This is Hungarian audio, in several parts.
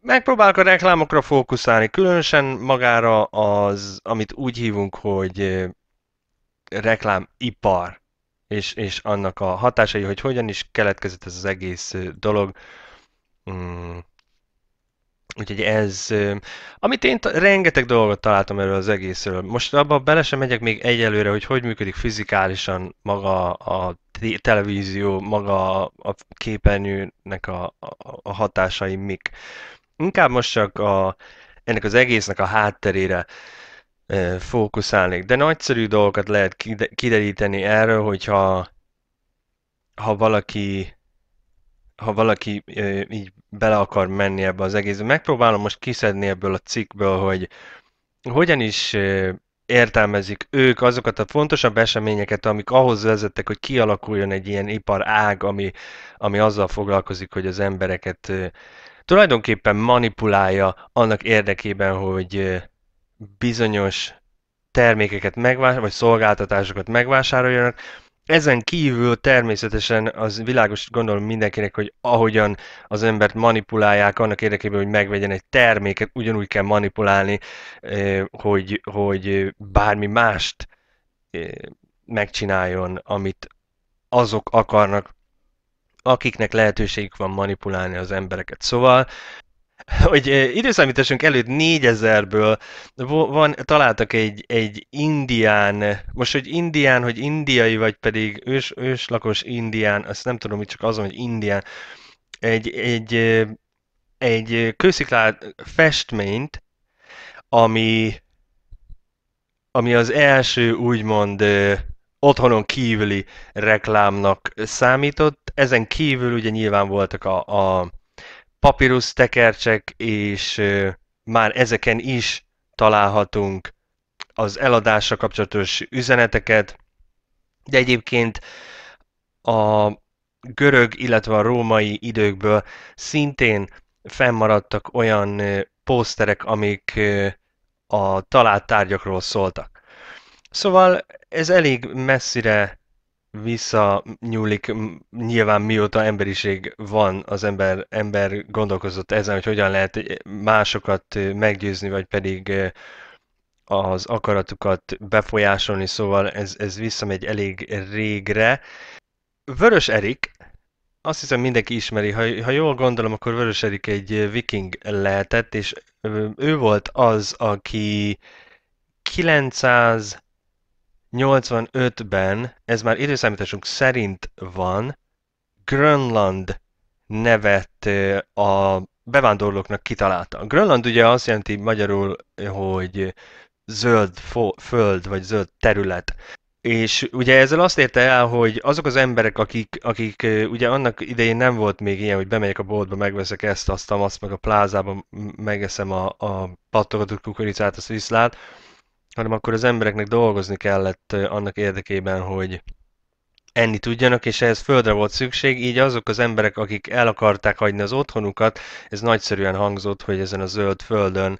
Megpróbálok a reklámokra fókuszálni, különösen magára az, amit úgy hívunk, hogy reklámipar, és, és annak a hatásai, hogy hogyan is keletkezett ez az egész dolog. Mm. Úgyhogy ez, amit én rengeteg dolgot találtam erről az egészről. Most abban bele sem megyek még egyelőre, hogy hogy működik fizikálisan maga a televízió, maga a képernyőnek a, a, hatásai mik. Inkább most csak a, ennek az egésznek a hátterére fókuszálnék, de nagyszerű dolgokat lehet kideríteni erről, hogyha ha valaki ha valaki így bele akar menni ebbe az egészbe. Megpróbálom most kiszedni ebből a cikkből, hogy hogyan is értelmezik ők azokat a fontosabb eseményeket, amik ahhoz vezettek, hogy kialakuljon egy ilyen iparág, ami, ami azzal foglalkozik, hogy az embereket tulajdonképpen manipulálja annak érdekében, hogy bizonyos termékeket megvásároljanak, vagy szolgáltatásokat megvásároljanak. Ezen kívül természetesen az világos gondolom mindenkinek, hogy ahogyan az embert manipulálják annak érdekében, hogy megvegyen egy terméket, ugyanúgy kell manipulálni, hogy, hogy bármi mást megcsináljon, amit azok akarnak, akiknek lehetőségük van manipulálni az embereket. Szóval, hogy eh, időszámításunk előtt 4000-ből van, találtak egy, egy indián, most hogy indián, hogy indiai, vagy pedig ős, őslakos indián, azt nem tudom, hogy csak azon, hogy indián, egy, egy, eh, egy kősziklát festményt, ami, ami az első úgymond eh, otthonon kívüli reklámnak számított. Ezen kívül ugye nyilván voltak a, a papírus tekercsek, és már ezeken is találhatunk az eladásra kapcsolatos üzeneteket, de egyébként a görög, illetve a római időkből szintén fennmaradtak olyan pószterek, amik a talált tárgyakról szóltak. Szóval ez elég messzire visszanyúlik, nyilván mióta emberiség van, az ember, ember gondolkozott ezen, hogy hogyan lehet másokat meggyőzni, vagy pedig az akaratukat befolyásolni, szóval ez, ez visszamegy elég régre. Vörös Erik, azt hiszem mindenki ismeri, ha, ha jól gondolom, akkor Vörös Erik egy viking lehetett, és ő volt az, aki 900 85-ben, ez már időszámításunk szerint van, Grönland nevet a bevándorlóknak kitalálta. Grönland ugye azt jelenti magyarul, hogy zöld föld, vagy zöld terület. És ugye ezzel azt érte el, hogy azok az emberek, akik, akik ugye annak idején nem volt még ilyen, hogy bemegyek a boltba, megveszek ezt, azt, azt, meg a plázában megeszem a, a pattogatott kukoricát, azt viszlát, hanem akkor az embereknek dolgozni kellett annak érdekében, hogy enni tudjanak, és ehhez földre volt szükség, így azok az emberek, akik el akarták hagyni az otthonukat, ez nagyszerűen hangzott, hogy ezen a zöld földön,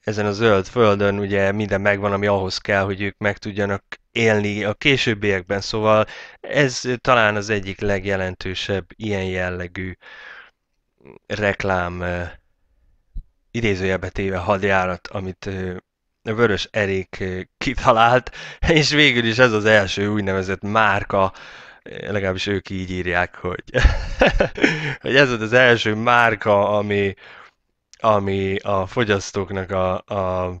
ezen a zöld földön ugye minden megvan, ami ahhoz kell, hogy ők meg tudjanak élni a későbbiekben, szóval ez talán az egyik legjelentősebb ilyen jellegű reklám idézőjelbe téve hadjárat, amit Vörös Erik eh, kitalált, és végül is ez az első úgynevezett márka, eh, legalábbis ők így írják, hogy, hogy ez az első márka, ami, ami a fogyasztóknak a, a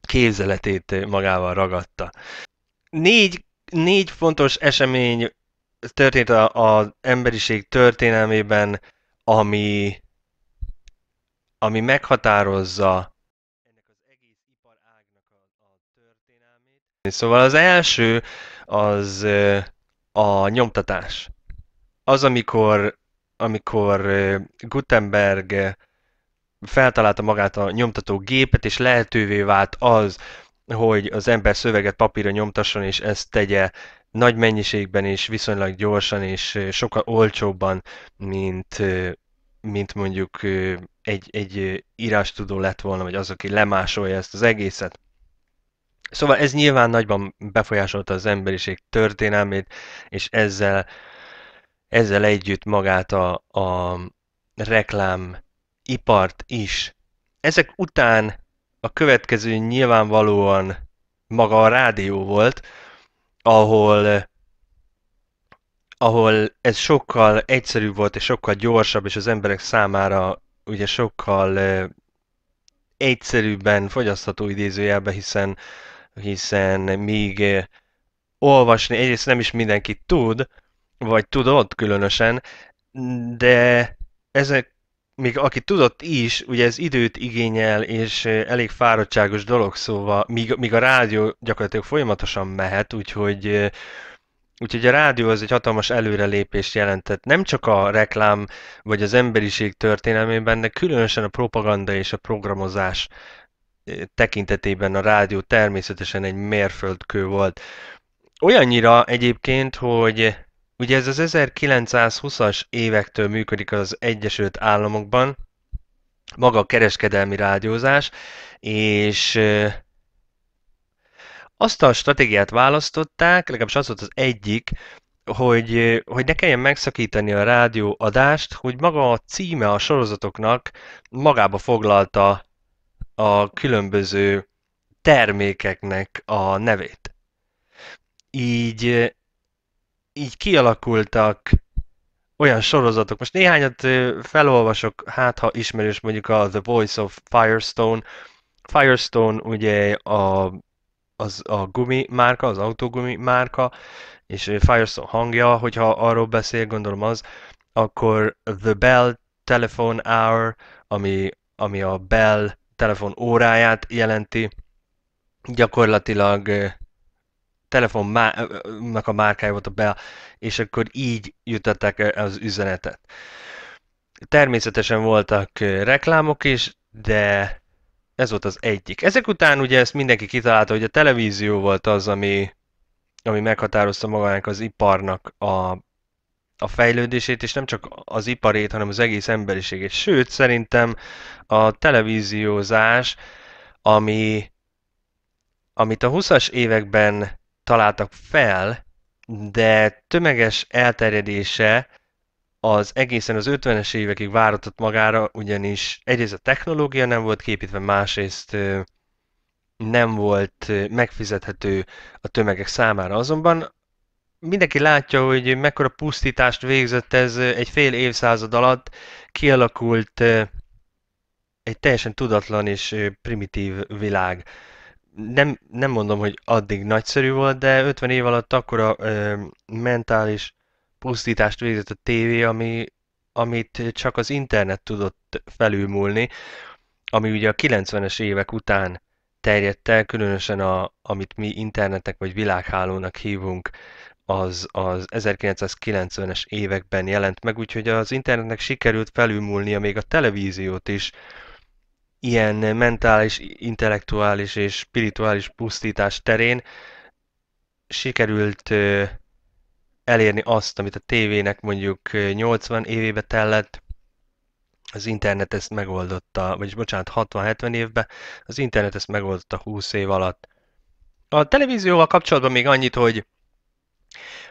képzeletét magával ragadta. Négy, négy fontos esemény történt az emberiség történelmében, ami, ami meghatározza Szóval az első az a nyomtatás. Az, amikor, amikor Gutenberg feltalálta magát a nyomtató gépet, és lehetővé vált az, hogy az ember szöveget papírra nyomtasson, és ezt tegye nagy mennyiségben és viszonylag gyorsan és sokkal olcsóbban, mint, mint mondjuk egy, egy írástudó lett volna, vagy az, aki lemásolja ezt az egészet. Szóval ez nyilván nagyban befolyásolta az emberiség történelmét, és ezzel, ezzel együtt magát a, a reklám ipart is. Ezek után a következő nyilvánvalóan maga a rádió volt, ahol ahol ez sokkal egyszerűbb volt és sokkal gyorsabb, és az emberek számára ugye sokkal egyszerűbben fogyasztható idézőjelben, hiszen, hiszen még olvasni egyrészt nem is mindenki tud, vagy tudott különösen, de ezek még aki tudott is, ugye ez időt igényel, és elég fáradtságos dolog, szóval míg, míg a rádió gyakorlatilag folyamatosan mehet, úgyhogy Úgyhogy a rádió az egy hatalmas előrelépést jelentett, nem csak a reklám vagy az emberiség történelmében, de különösen a propaganda és a programozás tekintetében a rádió természetesen egy mérföldkő volt. Olyannyira egyébként, hogy ugye ez az 1920-as évektől működik az Egyesült Államokban, maga a kereskedelmi rádiózás, és azt a stratégiát választották, legalábbis az volt az egyik, hogy, hogy ne kelljen megszakítani a rádió adást, hogy maga a címe a sorozatoknak magába foglalta a különböző termékeknek a nevét. Így, így kialakultak olyan sorozatok. Most néhányat felolvasok, hát ha ismerős mondjuk a The Voice of Firestone. Firestone ugye a az a gumi márka, az autógumi márka, és Firestone hangja, hogyha arról beszél, gondolom az, akkor The Bell Telephone Hour, ami, ami a Bell telefon óráját jelenti, gyakorlatilag telefonnak a márkája volt a Bell, és akkor így jutották az üzenetet. Természetesen voltak reklámok is, de ez volt az egyik. Ezek után ugye ezt mindenki kitalálta, hogy a televízió volt az, ami, ami meghatározta magának az iparnak a, a fejlődését, és nem csak az iparét, hanem az egész emberiségét. Sőt, szerintem a televíziózás, ami, amit a 20-as években találtak fel, de tömeges elterjedése az egészen az 50-es évekig váratott magára, ugyanis egyrészt a technológia nem volt képítve, másrészt nem volt megfizethető a tömegek számára. Azonban mindenki látja, hogy mekkora pusztítást végzett ez egy fél évszázad alatt, kialakult egy teljesen tudatlan és primitív világ. Nem, nem mondom, hogy addig nagyszerű volt, de 50 év alatt akkora ö, mentális pusztítást végzett a tévé, ami, amit csak az internet tudott felülmúlni, ami ugye a 90-es évek után terjedt el, különösen a, amit mi internetnek vagy világhálónak hívunk, az, az 1990-es években jelent meg, úgyhogy az internetnek sikerült felülmúlnia még a televíziót is, ilyen mentális, intellektuális és spirituális pusztítás terén sikerült elérni azt, amit a tévének mondjuk 80 évébe tellett, az internet ezt megoldotta, vagyis bocsánat, 60-70 évben, az internet ezt megoldotta 20 év alatt. A televízióval kapcsolatban még annyit, hogy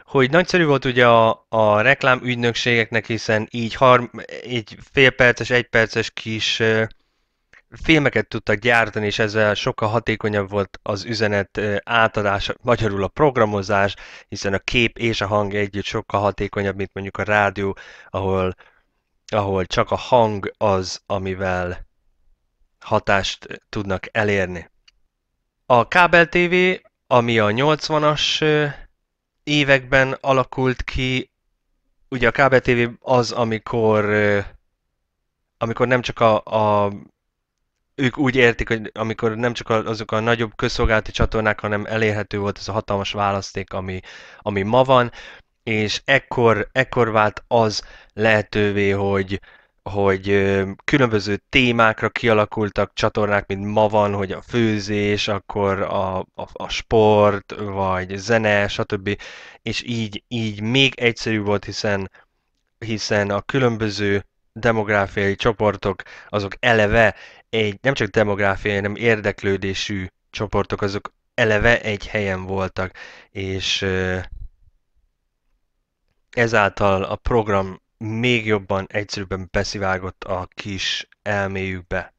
hogy nagyszerű volt ugye a, a reklám ügynökségeknek, hiszen így, har, így félperces, egyperces kis filmeket tudtak gyártani, és ezzel sokkal hatékonyabb volt az üzenet átadása, magyarul a programozás, hiszen a kép és a hang együtt sokkal hatékonyabb, mint mondjuk a rádió, ahol, ahol csak a hang az, amivel hatást tudnak elérni. A kábel TV, ami a 80-as években alakult ki, ugye a kábel TV az, amikor amikor nem csak a, a ők úgy értik, hogy amikor nem csak azok a nagyobb közszolgálati csatornák, hanem elérhető volt ez a hatalmas választék, ami, ami ma van, és ekkor, ekkor vált az lehetővé, hogy, hogy különböző témákra kialakultak csatornák, mint ma van, hogy a főzés, akkor a, a, a sport, vagy zene, stb. És így, így még egyszerű volt, hiszen, hiszen a különböző demográfiai csoportok, azok eleve egy, nem csak demográfiai, hanem érdeklődésű csoportok, azok eleve egy helyen voltak, és ezáltal a program még jobban, egyszerűbben beszivágott a kis elméjükbe.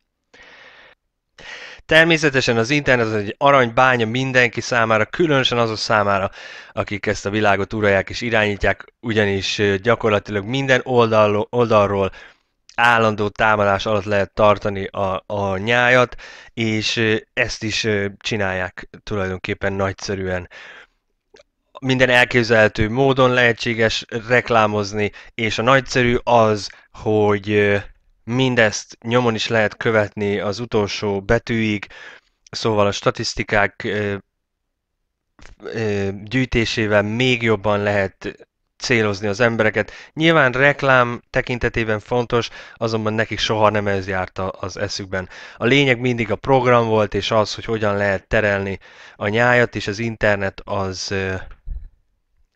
Természetesen az internet az egy aranybánya mindenki számára, különösen azok számára, akik ezt a világot uralják és irányítják, ugyanis gyakorlatilag minden oldalról, oldalról állandó támadás alatt lehet tartani a, a nyájat, és ezt is csinálják tulajdonképpen nagyszerűen minden elképzelhető módon lehetséges reklámozni, és a nagyszerű az, hogy mindezt nyomon is lehet követni az utolsó betűig, szóval a statisztikák gyűjtésével még jobban lehet célozni az embereket. Nyilván reklám tekintetében fontos, azonban nekik soha nem ez járt az eszükben. A lényeg mindig a program volt, és az, hogy hogyan lehet terelni a nyájat, és az internet az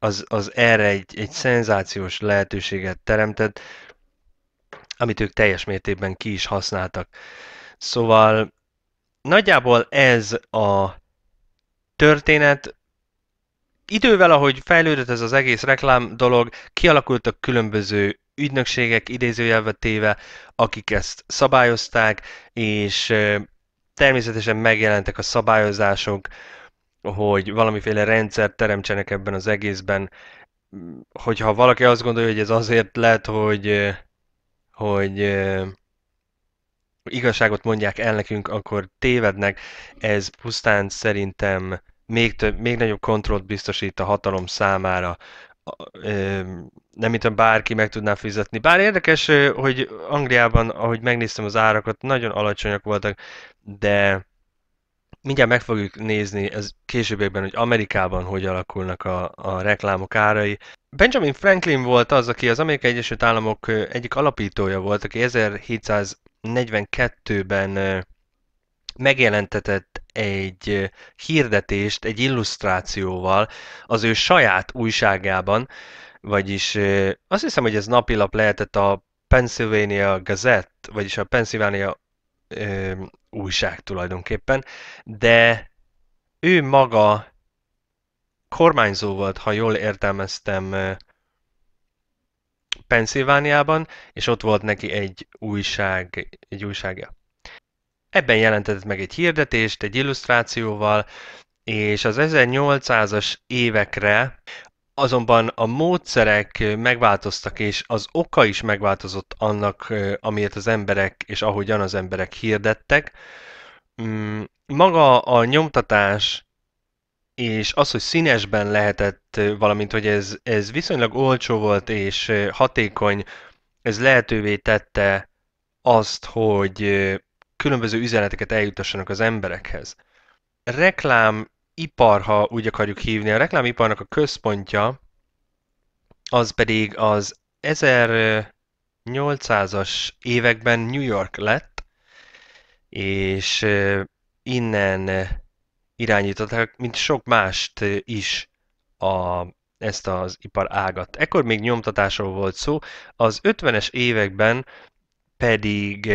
az, az erre egy, egy szenzációs lehetőséget teremtett, amit ők teljes mértékben ki is használtak. Szóval nagyjából ez a történet, idővel, ahogy fejlődött ez az egész reklám dolog, kialakultak különböző ügynökségek idézőjelve téve, akik ezt szabályozták, és természetesen megjelentek a szabályozások, hogy valamiféle rendszert teremtsenek ebben az egészben. Hogyha valaki azt gondolja, hogy ez azért lehet, hogy, hogy igazságot mondják el nekünk, akkor tévednek. Ez pusztán szerintem még, több, még nagyobb kontrollt biztosít a hatalom számára. Nem mint bárki meg tudná fizetni. Bár érdekes, hogy Angliában, ahogy megnéztem az árakat, nagyon alacsonyak voltak, de mindjárt meg fogjuk nézni ez későbbiekben, hogy Amerikában hogy alakulnak a, a reklámok árai. Benjamin Franklin volt az, aki az Amerikai Egyesült Államok egyik alapítója volt, aki 1742-ben megjelentetett egy hirdetést egy illusztrációval az ő saját újságában, vagyis azt hiszem, hogy ez napilap lehetett a Pennsylvania Gazette, vagyis a Pennsylvania ö, újság tulajdonképpen, de ő maga kormányzó volt, ha jól értelmeztem, Pennsylvániában, és ott volt neki egy újság, egy újságja. Ebben jelentetett meg egy hirdetést, egy illusztrációval, és az 1800-as évekre Azonban a módszerek megváltoztak, és az oka is megváltozott annak, amiért az emberek, és ahogyan az emberek hirdettek. Mm, maga a nyomtatás és az, hogy színesben lehetett, valamint hogy ez, ez viszonylag olcsó volt és hatékony, ez lehetővé tette azt, hogy különböző üzeneteket eljutassanak az emberekhez. Reklám ipar, ha úgy akarjuk hívni, a reklámiparnak a központja, az pedig az 1800-as években New York lett, és innen irányították, mint sok mást is a, ezt az ipar ágat. Ekkor még nyomtatásról volt szó, az 50-es években pedig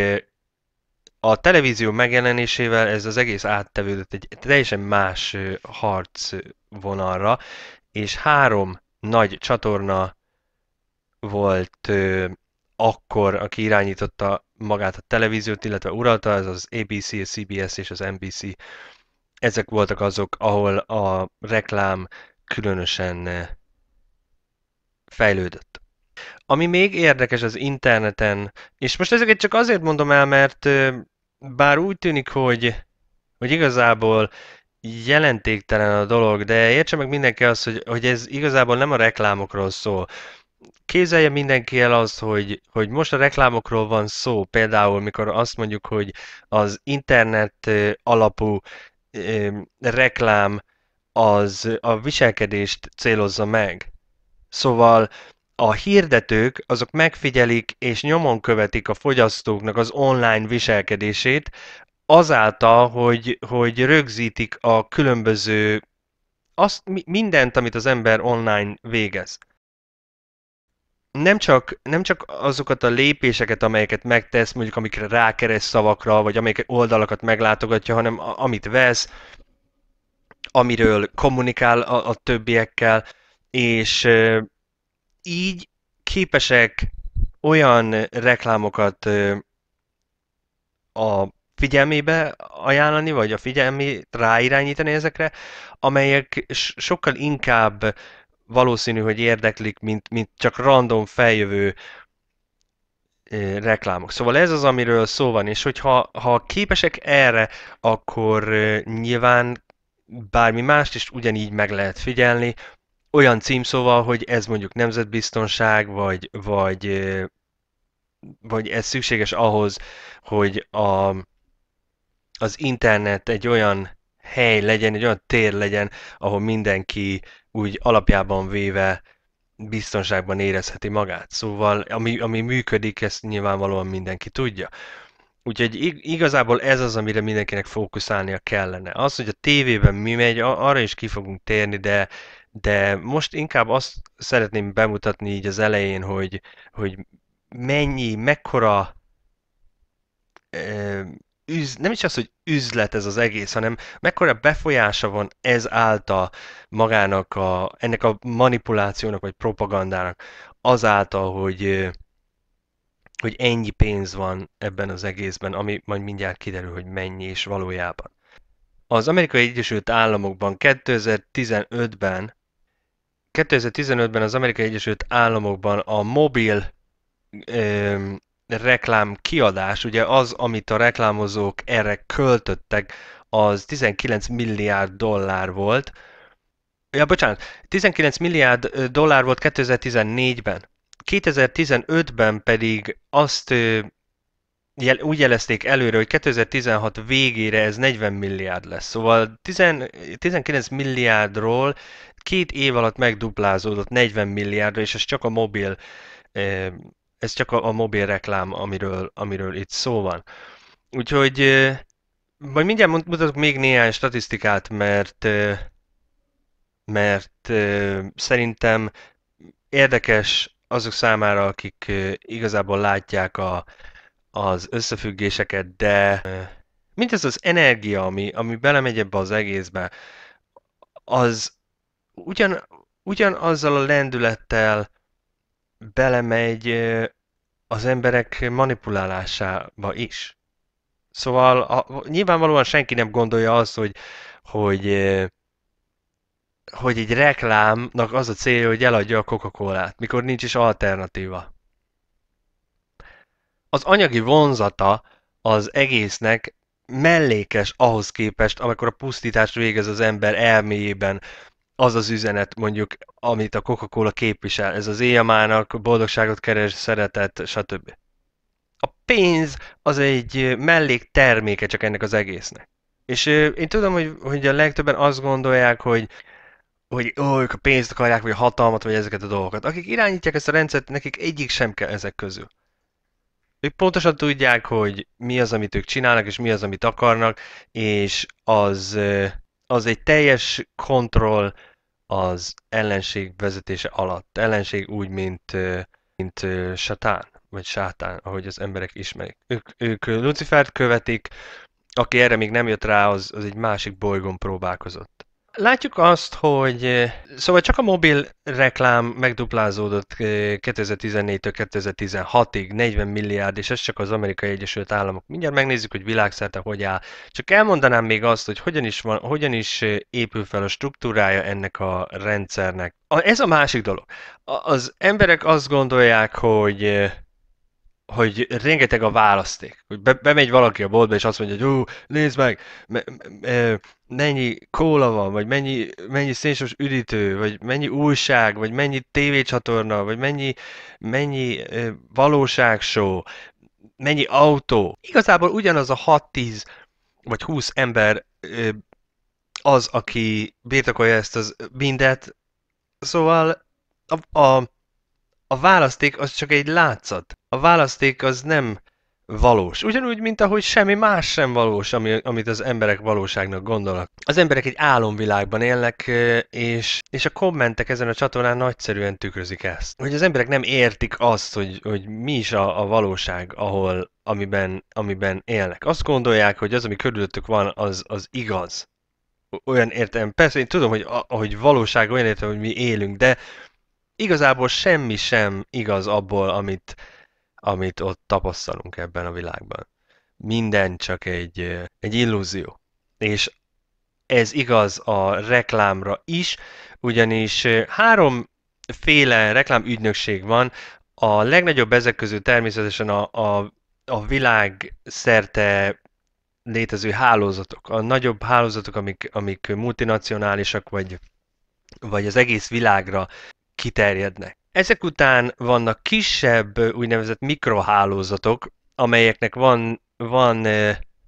a televízió megjelenésével ez az egész áttevődött egy teljesen más harc vonalra, és három nagy csatorna volt akkor, aki irányította magát a televíziót, illetve uralta, ez az ABC, a CBS és az NBC. Ezek voltak azok, ahol a reklám különösen fejlődött. Ami még érdekes az interneten, és most ezeket csak azért mondom el, mert bár úgy tűnik, hogy, hogy igazából jelentéktelen a dolog, de értse meg mindenki azt, hogy, hogy ez igazából nem a reklámokról szól. Képzelje mindenki el azt, hogy, hogy most a reklámokról van szó, például mikor azt mondjuk, hogy az internet alapú reklám az a viselkedést célozza meg. Szóval a hirdetők azok megfigyelik és nyomon követik a fogyasztóknak az online viselkedését, azáltal, hogy, hogy rögzítik a különböző azt, mindent, amit az ember online végez. Nem csak, nem csak azokat a lépéseket, amelyeket megtesz, mondjuk amikre rákeres szavakra, vagy amelyek oldalakat meglátogatja, hanem amit vesz, amiről kommunikál a, a többiekkel, és így képesek olyan reklámokat a figyelmébe ajánlani, vagy a figyelmét ráirányítani ezekre, amelyek sokkal inkább valószínű, hogy érdeklik, mint, mint csak random feljövő reklámok. Szóval ez az, amiről szó van, és hogyha ha képesek erre, akkor nyilván bármi mást is ugyanígy meg lehet figyelni, olyan címszóval, hogy ez mondjuk nemzetbiztonság, vagy, vagy, vagy ez szükséges ahhoz, hogy a, az internet egy olyan hely legyen, egy olyan tér legyen, ahol mindenki úgy alapjában véve biztonságban érezheti magát. Szóval, ami, ami működik, ezt nyilvánvalóan mindenki tudja. Úgyhogy igazából ez az, amire mindenkinek fókuszálnia kellene. Az, hogy a tévében mi megy, arra is ki fogunk térni, de, de most inkább azt szeretném bemutatni így az elején, hogy, hogy mennyi, mekkora üz, nem is az, hogy üzlet ez az egész, hanem mekkora befolyása van ez által magának a, ennek a manipulációnak vagy propagandának azáltal, hogy hogy ennyi pénz van ebben az egészben, ami majd mindjárt kiderül, hogy mennyi is valójában. Az Amerikai Egyesült Államokban 2015-ben 2015-ben az Amerikai Egyesült Államokban a mobil ö, reklám kiadás, ugye az, amit a reklámozók erre költöttek, az 19 milliárd dollár volt. Ja, bocsánat, 19 milliárd dollár volt 2014-ben. 2015-ben pedig azt jel, úgy jelezték előre, hogy 2016 végére ez 40 milliárd lesz. Szóval 10, 19 milliárdról két év alatt megduplázódott 40 milliárdra, és ez csak a mobil ez csak a, a mobil reklám, amiről, amiről itt szó van. Úgyhogy majd mindjárt mutatok még néhány statisztikát, mert mert szerintem érdekes azok számára, akik igazából látják a, az összefüggéseket, de mint ez az energia, ami, ami belemegy ebbe az egészbe, az ugyan, ugyan azzal a lendülettel belemegy az emberek manipulálásába is. Szóval a, nyilvánvalóan senki nem gondolja azt, hogy, hogy, hogy egy reklámnak az a célja, hogy eladja a Coca-Colát, mikor nincs is alternatíva. Az anyagi vonzata az egésznek mellékes ahhoz képest, amikor a pusztítást végez az ember elméjében, az az üzenet mondjuk, amit a Coca-Cola képvisel. Ez az éjjamának boldogságot keres, szeretet, stb. A pénz az egy mellék terméke csak ennek az egésznek. És én tudom, hogy, hogy a legtöbben azt gondolják, hogy hogy ó, ők a pénzt akarják, vagy a hatalmat, vagy ezeket a dolgokat. Akik irányítják ezt a rendszert, nekik egyik sem kell ezek közül. Ők pontosan tudják, hogy mi az, amit ők csinálnak, és mi az, amit akarnak, és az az egy teljes kontroll az ellenség vezetése alatt. Ellenség úgy, mint, mint satán, vagy sátán, ahogy az emberek ismerik. Ők, ők Lucifert követik, aki erre még nem jött rá, az, az egy másik bolygón próbálkozott. Látjuk azt, hogy szóval csak a mobil reklám megduplázódott 2014-től 2016-ig 40 milliárd, és ez csak az Amerikai Egyesült Államok. Mindjárt megnézzük, hogy világszerte hogy áll. Csak elmondanám még azt, hogy hogyan is, van, hogyan is épül fel a struktúrája ennek a rendszernek. Ez a másik dolog. Az emberek azt gondolják, hogy hogy rengeteg a választék. Hogy be, bemegy valaki a boltba, és azt mondja, hogy ó, nézd meg, me, me, mennyi kóla van, vagy mennyi, mennyi szénsos üdítő, vagy mennyi újság, vagy mennyi tévécsatorna, vagy mennyi, mennyi e, valóságshow, mennyi autó. Igazából ugyanaz a 6-10 vagy 20 ember az, aki birtokolja ezt az mindet. Szóval a, a a választék az csak egy látszat. A választék az nem valós. Ugyanúgy, mint ahogy semmi más sem valós, ami, amit az emberek valóságnak gondolnak. Az emberek egy álomvilágban élnek, és, és a kommentek ezen a csatornán nagyszerűen tükrözik ezt. Hogy az emberek nem értik azt, hogy, hogy mi is a, a valóság, ahol, amiben, amiben élnek. Azt gondolják, hogy az, ami körülöttük van, az, az igaz. Olyan értem. Persze én tudom, hogy, hogy valóság olyan értem, hogy mi élünk, de igazából semmi sem igaz abból, amit, amit ott tapasztalunk ebben a világban. Minden csak egy, egy illúzió. És ez igaz a reklámra is, ugyanis háromféle reklámügynökség van, a legnagyobb ezek közül természetesen a, a, a világ szerte létező hálózatok. A nagyobb hálózatok, amik, amik multinacionálisak, vagy, vagy az egész világra kiterjednek. Ezek után vannak kisebb úgynevezett mikrohálózatok, amelyeknek van, van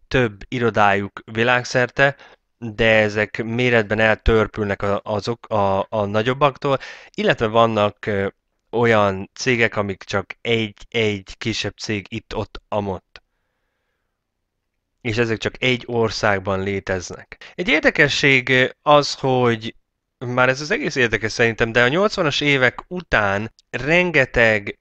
több irodájuk világszerte, de ezek méretben eltörpülnek azok a, a nagyobbaktól, illetve vannak olyan cégek, amik csak egy-egy kisebb cég itt-ott amott. És ezek csak egy országban léteznek. Egy érdekesség az, hogy már ez az egész érdekes szerintem, de a 80-as évek után rengeteg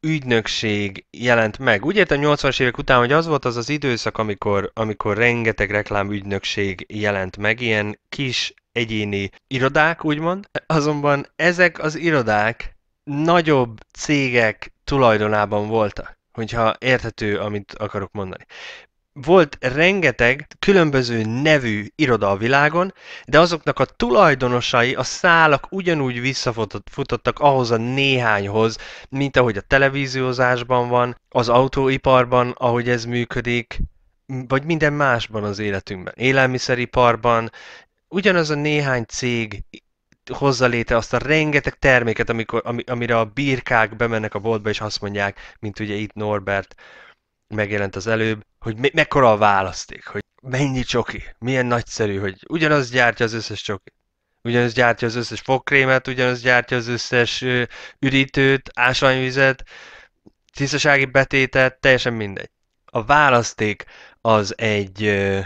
ügynökség jelent meg. Úgy értem 80-as évek után, hogy az volt az az időszak, amikor, amikor rengeteg reklámügynökség jelent meg, ilyen kis egyéni irodák, úgymond. Azonban ezek az irodák nagyobb cégek tulajdonában voltak, hogyha érthető, amit akarok mondani volt rengeteg különböző nevű iroda a világon, de azoknak a tulajdonosai, a szálak ugyanúgy visszafutottak ahhoz a néhányhoz, mint ahogy a televíziózásban van, az autóiparban, ahogy ez működik, vagy minden másban az életünkben. Élelmiszeriparban, ugyanaz a néhány cég hozza létre azt a rengeteg terméket, amikor, amire a birkák bemennek a boltba, és azt mondják, mint ugye itt Norbert, megjelent az előbb, hogy me- mekkora a választék, hogy mennyi csoki, milyen nagyszerű, hogy ugyanaz gyártja az összes csoki. Ugyanaz gyártja az összes fogkrémet, ugyanaz gyártja az összes ö, üdítőt, ásványvizet, tisztasági betétet, teljesen mindegy. A választék az egy ö,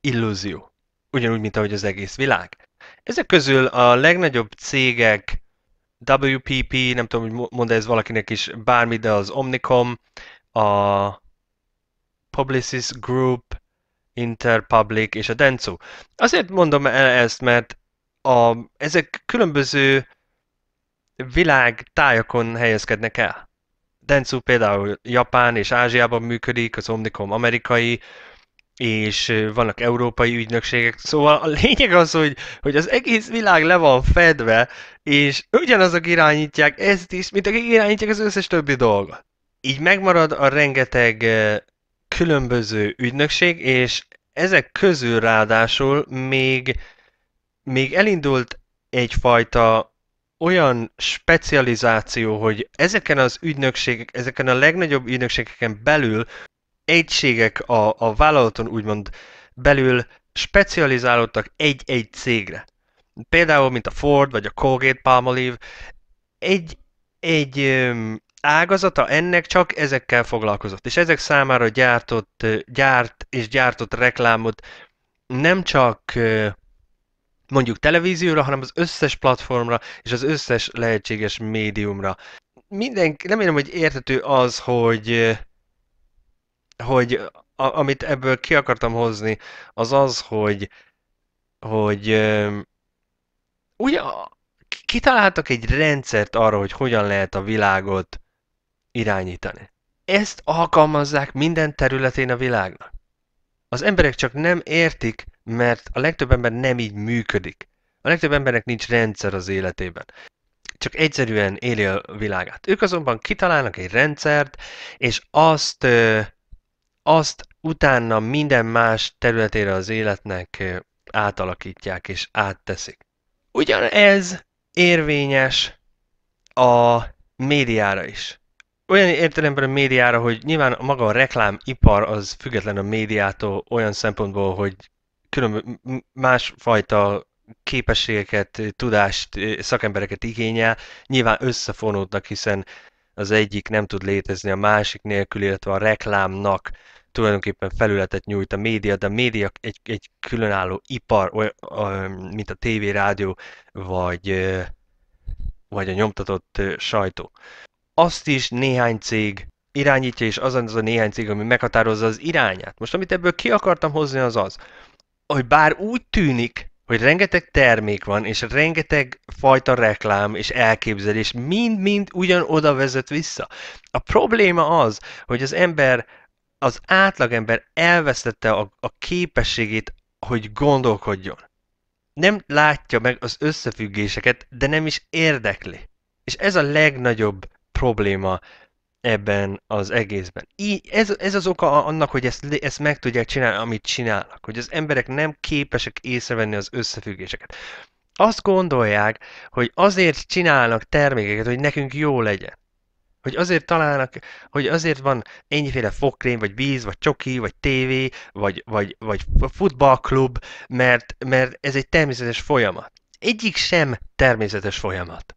illúzió. Ugyanúgy, mint ahogy az egész világ. Ezek közül a legnagyobb cégek, WPP, nem tudom, hogy mond ez valakinek is bármi, de az Omnicom, a Publicis Group, Interpublic és a Dentsu. Azért mondom el ezt, mert a, ezek különböző világ tájakon helyezkednek el. Dentsu például Japán és Ázsiában működik, az Omnicom amerikai, és vannak európai ügynökségek. Szóval a lényeg az, hogy, hogy az egész világ le van fedve, és ugyanazok irányítják ezt is, mint akik irányítják az összes többi dolgot így megmarad a rengeteg különböző ügynökség, és ezek közül ráadásul még, még elindult egyfajta olyan specializáció, hogy ezeken az ügynökségek, ezeken a legnagyobb ügynökségeken belül egységek a, a vállalaton úgymond belül specializálódtak egy-egy cégre. Például, mint a Ford vagy a Colgate Palmolive, egy, egy ágazata ennek csak ezekkel foglalkozott, és ezek számára gyártott, gyárt és gyártott reklámot nem csak mondjuk televízióra, hanem az összes platformra és az összes lehetséges médiumra. Minden, remélem, hogy értető az, hogy, hogy a, amit ebből ki akartam hozni, az az, hogy, hogy ugye kitaláltak egy rendszert arra, hogy hogyan lehet a világot irányítani. Ezt alkalmazzák minden területén a világnak. Az emberek csak nem értik, mert a legtöbb ember nem így működik. A legtöbb embernek nincs rendszer az életében. Csak egyszerűen éli a világát. Ők azonban kitalálnak egy rendszert, és azt, azt utána minden más területére az életnek átalakítják és átteszik. Ugyanez érvényes a médiára is olyan értelemben a médiára, hogy nyilván maga a reklámipar az független a médiától olyan szempontból, hogy különböző másfajta képességeket, tudást, szakembereket igényel, nyilván összefonódnak, hiszen az egyik nem tud létezni a másik nélkül, illetve a reklámnak tulajdonképpen felületet nyújt a média, de a média egy, egy különálló ipar, mint a tévé, rádió, vagy, vagy a nyomtatott sajtó. Azt is néhány cég irányítja, és az az a néhány cég, ami meghatározza az irányát. Most amit ebből ki akartam hozni az az, hogy bár úgy tűnik, hogy rengeteg termék van, és rengeteg fajta reklám és elképzelés mind-mind ugyan oda vezet vissza. A probléma az, hogy az ember, az átlagember elvesztette a, a képességét, hogy gondolkodjon. Nem látja meg az összefüggéseket, de nem is érdekli. És ez a legnagyobb probléma ebben az egészben. Így, ez, ez az oka annak, hogy ezt, ezt meg tudják csinálni, amit csinálnak. Hogy az emberek nem képesek észrevenni az összefüggéseket. Azt gondolják, hogy azért csinálnak termékeket, hogy nekünk jó legyen. Hogy azért találnak, hogy azért van ennyiféle fogkrém, vagy víz, vagy csoki, vagy tévé, vagy, vagy, vagy futballklub, mert, mert ez egy természetes folyamat. Egyik sem természetes folyamat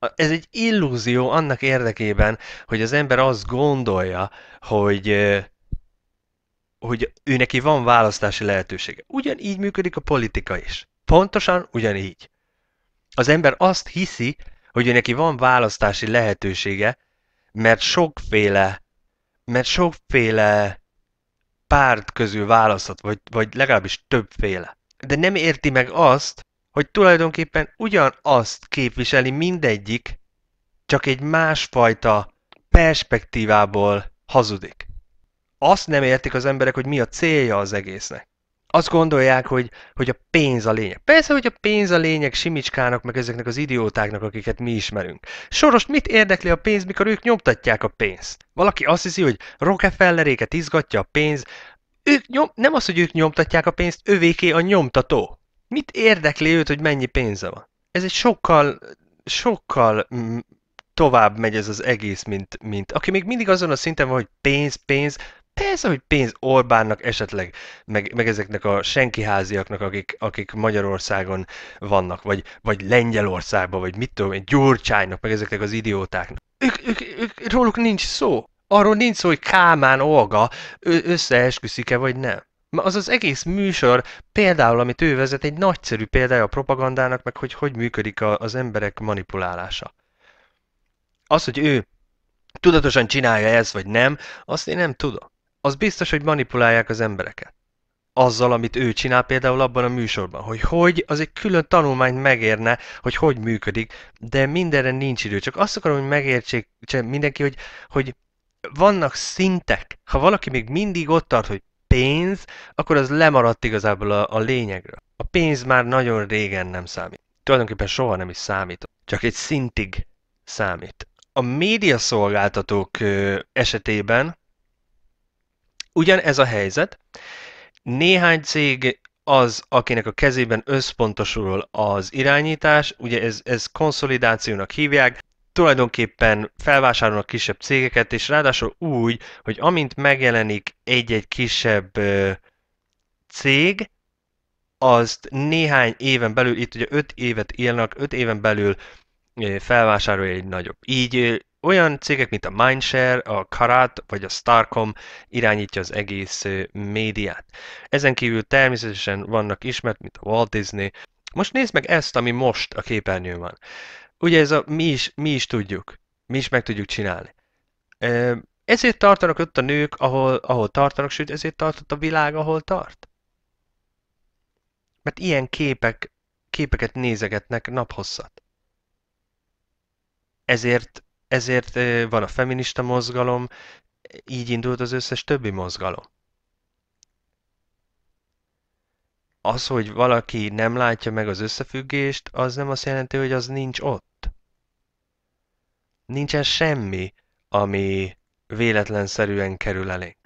ez egy illúzió annak érdekében, hogy az ember azt gondolja, hogy, hogy ő neki van választási lehetősége. Ugyanígy működik a politika is. Pontosan ugyanígy. Az ember azt hiszi, hogy ő neki van választási lehetősége, mert sokféle, mert sokféle párt közül választhat, vagy, vagy legalábbis többféle. De nem érti meg azt, hogy tulajdonképpen ugyanazt képviseli mindegyik, csak egy másfajta perspektívából hazudik. Azt nem értik az emberek, hogy mi a célja az egésznek. Azt gondolják, hogy, hogy a pénz a lényeg. Persze, hogy a pénz a lényeg Simicskának, meg ezeknek az idiótáknak, akiket mi ismerünk. Soros mit érdekli a pénz, mikor ők nyomtatják a pénzt? Valaki azt hiszi, hogy Rockefelleréket izgatja a pénz. Ők nyom, nem az, hogy ők nyomtatják a pénzt, övéké a nyomtató. Mit érdekli őt, hogy mennyi pénze van? Ez egy sokkal, sokkal mm, tovább megy ez az egész, mint, mint aki még mindig azon a szinten van, hogy pénz, pénz, persze, hogy pénz Orbánnak esetleg, meg, meg ezeknek a senkiháziaknak, akik, akik Magyarországon vannak, vagy, vagy Lengyelországban, vagy mit tudom én, Gyurcsánynak, meg ezeknek az idiótáknak. Ők, ők, ők, róluk nincs szó. Arról nincs szó, hogy Kálmán Olga összeesküszik-e, vagy nem. Az az egész műsor, például, amit ő vezet, egy nagyszerű példája a propagandának, meg hogy hogy működik a, az emberek manipulálása. Az, hogy ő tudatosan csinálja ezt, vagy nem, azt én nem tudom. Az biztos, hogy manipulálják az embereket. Azzal, amit ő csinál például abban a műsorban, hogy hogy, az egy külön tanulmányt megérne, hogy hogy működik, de mindenre nincs idő. Csak azt akarom, hogy megértsék mindenki, hogy, hogy vannak szintek. Ha valaki még mindig ott tart, hogy pénz, akkor az lemaradt igazából a, a lényegről. A pénz már nagyon régen nem számít. Tulajdonképpen soha nem is számít. Csak egy szintig számít. A médiaszolgáltatók esetében ugyanez a helyzet. Néhány cég az, akinek a kezében összpontosul az irányítás, ugye ez, ez konszolidációnak hívják, tulajdonképpen felvásárolnak kisebb cégeket, és ráadásul úgy, hogy amint megjelenik egy-egy kisebb cég, azt néhány éven belül, itt ugye 5 évet írnak, 5 éven belül felvásárolja egy nagyobb. Így olyan cégek, mint a Mindshare, a Karat vagy a Starcom irányítja az egész médiát. Ezen kívül természetesen vannak ismert, mint a Walt Disney. Most nézd meg ezt, ami most a képernyőn van. Ugye ez a mi is, mi is tudjuk. Mi is meg tudjuk csinálni. Ezért tartanak ott a nők, ahol, ahol tartanak, sőt ezért tartott a világ, ahol tart. Mert ilyen képek, képeket nézegetnek naphosszat. Ezért, ezért van a feminista mozgalom, így indult az összes többi mozgalom. Az, hogy valaki nem látja meg az összefüggést, az nem azt jelenti, hogy az nincs ott nincsen semmi, ami véletlenszerűen kerül elénk.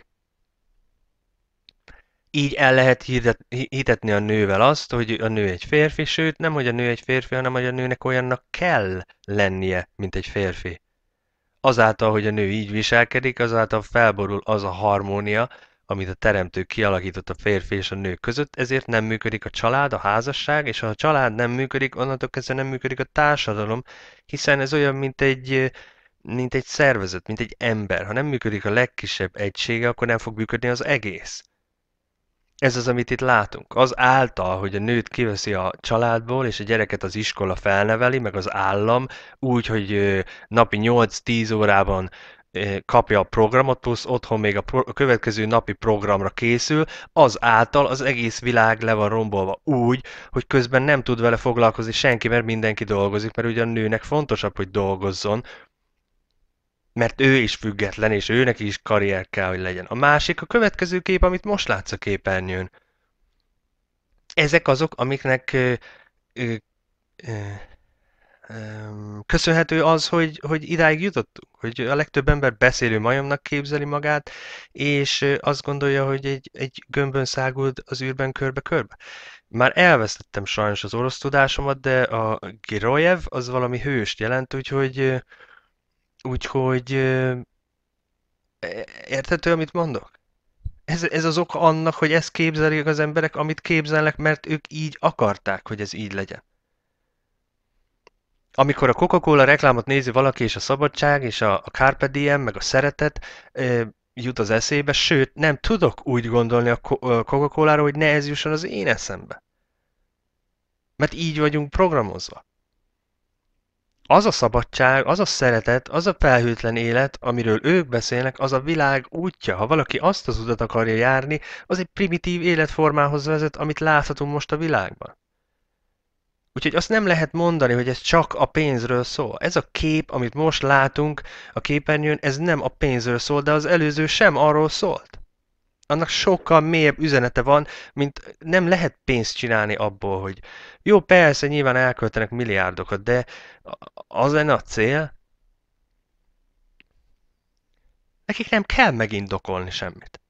Így el lehet hitetni a nővel azt, hogy a nő egy férfi, sőt nem, hogy a nő egy férfi, hanem hogy a nőnek olyannak kell lennie, mint egy férfi. Azáltal, hogy a nő így viselkedik, azáltal felborul az a harmónia, amit a teremtő kialakított a férfi és a nő között, ezért nem működik a család, a házasság, és ha a család nem működik, onnantól kezdve nem működik a társadalom, hiszen ez olyan, mint egy, mint egy szervezet, mint egy ember. Ha nem működik a legkisebb egysége, akkor nem fog működni az egész. Ez az, amit itt látunk. Az által, hogy a nőt kiveszi a családból, és a gyereket az iskola felneveli, meg az állam, úgy, hogy napi 8-10 órában kapja a programot, plusz otthon még a, pro- a következő napi programra készül, az által az egész világ le van rombolva úgy, hogy közben nem tud vele foglalkozni senki, mert mindenki dolgozik, mert ugye a nőnek fontosabb, hogy dolgozzon, mert ő is független, és őnek is karrier kell, hogy legyen. A másik a következő kép, amit most látsz a képernyőn. Ezek azok, amiknek ö, ö, ö, köszönhető az, hogy, hogy idáig jutottunk, hogy a legtöbb ember beszélő majomnak képzeli magát, és azt gondolja, hogy egy, egy gömbön száguld az űrben körbe-körbe. Már elvesztettem sajnos az orosz tudásomat, de a Girojev az valami hőst jelent, úgyhogy úgyhogy érthető, amit mondok? Ez, ez az oka annak, hogy ezt képzelik az emberek, amit képzelnek, mert ők így akarták, hogy ez így legyen amikor a Coca-Cola reklámot nézi valaki, és a szabadság, és a, a Carpe Diem, meg a szeretet e, jut az eszébe, sőt, nem tudok úgy gondolni a Coca-Colára, hogy ne ez jusson az én eszembe. Mert így vagyunk programozva. Az a szabadság, az a szeretet, az a felhőtlen élet, amiről ők beszélnek, az a világ útja. Ha valaki azt az utat akarja járni, az egy primitív életformához vezet, amit láthatunk most a világban. Úgyhogy azt nem lehet mondani, hogy ez csak a pénzről szól. Ez a kép, amit most látunk a képernyőn, ez nem a pénzről szól, de az előző sem arról szólt. Annak sokkal mélyebb üzenete van, mint nem lehet pénzt csinálni abból, hogy jó, persze, nyilván elköltenek milliárdokat, de az lenne a cél? Nekik nem kell megindokolni semmit.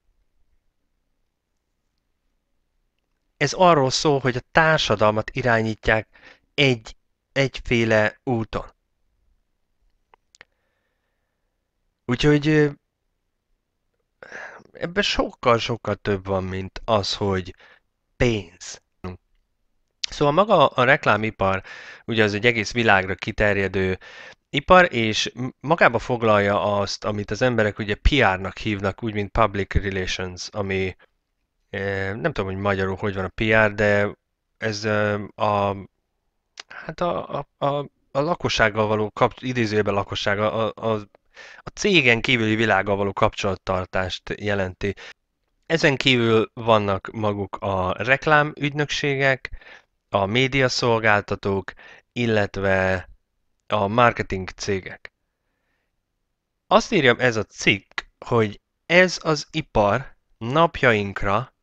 Ez arról szól, hogy a társadalmat irányítják egy, egyféle úton. Úgyhogy ebben sokkal-sokkal több van, mint az, hogy pénz. Szóval maga a reklámipar, ugye az egy egész világra kiterjedő ipar, és magába foglalja azt, amit az emberek ugye PR-nak hívnak, úgy, mint Public Relations, ami nem tudom, hogy magyarul hogy van a PR, de ez a, hát a, a, a, a lakossággal való kap, idézőjelben lakosság, a, a, a cégen kívüli világgal való kapcsolattartást jelenti. Ezen kívül vannak maguk a reklámügynökségek, a médiaszolgáltatók, illetve a marketing cégek. Azt írja ez a cikk, hogy ez az ipar napjainkra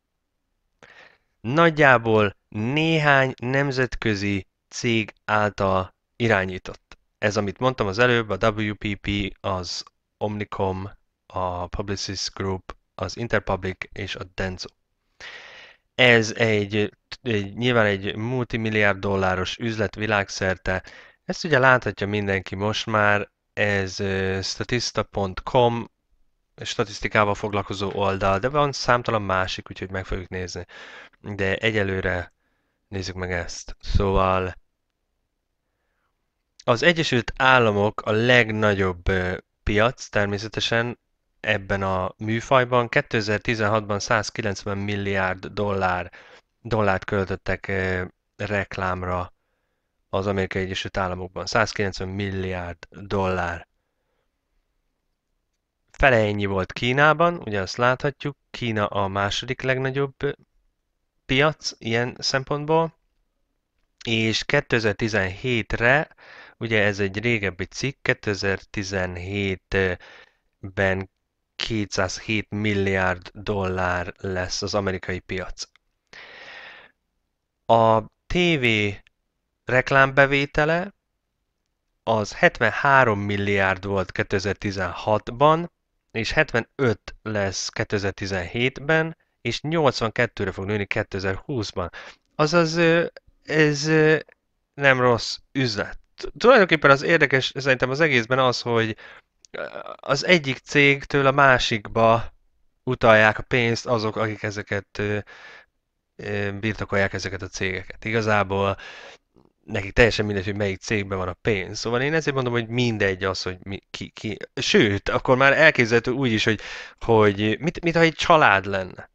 nagyjából néhány nemzetközi cég által irányított. Ez, amit mondtam az előbb, a WPP, az Omnicom, a Publicis Group, az Interpublic és a Denso. Ez egy, egy nyilván egy multimilliárd dolláros üzlet világszerte. Ezt ugye láthatja mindenki most már, ez statista.com statisztikával foglalkozó oldal, de van számtalan másik, úgyhogy meg fogjuk nézni. De egyelőre nézzük meg ezt. Szóval az Egyesült Államok a legnagyobb piac természetesen ebben a műfajban. 2016-ban 190 milliárd dollár, dollárt költöttek reklámra az Amerikai Egyesült Államokban. 190 milliárd dollár. Fele ennyi volt Kínában, ugye azt láthatjuk, Kína a második legnagyobb piac ilyen szempontból, és 2017-re, ugye ez egy régebbi cikk, 2017-ben 207 milliárd dollár lesz az amerikai piac. A TV reklámbevétele az 73 milliárd volt 2016-ban, és 75 lesz 2017-ben, és 82-re fog nőni 2020-ban. Azaz ez nem rossz üzlet. Tulajdonképpen az érdekes szerintem az egészben az, hogy az egyik cégtől a másikba utalják a pénzt azok, akik ezeket birtokolják ezeket a cégeket. Igazából nekik teljesen mindegy, hogy melyik cégben van a pénz. Szóval én ezért mondom, hogy mindegy az, hogy mi, ki, ki. Sőt, akkor már elképzelhető úgy is, hogy, hogy mit, mit ha egy család lenne.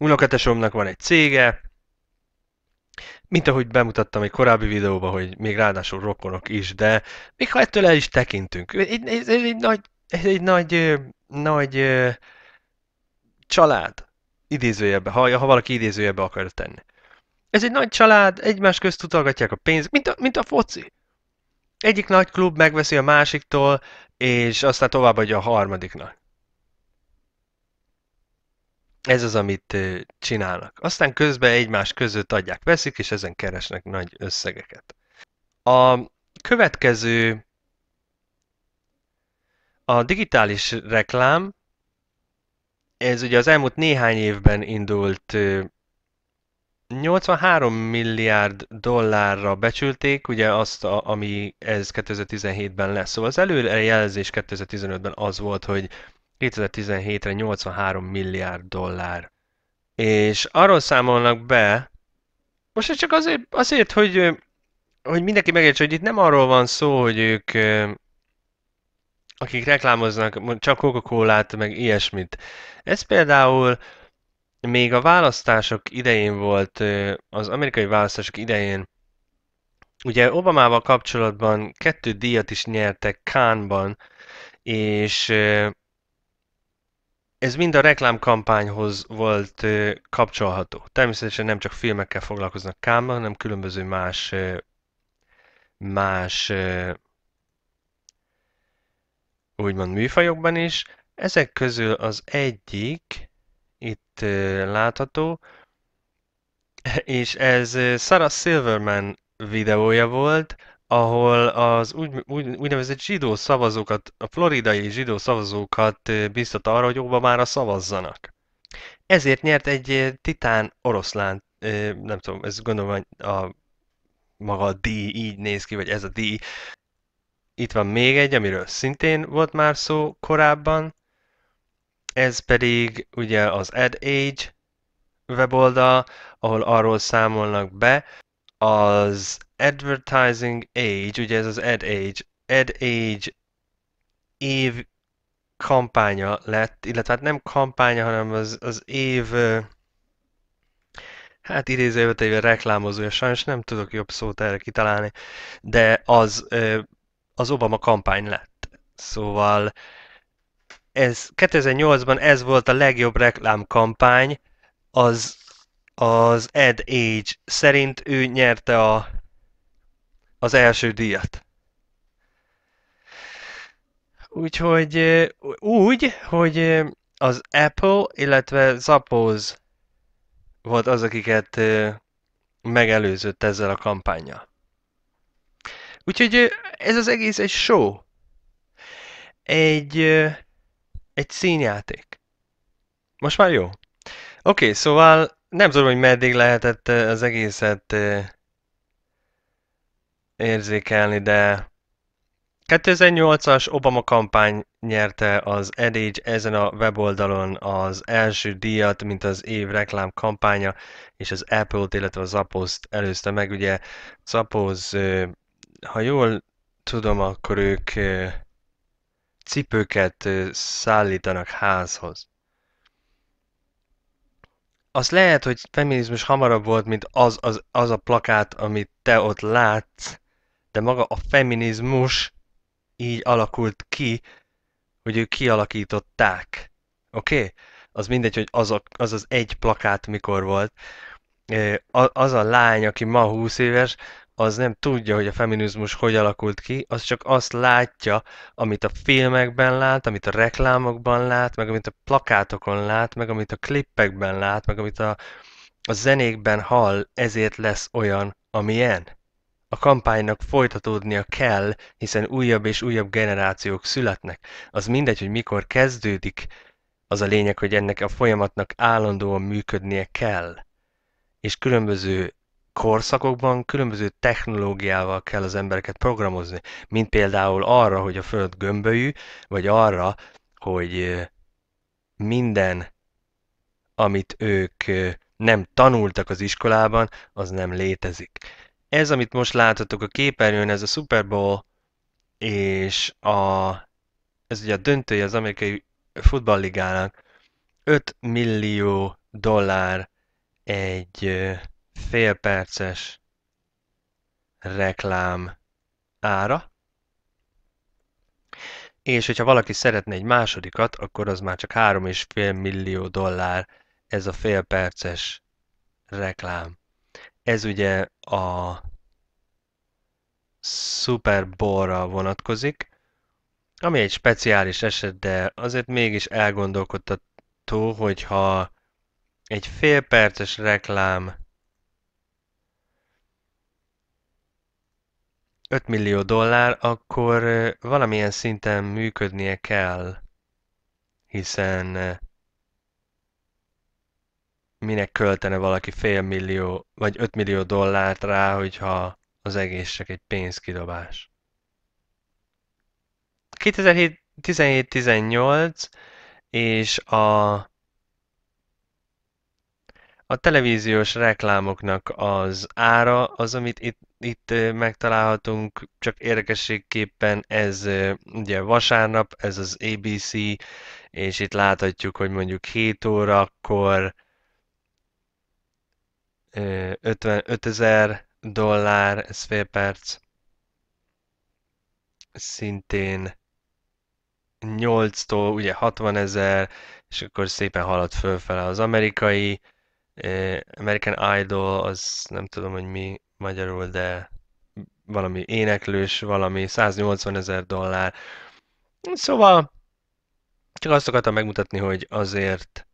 Unokatesomnak van egy cége, mint ahogy bemutattam egy korábbi videóban, hogy még ráadásul rokonok is, de még ha ettől el is tekintünk, egy, ez, ez egy nagy, ez egy nagy, nagy család, idézőjebbe, ha, ha valaki idézőjebbe akar tenni. Ez egy nagy család, egymás közt utalgatják a pénzt, mint a, mint a foci. Egyik nagy klub megveszi a másiktól, és aztán továbbadja a harmadiknak. Ez az, amit csinálnak. Aztán közben egymás között adják, veszik, és ezen keresnek nagy összegeket. A következő a digitális reklám, ez ugye az elmúlt néhány évben indult 83 milliárd dollárra becsülték, ugye azt, a, ami ez 2017-ben lesz. Szóval az előrejelzés 2015-ben az volt, hogy 2017-re 83 milliárd dollár. És arról számolnak be, most csak azért, azért hogy, hogy mindenki megértse, hogy itt nem arról van szó, hogy ők akik reklámoznak csak Coca-Colát, meg ilyesmit. Ez például még a választások idején volt, az amerikai választások idején, ugye Obamával kapcsolatban kettő díjat is nyertek Cannes-ban, és ez mind a reklámkampányhoz volt kapcsolható. Természetesen nem csak filmekkel foglalkoznak Cannes-ban, hanem különböző más más úgymond műfajokban is. Ezek közül az egyik itt látható, és ez Sarah Silverman videója volt, ahol az úgy, úgy, úgynevezett zsidó szavazókat, a floridai zsidó szavazókat biztat arra, hogy Obamára szavazzanak. Ezért nyert egy titán oroszlán, nem tudom, ez gondolom a maga a díj így néz ki, vagy ez a díj, itt van még egy, amiről szintén volt már szó korábban, ez pedig ugye az AdAge weboldal, ahol arról számolnak be, az Advertising Age, ugye ez az AdAge, AdAge év kampánya lett, illetve hát nem kampánya, hanem az, az év hát idézőjelben reklámozója, sajnos nem tudok jobb szót erre kitalálni, de az az Obama kampány lett. Szóval ez 2008-ban ez volt a legjobb reklámkampány, az, az Ed Age szerint ő nyerte a, az első díjat. Úgyhogy úgy, hogy az Apple, illetve Zappos volt az, akiket megelőzött ezzel a kampányjal. Úgyhogy ez az egész egy show. Egy, egy színjáték. Most már jó? Oké, okay, szóval nem tudom, hogy meddig lehetett az egészet érzékelni, de 2008-as Obama kampány nyerte az Edage ezen a weboldalon az első díjat, mint az év reklám kampánya, és az Apple-t, illetve az Zappos-t előzte meg. Ugye Zappos ha jól tudom, akkor ők cipőket szállítanak házhoz. Az lehet, hogy feminizmus hamarabb volt, mint az, az, az a plakát, amit te ott látsz, de maga a feminizmus így alakult ki, hogy ők kialakították. Oké? Okay? Az mindegy, hogy az, a, az az egy plakát mikor volt. Az a lány, aki ma 20 éves, az nem tudja, hogy a feminizmus hogy alakult ki, az csak azt látja, amit a filmekben lát, amit a reklámokban lát, meg amit a plakátokon lát, meg amit a klippekben lát, meg amit a, a zenékben hall, ezért lesz olyan, amilyen. A kampánynak folytatódnia kell, hiszen újabb és újabb generációk születnek. Az mindegy, hogy mikor kezdődik, az a lényeg, hogy ennek a folyamatnak állandóan működnie kell. És különböző korszakokban különböző technológiával kell az embereket programozni, mint például arra, hogy a Föld gömbölyű, vagy arra, hogy minden, amit ők nem tanultak az iskolában, az nem létezik. Ez, amit most láthatok a képernyőn, ez a Super Bowl, és a, ez ugye a döntője az amerikai futballligának, 5 millió dollár egy félperces reklám ára, és hogyha valaki szeretne egy másodikat, akkor az már csak 3,5 millió dollár ez a félperces reklám. Ez ugye a Super Bowl-ra vonatkozik, ami egy speciális eset, de azért mégis elgondolkodtató, hogyha egy félperces reklám 5 millió dollár, akkor valamilyen szinten működnie kell, hiszen minek költene valaki fél millió vagy 5 millió dollárt rá, hogyha az egész csak egy pénzkidobás. 2017-18 és a a televíziós reklámoknak az ára, az, amit itt, itt megtalálhatunk, csak érdekességképpen ez ugye vasárnap, ez az ABC, és itt láthatjuk, hogy mondjuk 7 órakor 55 ezer dollár, ez fél perc, szintén 8-tól ugye 60 ezer, és akkor szépen halad fölfele az amerikai, American Idol, az nem tudom, hogy mi magyarul, de valami éneklős, valami 180 ezer dollár. Szóval csak azt akartam megmutatni, hogy azért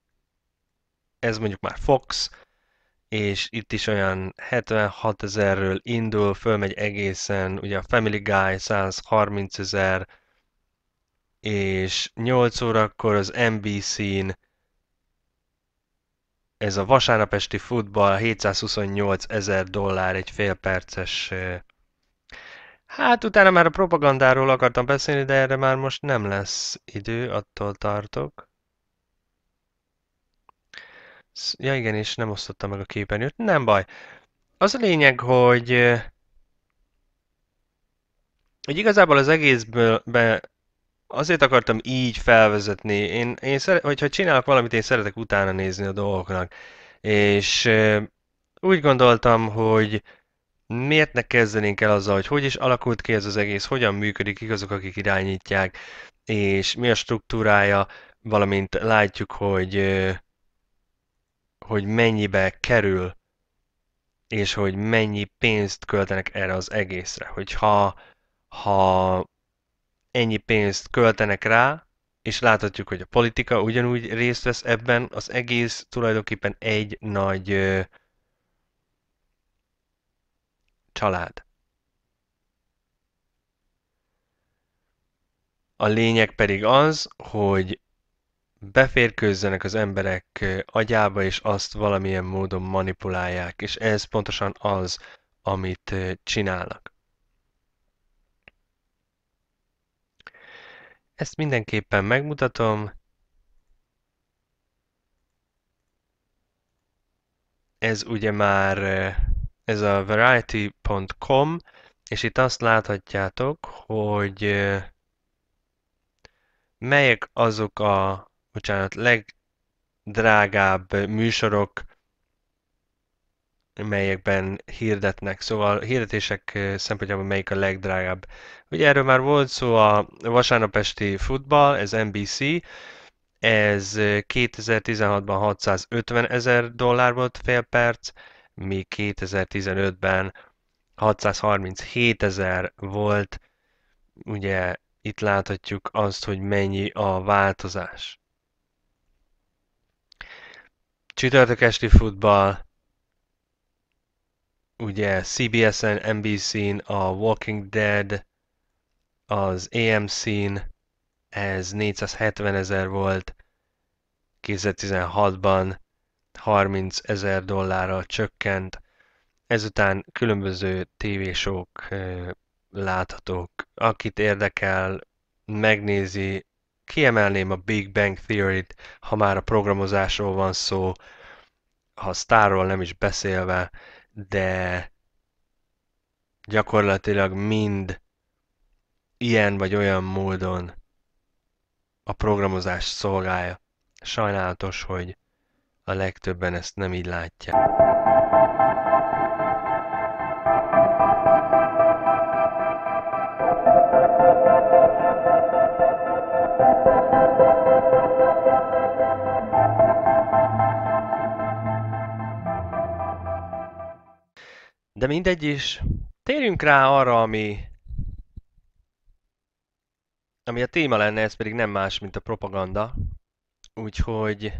ez mondjuk már Fox, és itt is olyan 76 ezerről indul, fölmegy egészen, ugye a Family Guy 130 ezer, és 8 órakor az NBC-n ez a vasárnap esti futball 728 ezer dollár egy félperces Hát utána már a propagandáról akartam beszélni, de erre már most nem lesz idő, attól tartok. Ja igen, és nem osztottam meg a képernyőt. Nem baj. Az a lényeg, hogy hogy igazából az egészből be azért akartam így felvezetni. Én, én szere, hogyha csinálok valamit, én szeretek utána nézni a dolgoknak. És úgy gondoltam, hogy miért ne kezdenénk el azzal, hogy hogy is alakult ki ez az egész, hogyan működik, kik azok, akik irányítják, és mi a struktúrája, valamint látjuk, hogy, hogy mennyibe kerül, és hogy mennyi pénzt költenek erre az egészre. Hogyha ha ennyi pénzt költenek rá, és láthatjuk, hogy a politika ugyanúgy részt vesz ebben, az egész tulajdonképpen egy nagy ö, család. A lényeg pedig az, hogy beférkőzzenek az emberek agyába, és azt valamilyen módon manipulálják, és ez pontosan az, amit csinálnak. Ezt mindenképpen megmutatom. Ez ugye már ez a variety.com, és itt azt láthatjátok, hogy melyek azok a, bocsánat, legdrágább műsorok, melyekben hirdetnek. Szóval hirdetések szempontjából melyik a legdrágább. Ugye erről már volt szó a vasárnap futball, ez NBC, ez 2016-ban 650 ezer dollár volt fél perc, míg 2015-ben 637 ezer volt. Ugye itt láthatjuk azt, hogy mennyi a változás. Csütörtök esti futball, ugye CBS-en, NBC-n, a Walking Dead, az AMC-n ez 470 ezer volt, 2016-ban 30 ezer dollárral csökkent, Ezután különböző tévésók láthatók. Akit érdekel, megnézi, kiemelném a Big Bang Theory-t, ha már a programozásról van szó, ha sztárról nem is beszélve, de gyakorlatilag mind ilyen vagy olyan módon a programozás szolgálja. Sajnálatos, hogy a legtöbben ezt nem így látják. De mindegy is, térjünk rá arra, ami, ami a téma lenne, ez pedig nem más, mint a propaganda. Úgyhogy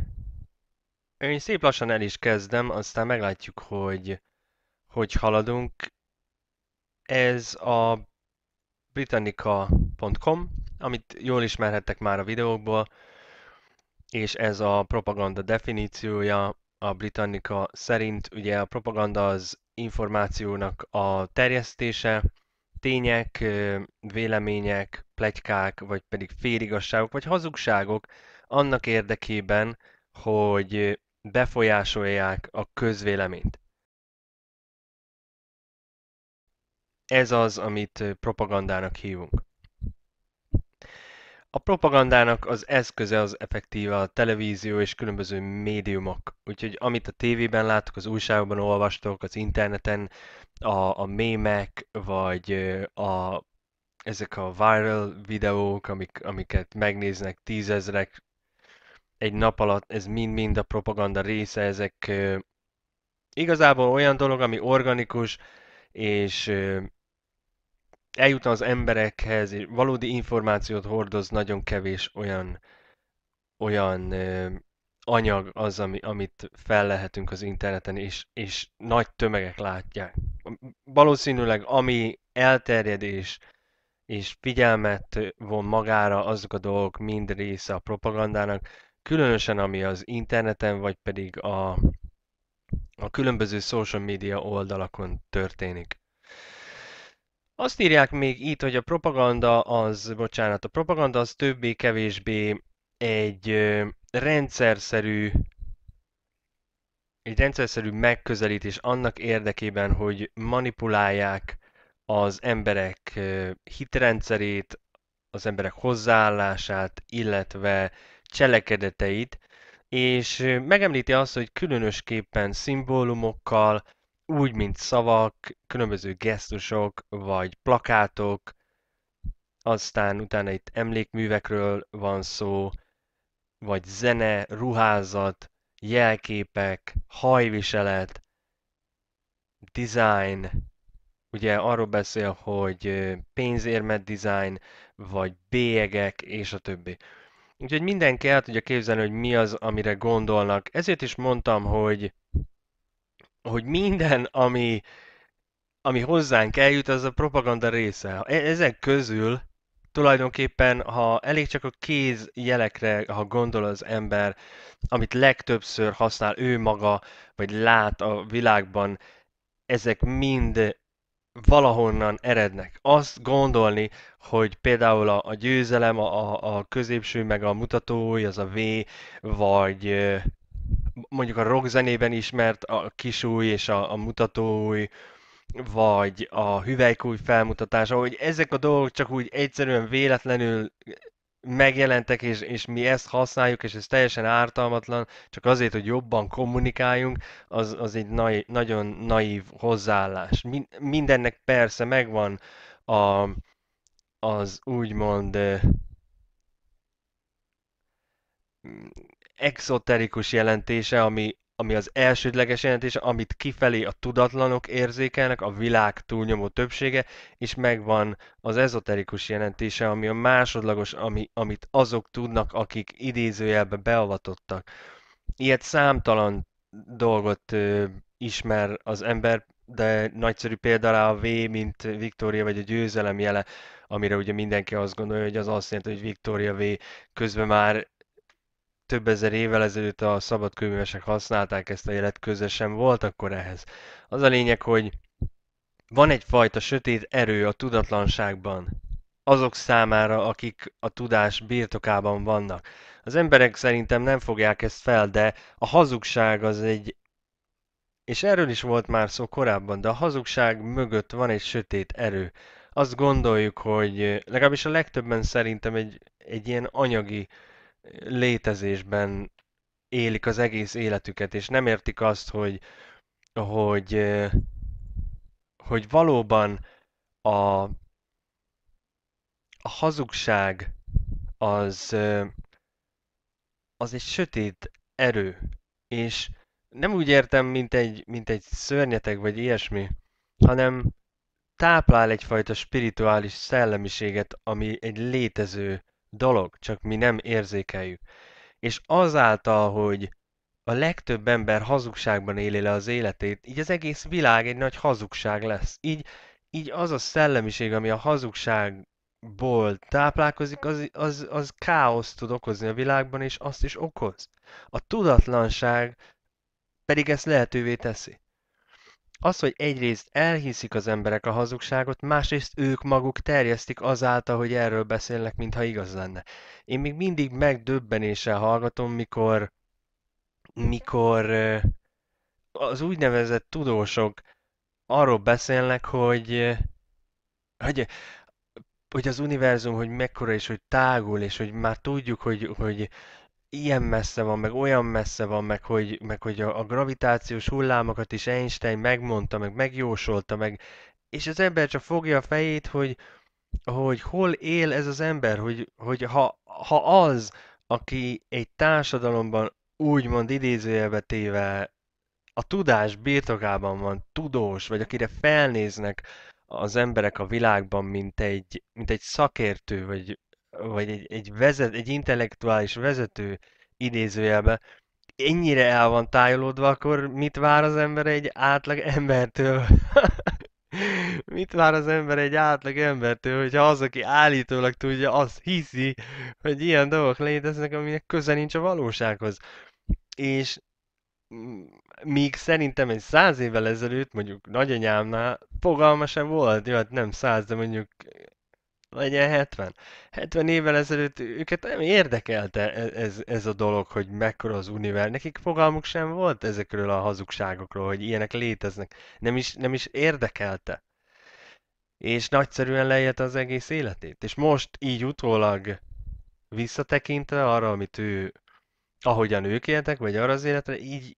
én szép lassan el is kezdem, aztán meglátjuk, hogy hogy haladunk. Ez a britannica.com, amit jól ismerhettek már a videókból, és ez a propaganda definíciója a Britannica szerint. Ugye a propaganda az információnak a terjesztése, tények, vélemények, plegykák, vagy pedig féligasságok, vagy hazugságok annak érdekében, hogy befolyásolják a közvéleményt. Ez az, amit propagandának hívunk. A propagandának az eszköze az effektíve a televízió és különböző médiumok. Úgyhogy amit a tévében láttok, az újságokban olvastok, az interneten, a, a mémek, vagy a, ezek a viral videók, amik, amiket megnéznek tízezrek egy nap alatt, ez mind-mind a propaganda része, ezek igazából olyan dolog, ami organikus, és eljutna az emberekhez, és valódi információt hordoz, nagyon kevés olyan, olyan ö, anyag az, ami, amit fellehetünk az interneten, és, és nagy tömegek látják. Valószínűleg ami elterjed és, és figyelmet von magára, azok a dolgok mind része a propagandának, különösen ami az interneten, vagy pedig a, a különböző social media oldalakon történik. Azt írják még itt, hogy a propaganda az, bocsánat, a propaganda az többé-kevésbé egy rendszerszerű egy rendszerszerű megközelítés annak érdekében, hogy manipulálják az emberek hitrendszerét, az emberek hozzáállását, illetve cselekedeteit, és megemlíti azt, hogy különösképpen szimbólumokkal, úgy, mint szavak, különböző gesztusok, vagy plakátok, aztán utána itt emlékművekről van szó, vagy zene, ruházat, jelképek, hajviselet, design, ugye arról beszél, hogy pénzérmet design, vagy bélyegek, és a többi. Úgyhogy mindenki el tudja képzelni, hogy mi az, amire gondolnak. Ezért is mondtam, hogy hogy minden, ami, ami hozzánk eljut, az a propaganda része. E, ezek közül tulajdonképpen, ha elég csak a kéz jelekre, ha gondol az ember, amit legtöbbször használ ő maga, vagy lát a világban, ezek mind valahonnan erednek. Azt gondolni, hogy például a, győzelem, a, a középső, meg a mutatói, az a V, vagy mondjuk a rockzenében ismert a kisúj és a, a mutatóúj, vagy a hüvelykúj felmutatása, hogy ezek a dolgok csak úgy egyszerűen véletlenül megjelentek, és, és mi ezt használjuk, és ez teljesen ártalmatlan, csak azért, hogy jobban kommunikáljunk, az, az egy na, nagyon naív hozzáállás. Mindennek persze megvan a, az úgymond exoterikus jelentése, ami, ami az elsődleges jelentése, amit kifelé a tudatlanok érzékelnek, a világ túlnyomó többsége, és megvan az ezoterikus jelentése, ami a másodlagos, ami, amit azok tudnak, akik idézőjelbe beavatottak. Ilyet számtalan dolgot ö, ismer az ember, de nagyszerű példa a V, mint Viktória vagy a győzelem jele, amire ugye mindenki azt gondolja, hogy az azt jelenti, hogy Viktória V közben már több ezer évvel ezelőtt a szabadkőművesek használták ezt a jelet, közösen volt akkor ehhez. Az a lényeg, hogy van egyfajta sötét erő a tudatlanságban, azok számára, akik a tudás birtokában vannak. Az emberek szerintem nem fogják ezt fel, de a hazugság az egy, és erről is volt már szó korábban, de a hazugság mögött van egy sötét erő. Azt gondoljuk, hogy legalábbis a legtöbben szerintem egy, egy ilyen anyagi létezésben élik az egész életüket, és nem értik azt, hogy, hogy, hogy valóban a, a hazugság az, az egy sötét erő, és nem úgy értem, mint egy, mint egy szörnyeteg vagy ilyesmi, hanem táplál egyfajta spirituális szellemiséget, ami egy létező dolog, csak mi nem érzékeljük. És azáltal, hogy a legtöbb ember hazugságban éli le az életét, így az egész világ egy nagy hazugság lesz. Így, így az a szellemiség, ami a hazugságból táplálkozik, az, az, az káoszt tud okozni a világban, és azt is okoz. A tudatlanság pedig ezt lehetővé teszi. Az, hogy egyrészt elhiszik az emberek a hazugságot, másrészt ők maguk terjesztik azáltal, hogy erről beszélnek, mintha igaz lenne. Én még mindig megdöbbenéssel hallgatom, mikor, mikor az úgynevezett tudósok arról beszélnek, hogy, hogy, hogy az univerzum, hogy mekkora és hogy tágul, és hogy már tudjuk, hogy, hogy ilyen messze van, meg olyan messze van, meg hogy, meg hogy a, a gravitációs hullámokat is Einstein megmondta, meg megjósolta, meg és az ember csak fogja a fejét, hogy, hogy hol él ez az ember, hogy, hogy ha, ha az, aki egy társadalomban úgymond idézőjelbe téve a tudás birtokában van, tudós, vagy akire felnéznek az emberek a világban, mint egy, mint egy szakértő, vagy, vagy egy, egy, vezet, egy intellektuális vezető idézőjelbe, ennyire el van tájolódva, akkor mit vár az ember egy átlag embertől? mit vár az ember egy átlag embertől, hogyha az, aki állítólag tudja, az hiszi, hogy ilyen dolgok léteznek, aminek köze nincs a valósághoz. És míg szerintem egy száz évvel ezelőtt, mondjuk nagyanyámnál fogalma sem volt, jó, hát nem száz, de mondjuk legyen 70. 70 évvel ezelőtt őket nem érdekelte e- ez, ez a dolog, hogy mekkora az univer. Nekik fogalmuk sem volt ezekről a hazugságokról, hogy ilyenek léteznek. Nem is, nem is érdekelte. És nagyszerűen lejelte az egész életét. És most így utólag visszatekintve arra, amit ő, ahogyan ők éltek, vagy arra az életre, így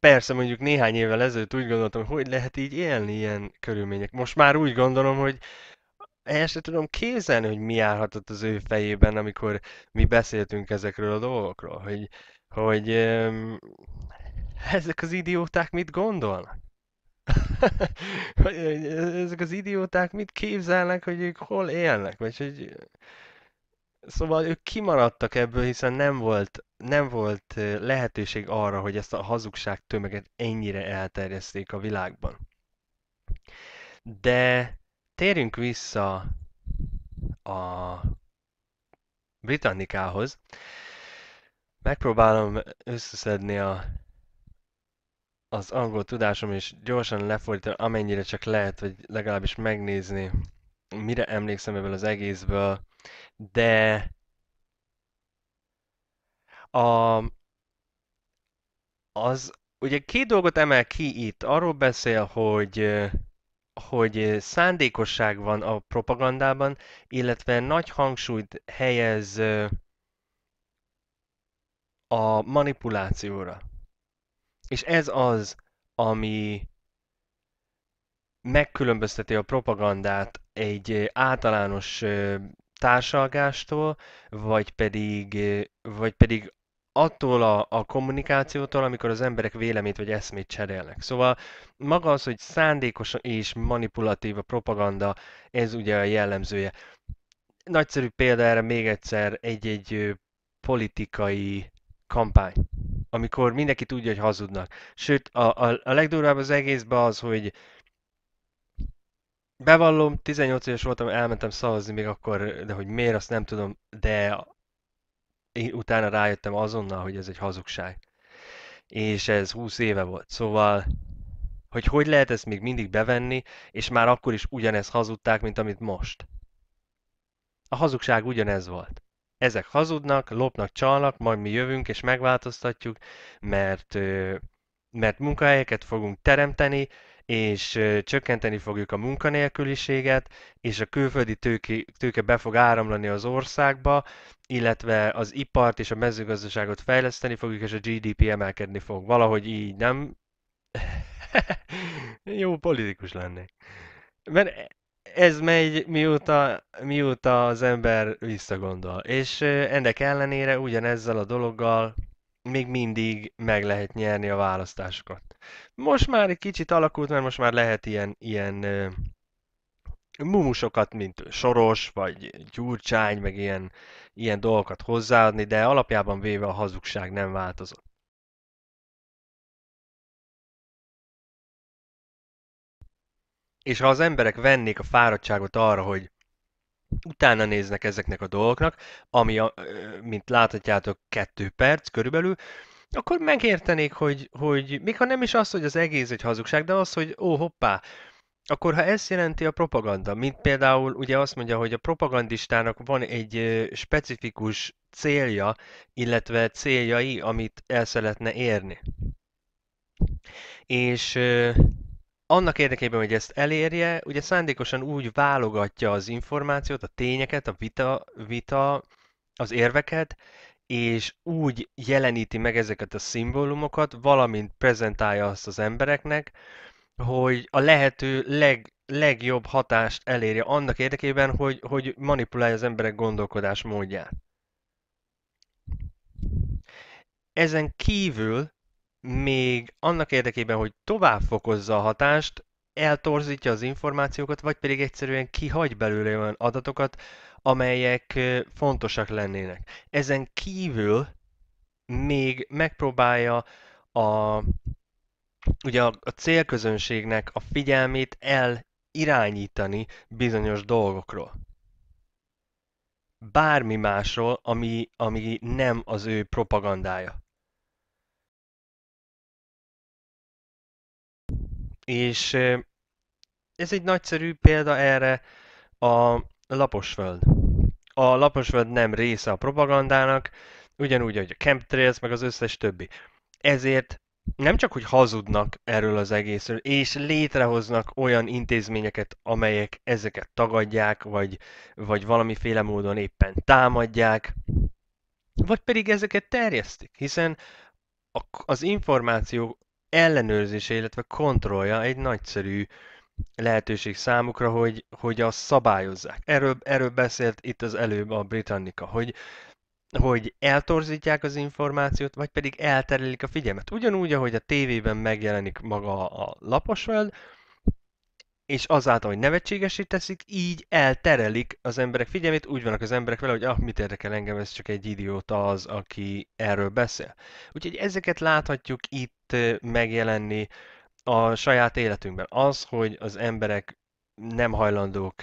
persze mondjuk néhány évvel ezelőtt úgy gondoltam, hogy lehet így élni ilyen körülmények. Most már úgy gondolom, hogy el sem tudom képzelni, hogy mi járhatott az ő fejében, amikor mi beszéltünk ezekről a dolgokról, hogy, hogy um, ezek az idióták mit gondolnak? ezek az idióták mit képzelnek, hogy ők hol élnek, vagy hogy... Szóval ők kimaradtak ebből, hiszen nem volt, nem volt lehetőség arra, hogy ezt a hazugság tömeget ennyire elterjeszték a világban. De térjünk vissza a Britannikához. Megpróbálom összeszedni a, az angol tudásom, és gyorsan lefordítani, amennyire csak lehet, vagy legalábbis megnézni, mire emlékszem ebből az egészből, de a, az, ugye két dolgot emel ki itt. Arról beszél, hogy hogy szándékosság van a propagandában, illetve nagy hangsúlyt helyez a manipulációra. És ez az, ami megkülönbözteti a propagandát egy általános társalgástól, vagy pedig, vagy pedig attól a, a kommunikációtól, amikor az emberek vélemét vagy eszmét cserélnek. Szóval maga az, hogy szándékos és manipulatív a propaganda, ez ugye a jellemzője. Nagyszerű példa erre még egyszer egy-egy politikai kampány, amikor mindenki tudja, hogy hazudnak. Sőt, a, a, a legdurvább az egészben az, hogy bevallom, 18 éves voltam, elmentem szavazni még akkor, de hogy miért, azt nem tudom, de én utána rájöttem azonnal, hogy ez egy hazugság. És ez 20 éve volt. Szóval, hogy hogy lehet ezt még mindig bevenni, és már akkor is ugyanezt hazudták, mint amit most. A hazugság ugyanez volt. Ezek hazudnak, lopnak, csalnak, majd mi jövünk és megváltoztatjuk, mert, mert munkahelyeket fogunk teremteni, és csökkenteni fogjuk a munkanélküliséget, és a külföldi tőke, tőke be fog áramlani az országba, illetve az ipart és a mezőgazdaságot fejleszteni fogjuk, és a GDP emelkedni fog. Valahogy így, nem? Jó politikus lennék. Mert ez megy, mióta, mióta az ember visszagondol. És ennek ellenére ugyanezzel a dologgal még mindig meg lehet nyerni a választásokat. Most már egy kicsit alakult, mert most már lehet ilyen, ilyen mumusokat, mint Soros, vagy Gyurcsány, meg ilyen, ilyen dolgokat hozzáadni, de alapjában véve a hazugság nem változott. És ha az emberek vennék a fáradtságot arra, hogy utána néznek ezeknek a dolgoknak, ami, mint láthatjátok, kettő perc körülbelül, akkor megértenék, hogy, hogy még ha nem is az, hogy az egész egy hazugság, de az, hogy ó, hoppá, akkor ha ezt jelenti a propaganda, mint például ugye azt mondja, hogy a propagandistának van egy specifikus célja, illetve céljai, amit el szeretne érni. És annak érdekében, hogy ezt elérje, ugye szándékosan úgy válogatja az információt, a tényeket, a vita, vita az érveket, és úgy jeleníti meg ezeket a szimbólumokat, valamint prezentálja azt az embereknek, hogy a lehető leg, legjobb hatást elérje annak érdekében, hogy, hogy manipulálja az emberek gondolkodás módját. Ezen kívül még annak érdekében, hogy tovább fokozza a hatást, eltorzítja az információkat, vagy pedig egyszerűen kihagy belőle olyan adatokat, amelyek fontosak lennének. Ezen kívül még megpróbálja a, ugye a, a célközönségnek a figyelmét elirányítani bizonyos dolgokról. Bármi másról, ami, ami nem az ő propagandája. És ez egy nagyszerű példa erre a Laposföld. A Laposföld nem része a propagandának, ugyanúgy, hogy a chemtrails, meg az összes többi. Ezért nem csak, hogy hazudnak erről az egészről, és létrehoznak olyan intézményeket, amelyek ezeket tagadják, vagy, vagy valamiféle módon éppen támadják, vagy pedig ezeket terjesztik, hiszen az információ ellenőrzése, illetve kontrollja egy nagyszerű lehetőség számukra, hogy, hogy azt szabályozzák. Erről, erről beszélt itt az előbb a Britannica, hogy, hogy eltorzítják az információt, vagy pedig elterelik a figyelmet. Ugyanúgy, ahogy a tévében megjelenik maga a laposföld, és azáltal, hogy nevetségesé teszik, így elterelik az emberek figyelmét, úgy vannak az emberek vele, hogy ah, mit érdekel engem, ez csak egy idióta az, aki erről beszél. Úgyhogy ezeket láthatjuk itt megjelenni a saját életünkben. Az, hogy az emberek nem hajlandók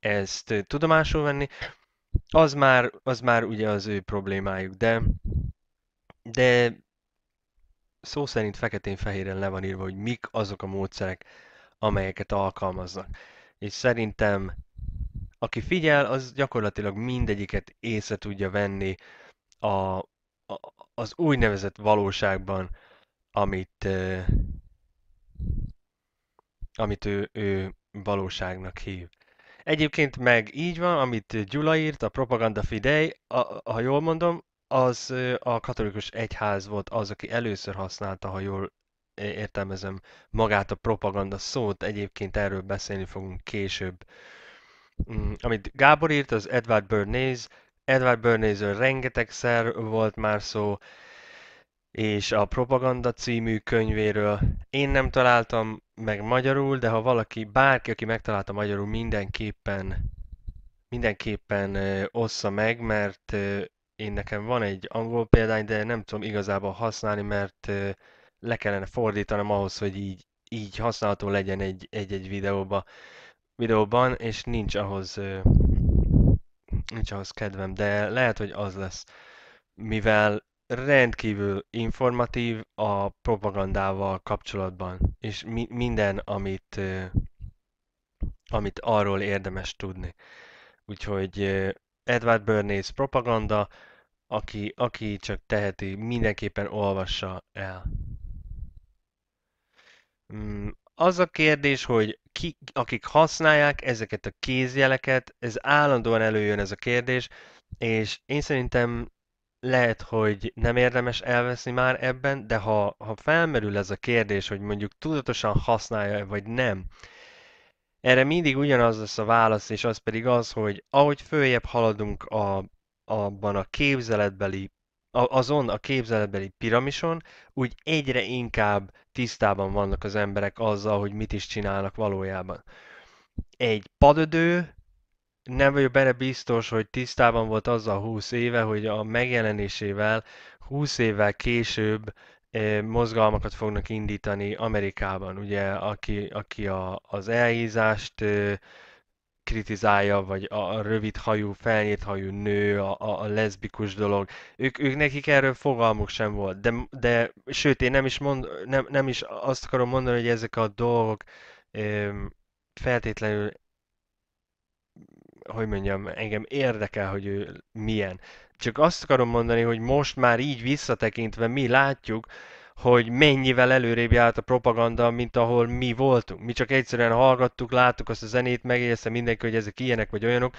ezt tudomásul venni, az már, az már ugye az ő problémájuk, de, de szó szerint feketén-fehéren le van írva, hogy mik azok a módszerek, amelyeket alkalmaznak. És szerintem aki figyel, az gyakorlatilag mindegyiket észre tudja venni a, a, az úgynevezett valóságban, amit, amit ő, ő valóságnak hív. Egyébként meg így van, amit Gyula írt, a Propaganda Fidei, ha jól mondom, az a katolikus egyház volt az, aki először használta, ha jól értelmezem magát a propaganda szót, egyébként erről beszélni fogunk később. Mm, amit Gábor írt, az Edward Bernays, Edward Bernaysről rengetegszer volt már szó, és a Propaganda című könyvéről én nem találtam meg magyarul, de ha valaki, bárki, aki megtalálta magyarul, mindenképpen mindenképpen ossza meg, mert én nekem van egy angol példány, de nem tudom igazából használni, mert le kellene fordítanom ahhoz, hogy így, így használható legyen egy-egy videóba, videóban, és nincs ahhoz, nincs ahhoz kedvem, de lehet, hogy az lesz. mivel rendkívül informatív a propagandával kapcsolatban, és mi, minden, amit, amit arról érdemes tudni. Úgyhogy Edward Bernays propaganda, aki, aki csak teheti, mindenképpen olvassa el. Mm, az a kérdés, hogy ki, akik használják ezeket a kézjeleket, ez állandóan előjön ez a kérdés, és én szerintem lehet, hogy nem érdemes elveszni már ebben, de ha, ha felmerül ez a kérdés, hogy mondjuk tudatosan használja vagy nem, erre mindig ugyanaz lesz a válasz, és az pedig az, hogy ahogy följebb haladunk a, abban a képzeletbeli, azon a képzeletbeli piramison, úgy egyre inkább tisztában vannak az emberek azzal, hogy mit is csinálnak valójában. Egy padödő nem vagyok benne biztos, hogy tisztában volt azzal 20 éve, hogy a megjelenésével 20 évvel később eh, mozgalmakat fognak indítani Amerikában, ugye, aki, aki a, az elhízást eh, kritizálja, vagy a, a rövid hajú, felnyírt hajú nő, a, a, a leszbikus dolog. Ők, ők nekik erről fogalmuk sem volt. De, de sőt, én nem is, mond, nem, nem is azt akarom mondani, hogy ezek a dolgok eh, feltétlenül hogy mondjam, engem érdekel, hogy ő milyen. Csak azt akarom mondani, hogy most már így visszatekintve mi látjuk, hogy mennyivel előrébb járt a propaganda, mint ahol mi voltunk. Mi csak egyszerűen hallgattuk, láttuk azt a zenét, megérezte mindenki, hogy ezek ilyenek vagy olyanok.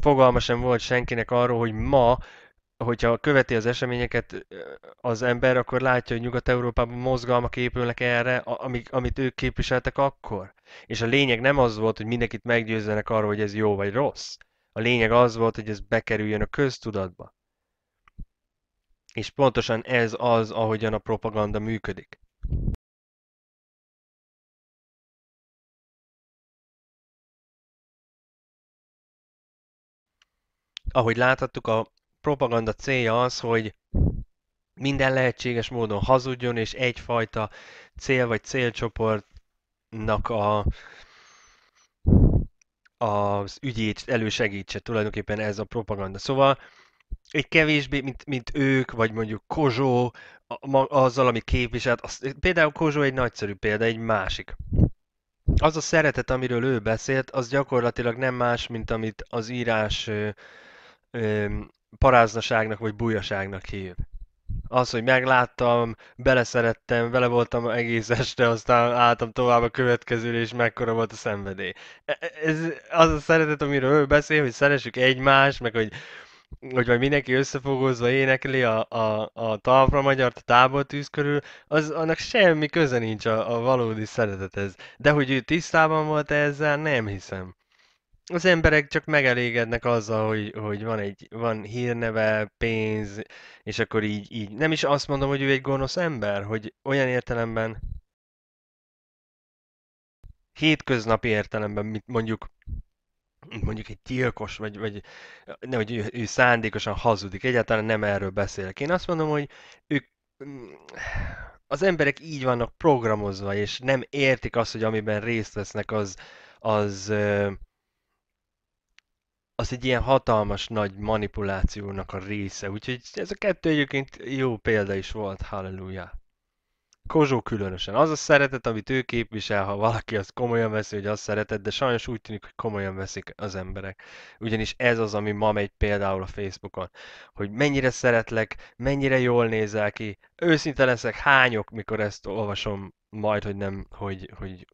Fogalma sem volt senkinek arról, hogy ma hogyha követi az eseményeket az ember, akkor látja, hogy Nyugat-Európában mozgalmak épülnek erre, amik, amit ők képviseltek akkor. És a lényeg nem az volt, hogy mindenkit meggyőzzenek arról, hogy ez jó vagy rossz. A lényeg az volt, hogy ez bekerüljön a köztudatba. És pontosan ez az, ahogyan a propaganda működik. Ahogy láthattuk, a propaganda célja az, hogy minden lehetséges módon hazudjon, és egyfajta cél vagy célcsoportnak a, az ügyét elősegítse, tulajdonképpen ez a propaganda. Szóval egy kevésbé, mint, mint ők, vagy mondjuk Kozsó, azzal, ami képviselt. Az, például Kozsó egy nagyszerű példa, egy másik. Az a szeretet, amiről ő beszélt, az gyakorlatilag nem más, mint amit az írás ö, ö, paráznaságnak vagy bujaságnak hív. Az, hogy megláttam, beleszerettem, vele voltam egész este, aztán álltam tovább a következőre, és mekkora volt a szenvedély. E, e, ez az a szeretet, amiről ő beszél, hogy szeressük egymást, meg hogy hogy majd mindenki összefogózva énekli a, a, a talpra magyart a tábortűz körül, az annak semmi köze nincs a, a valódi szeretethez. De hogy ő tisztában volt ezzel, nem hiszem az emberek csak megelégednek azzal, hogy, hogy van egy van hírneve, pénz, és akkor így, így. Nem is azt mondom, hogy ő egy gonosz ember, hogy olyan értelemben, hétköznapi értelemben, mint mondjuk mondjuk egy gyilkos, vagy, vagy ne, hogy ő, ő szándékosan hazudik. Egyáltalán nem erről beszélek. Én azt mondom, hogy ők az emberek így vannak programozva, és nem értik azt, hogy amiben részt vesznek, az, az, az egy ilyen hatalmas nagy manipulációnak a része, úgyhogy ez a kettő egyébként jó példa is volt, halleluja. Kozsó különösen. Az a szeretet, amit ő képvisel, ha valaki azt komolyan veszi, hogy azt szeretet, de sajnos úgy tűnik, hogy komolyan veszik az emberek. Ugyanis ez az, ami ma megy például a Facebookon. Hogy mennyire szeretlek, mennyire jól nézel ki, őszinte leszek, hányok, mikor ezt olvasom, majd, hogy nem, hogy, hogy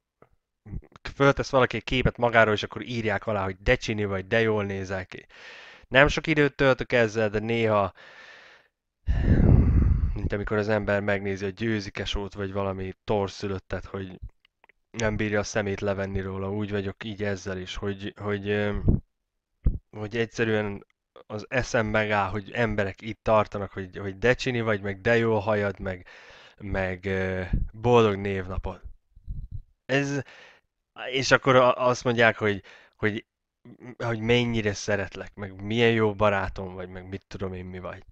föltesz valaki egy képet magáról, és akkor írják alá, hogy de csini vagy, de jól nézel ki. Nem sok időt töltök ezzel, de néha mint amikor az ember megnézi a győzikesót, vagy valami torszülöttet, hogy nem bírja a szemét levenni róla. Úgy vagyok így ezzel is, hogy, hogy, hogy egyszerűen az eszem megáll, hogy emberek itt tartanak, hogy, hogy de csini vagy, meg de jó hajad, meg, meg boldog névnapod. Ez, és akkor azt mondják, hogy, hogy, hogy mennyire szeretlek, meg milyen jó barátom vagy, meg mit tudom én mi vagy.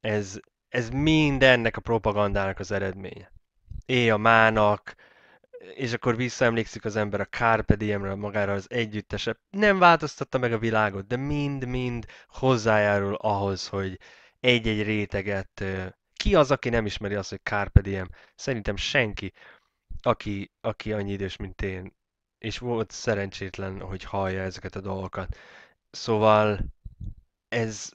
Ez, ez mindennek a propagandának az eredménye. Éj a mának, és akkor visszaemlékszik az ember a Carpe Diemre, magára az együttese. Nem változtatta meg a világot, de mind-mind hozzájárul ahhoz, hogy egy-egy réteget. Ki az, aki nem ismeri azt, hogy Carpe Diem? Szerintem senki, aki, aki annyi idős, mint én, és volt szerencsétlen, hogy hallja ezeket a dolgokat. Szóval ez,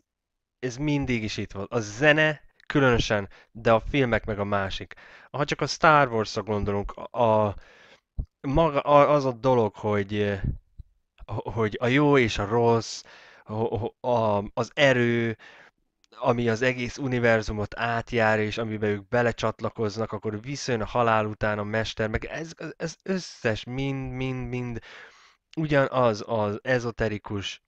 ez mindig is itt volt. A zene különösen, de a filmek meg a másik. Ha csak a Star Wars-ra gondolunk, a, maga az a dolog, hogy, hogy a jó és a rossz, az erő, ami az egész univerzumot átjár, és amiben ők belecsatlakoznak, akkor visszajön a halál után a mester, meg ez, ez összes, mind, mind, mind ugyanaz az ezoterikus,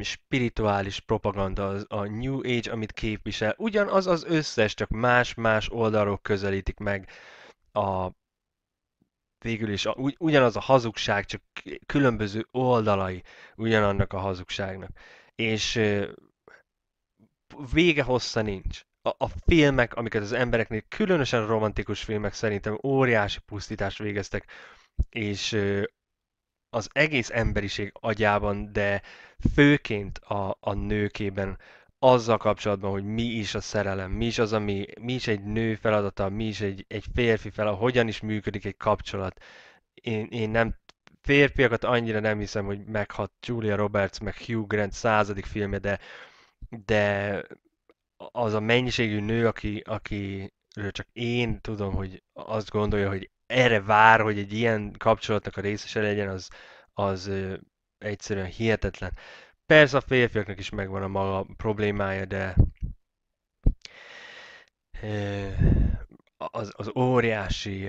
spirituális propaganda, az, a New Age, amit képvisel, ugyanaz az összes, csak más-más oldalról közelítik meg a végül is a, ugyanaz a hazugság, csak különböző oldalai ugyanannak a hazugságnak. És vége hossza nincs. A, a filmek, amiket az embereknél, különösen a romantikus filmek szerintem óriási pusztítást végeztek, és az egész emberiség agyában, de főként a, a nőkében azzal kapcsolatban, hogy mi is a szerelem, mi is az, ami, mi is egy nő feladata, mi is egy, egy férfi feladata, hogyan is működik egy kapcsolat. Én, én nem férfiakat annyira nem hiszem, hogy meghat Julia Roberts, meg Hugh Grant századik filmje, de, de az a mennyiségű nő, aki, akiről csak én tudom, hogy azt gondolja, hogy erre vár, hogy egy ilyen kapcsolatnak a részese legyen, az, az egyszerűen hihetetlen. Persze a férfiaknak is megvan a maga problémája, de az, az óriási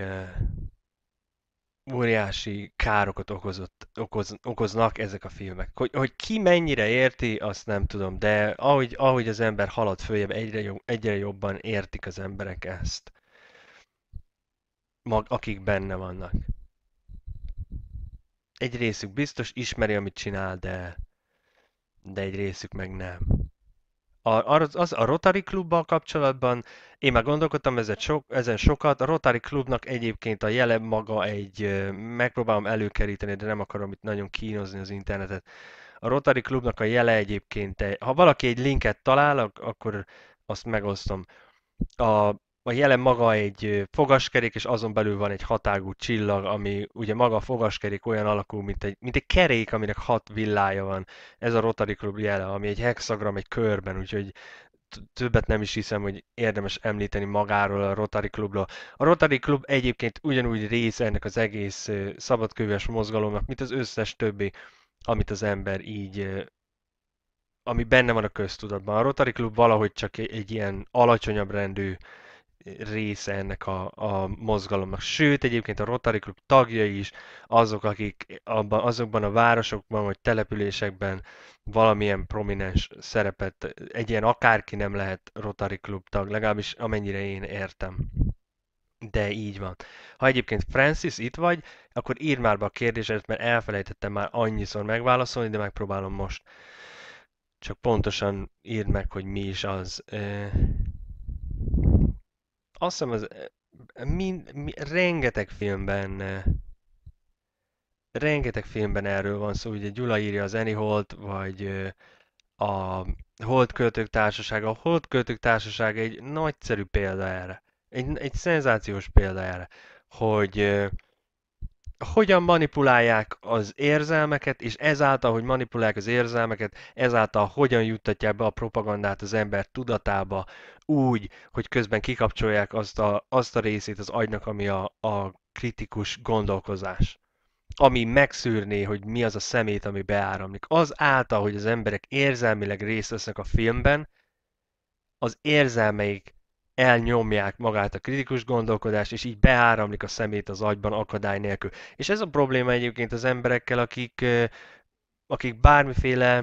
óriási károkat okozott, okoz, okoznak ezek a filmek. Hogy, hogy ki mennyire érti, azt nem tudom, de ahogy, ahogy az ember halad följebb, egyre, jobb, egyre jobban értik az emberek ezt. Mag, akik benne vannak. Egy részük biztos ismeri, amit csinál, de de egy részük meg nem. A, az, az, a Rotary Klubbal kapcsolatban én már gondolkodtam ezen, sok, ezen sokat. A Rotary Klubnak egyébként a jele maga egy, megpróbálom előkeríteni, de nem akarom itt nagyon kínozni az internetet. A Rotary Klubnak a jele egyébként, egy, ha valaki egy linket talál, akkor azt megosztom. A a jelen maga egy fogaskerék, és azon belül van egy hatágú csillag, ami ugye maga a fogaskerék olyan alakú, mint egy, mint egy kerék, aminek hat villája van. Ez a Rotary Club jele, ami egy hexagram egy körben, úgyhogy többet nem is hiszem, hogy érdemes említeni magáról a Rotary Clubról. A Rotary Club egyébként ugyanúgy része ennek az egész szabadköves mozgalomnak, mint az összes többi, amit az ember így ami benne van a köztudatban. A Rotary Club valahogy csak egy ilyen alacsonyabb rendű része ennek a, a mozgalomnak. Sőt, egyébként a Rotary Club tagjai is azok, akik abban, azokban a városokban vagy településekben valamilyen prominens szerepet, egy ilyen akárki nem lehet Rotary Club tag, legalábbis amennyire én értem. De így van. Ha egyébként Francis itt vagy, akkor írd már be a kérdéset, mert elfelejtettem már annyiszor megválaszolni, de megpróbálom most. Csak pontosan írd meg, hogy mi is az azt hiszem, az mind, mind, rengeteg filmben rengeteg filmben erről van szó, ugye Gyula írja az Anyholt, vagy a Holdköltők Társasága. A Holdköltők Társasága egy nagyszerű példa erre. Egy, egy szenzációs példa erre, hogy hogyan manipulálják az érzelmeket, és ezáltal, hogy manipulálják az érzelmeket, ezáltal hogyan juttatják be a propagandát az ember tudatába úgy, hogy közben kikapcsolják azt a, azt a részét az agynak, ami a, a kritikus gondolkozás ami megszűrné, hogy mi az a szemét, ami beáramlik. Az által, hogy az emberek érzelmileg részt vesznek a filmben, az érzelmeik elnyomják magát a kritikus gondolkodást, és így beáramlik a szemét az agyban akadály nélkül. És ez a probléma egyébként az emberekkel, akik, akik bármiféle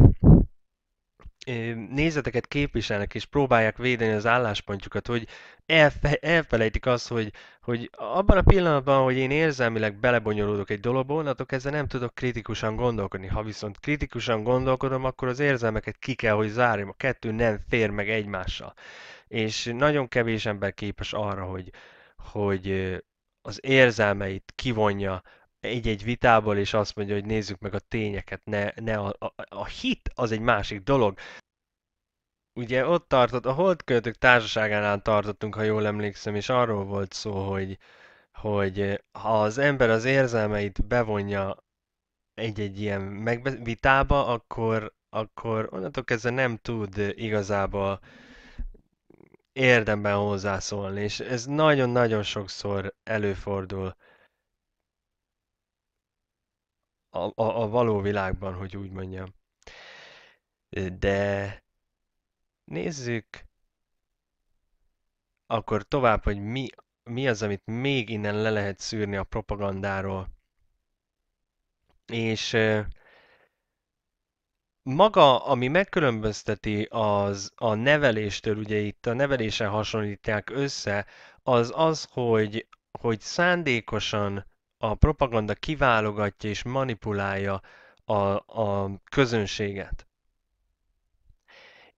nézeteket képviselnek, és próbálják védeni az álláspontjukat, hogy elfe, elfelejtik azt, hogy, hogy abban a pillanatban, hogy én érzelmileg belebonyolódok egy dologba, onnantól kezdve nem tudok kritikusan gondolkodni. Ha viszont kritikusan gondolkodom, akkor az érzelmeket ki kell, hogy zárjam. A kettő nem fér meg egymással és nagyon kevés ember képes arra, hogy, hogy az érzelmeit kivonja egy-egy vitából, és azt mondja, hogy nézzük meg a tényeket, ne, ne a, a, a hit az egy másik dolog. ugye ott tartott, a Holdköltők társaságánál tartottunk, ha jól emlékszem, és arról volt szó, hogy, hogy ha az ember az érzelmeit bevonja egy-egy ilyen megbe- vitába, akkor, akkor onnantól kezdve nem tud igazából érdemben hozzászólni, és ez nagyon-nagyon sokszor előfordul a, a, a való világban, hogy úgy mondjam. De nézzük akkor tovább, hogy mi, mi az, amit még innen le lehet szűrni a propagandáról. És maga, ami megkülönbözteti az a neveléstől, ugye itt a nevelésen hasonlítják össze, az az, hogy, hogy szándékosan a propaganda kiválogatja és manipulálja a, a közönséget.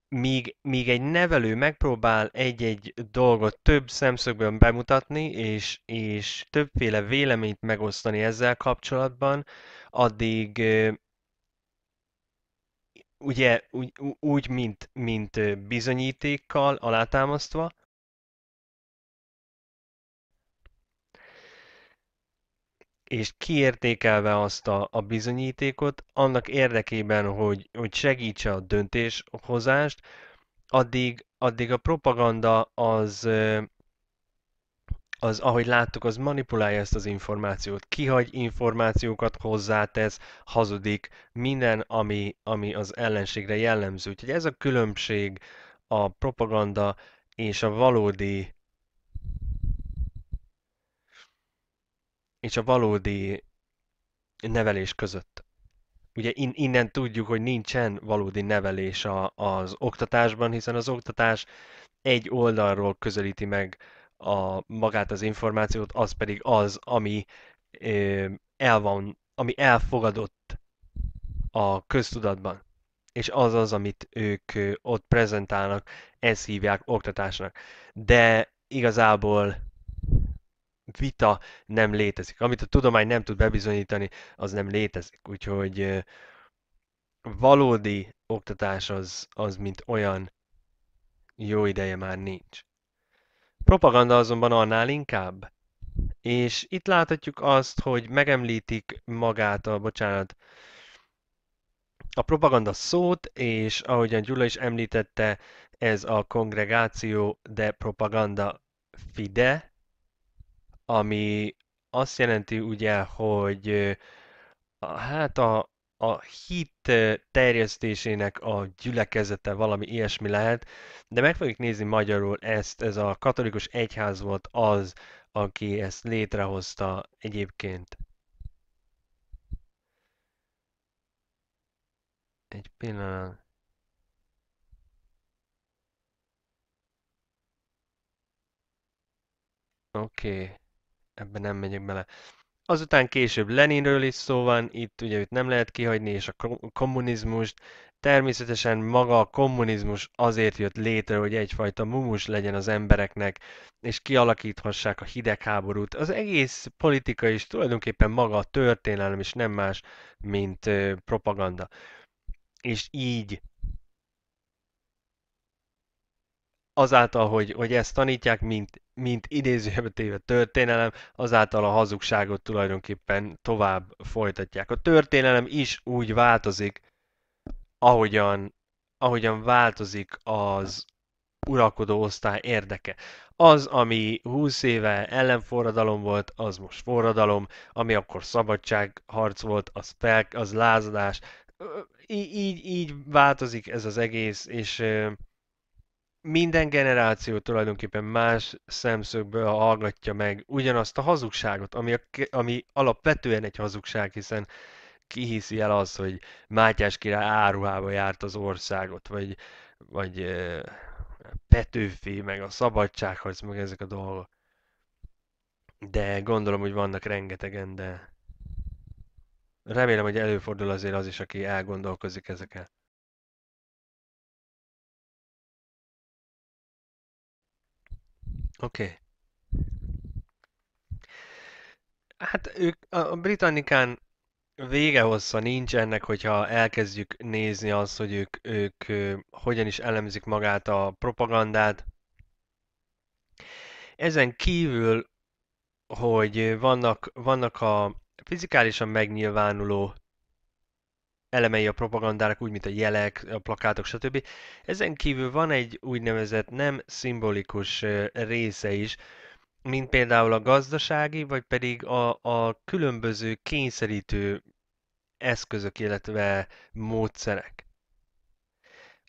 Míg, míg egy nevelő megpróbál egy-egy dolgot több szemszögből bemutatni, és, és többféle véleményt megosztani ezzel kapcsolatban, addig ugye úgy, úgy mint, mint bizonyítékkal alátámasztva, és kiértékelve azt a, a bizonyítékot, annak érdekében, hogy, hogy segítse a döntéshozást, addig, addig a propaganda az, az, ahogy láttuk, az manipulálja ezt az információt, kihagy információkat, hozzátesz, hazudik, minden, ami, ami az ellenségre jellemző. Úgyhogy ez a különbség a propaganda és a valódi és a valódi nevelés között. Ugye in, innen tudjuk, hogy nincsen valódi nevelés az oktatásban, hiszen az oktatás egy oldalról közelíti meg a, magát az információt, az pedig az, ami ö, el van, ami elfogadott a köztudatban. És az az, amit ők ott prezentálnak, ezt hívják oktatásnak. De igazából vita nem létezik. Amit a tudomány nem tud bebizonyítani, az nem létezik. Úgyhogy valódi oktatás az, az mint olyan jó ideje már nincs. Propaganda azonban annál inkább. És itt láthatjuk azt, hogy megemlítik magát a, bocsánat, a propaganda szót, és ahogyan Gyula is említette, ez a kongregáció de propaganda fide, ami azt jelenti ugye, hogy hát a, a hit terjesztésének a gyülekezete valami ilyesmi lehet, de meg fogjuk nézni magyarul ezt, ez a katolikus egyház volt az, aki ezt létrehozta egyébként. Egy pillanat. Oké, okay. Ebben nem megyek bele. Azután később Leninről is szó van, itt ugye őt nem lehet kihagyni, és a kommunizmust. Természetesen maga a kommunizmus azért jött létre, hogy egyfajta mumus legyen az embereknek, és kialakíthassák a hidegháborút. Az egész politika is tulajdonképpen maga a történelem, és nem más, mint propaganda. És így azáltal, hogy, hogy ezt tanítják, mint, mint idézőjelbe téve történelem, azáltal a hazugságot tulajdonképpen tovább folytatják. A történelem is úgy változik, ahogyan, ahogyan változik az uralkodó osztály érdeke. Az, ami 20 éve ellenforradalom volt, az most forradalom, ami akkor szabadságharc volt, az, fel, az lázadás. Így, így, változik ez az egész, és minden generáció tulajdonképpen más szemszögből hallgatja meg ugyanazt a hazugságot, ami, a, ami alapvetően egy hazugság, hiszen ki hiszi el az, hogy Mátyás király áruhába járt az országot, vagy, vagy Petőfi, meg a szabadságharc, meg ezek a dolgok. De gondolom, hogy vannak rengetegen, de remélem, hogy előfordul azért az is, aki elgondolkozik ezeken. Oké. Hát ők a Britannicán vége hossza nincs ennek, hogyha elkezdjük nézni azt, hogy ők, ők hogyan is elemzik magát a propagandát. Ezen kívül, hogy vannak, vannak a fizikálisan megnyilvánuló elemei a propagandának, úgy, mint a jelek, a plakátok, stb. Ezen kívül van egy úgynevezett nem szimbolikus része is, mint például a gazdasági, vagy pedig a, a különböző kényszerítő eszközök, illetve módszerek,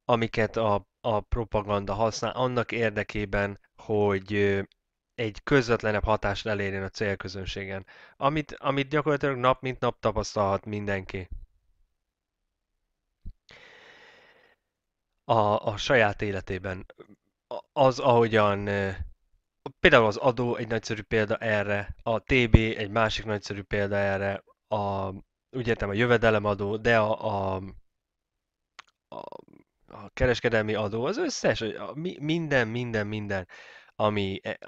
amiket a, a propaganda használ annak érdekében, hogy egy közvetlenebb hatást elérjen a célközönségen, amit, amit gyakorlatilag nap mint nap tapasztalhat mindenki. A, a saját életében. Az, ahogyan például az adó egy nagyszerű példa erre, a TB egy másik nagyszerű példa erre, a, úgy értem a jövedelemadó, de a, a, a, a kereskedelmi adó, az összes, a, mi- minden, minden, minden, ami, e,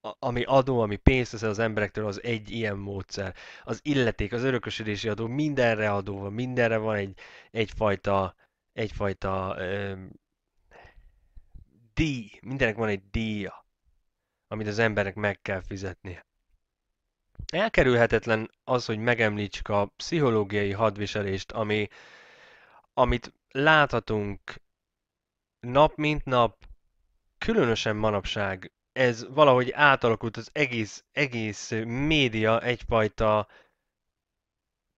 a- ami adó, ami pénzt veszel az emberektől, az egy ilyen módszer. Az illeték, az örökösödési adó, mindenre adó van, mindenre van egy, egyfajta, egyfajta öm, díj, mindenek van egy díja, amit az embernek meg kell fizetnie. Elkerülhetetlen az, hogy megemlítsük a pszichológiai hadviselést, ami, amit láthatunk nap mint nap, különösen manapság. Ez valahogy átalakult az egész, egész média egyfajta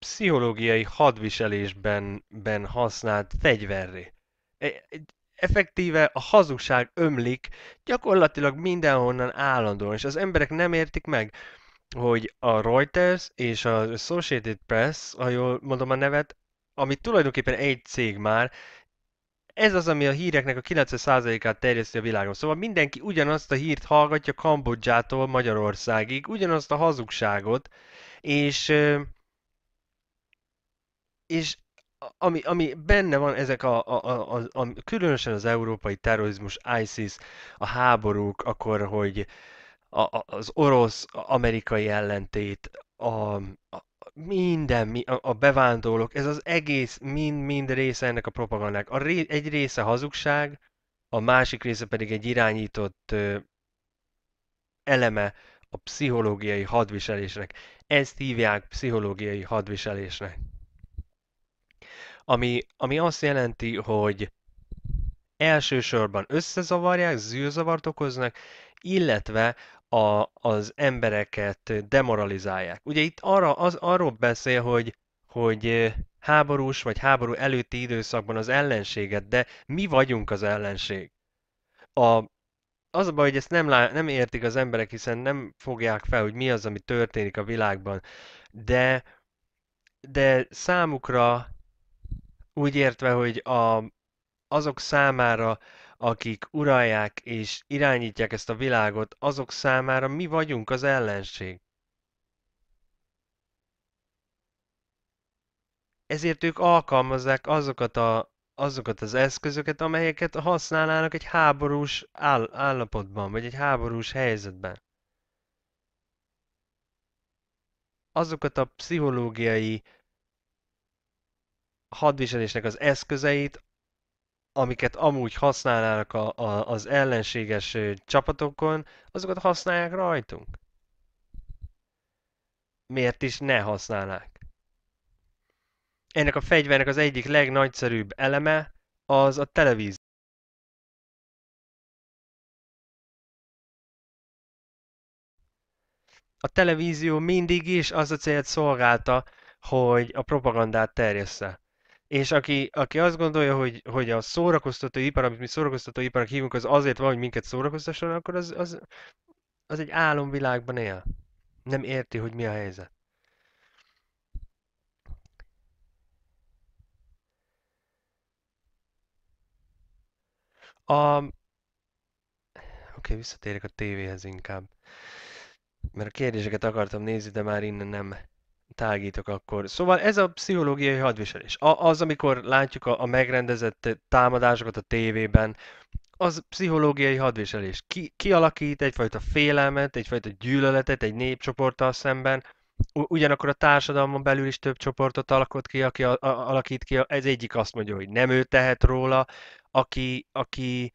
pszichológiai hadviselésben ben használt fegyverré. E- Effektíve a hazugság ömlik gyakorlatilag mindenhonnan állandóan, és az emberek nem értik meg, hogy a Reuters és az Associated Press, ha jól mondom a nevet, ami tulajdonképpen egy cég már, ez az, ami a híreknek a 90%-át terjeszti a világon. Szóval mindenki ugyanazt a hírt hallgatja Kambodzsától Magyarországig, ugyanazt a hazugságot, és és ami, ami benne van ezek a, a, a, a, a, különösen az európai terrorizmus, ISIS, a háborúk, akkor, hogy a, a, az orosz-amerikai ellentét, a, a, minden, mi- a, a bevándorlók, ez az egész mind-mind része ennek a propagandának. A ré, egy része hazugság, a másik része pedig egy irányított ö, eleme a pszichológiai hadviselésnek. Ezt hívják pszichológiai hadviselésnek. Ami, ami azt jelenti, hogy elsősorban összezavarják, zűrzavart okoznak, illetve a, az embereket demoralizálják. Ugye itt arra, az, arról beszél, hogy, hogy háborús vagy háború előtti időszakban az ellenséget, de mi vagyunk az ellenség. A, az a baj, hogy ezt nem, lá, nem értik az emberek, hiszen nem fogják fel, hogy mi az, ami történik a világban. De, de számukra úgy értve, hogy a, azok számára, akik uralják és irányítják ezt a világot, azok számára mi vagyunk az ellenség. Ezért ők alkalmazzák azokat, a, azokat az eszközöket, amelyeket használnának egy háborús áll, állapotban, vagy egy háborús helyzetben. Azokat a pszichológiai hadviselésnek az eszközeit, amiket amúgy használnának a, a, az ellenséges csapatokon, azokat használják rajtunk. Miért is ne használnák? Ennek a fegyvernek az egyik legnagyszerűbb eleme az a televízió. A televízió mindig is az a célt szolgálta, hogy a propagandát terjessze. És aki, aki azt gondolja, hogy, hogy a szórakoztató ipar, amit mi szórakoztató iparnak hívunk, az azért van, hogy minket szórakoztasson, akkor az, az, az egy álomvilágban él. Nem érti, hogy mi a helyzet. A... Oké, okay, visszatérek a tévéhez inkább. Mert a kérdéseket akartam nézni, de már innen nem tágítok akkor. Szóval ez a pszichológiai hadviselés. A, az, amikor látjuk a, a megrendezett támadásokat a tévében, az pszichológiai hadviselés. Ki, kialakít egyfajta félelmet, egyfajta gyűlöletet egy népcsoporttal szemben, ugyanakkor a társadalmon belül is több csoportot alakot ki, aki a, a, alakít ki. Ez egyik azt mondja, hogy nem ő tehet róla, aki, aki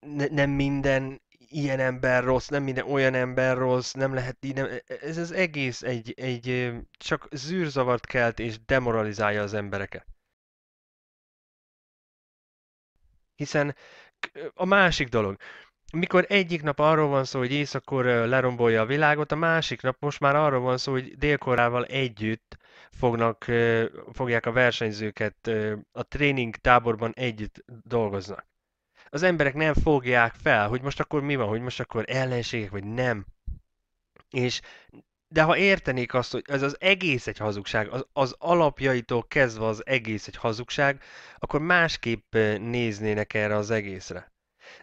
ne, nem minden ilyen ember rossz, nem minden olyan ember rossz, nem lehet így, nem, ez az egész egy, egy csak zűrzavart kelt és demoralizálja az embereket. Hiszen a másik dolog, mikor egyik nap arról van szó, hogy észak lerombolja a világot, a másik nap most már arról van szó, hogy Dél-Koreával együtt fognak, fogják a versenyzőket a tréning táborban együtt dolgoznak. Az emberek nem fogják fel, hogy most akkor mi van, hogy most akkor ellenségek, vagy nem. És de ha értenék azt, hogy ez az egész egy hazugság, az, az alapjaitól kezdve az egész egy hazugság, akkor másképp néznének erre az egészre.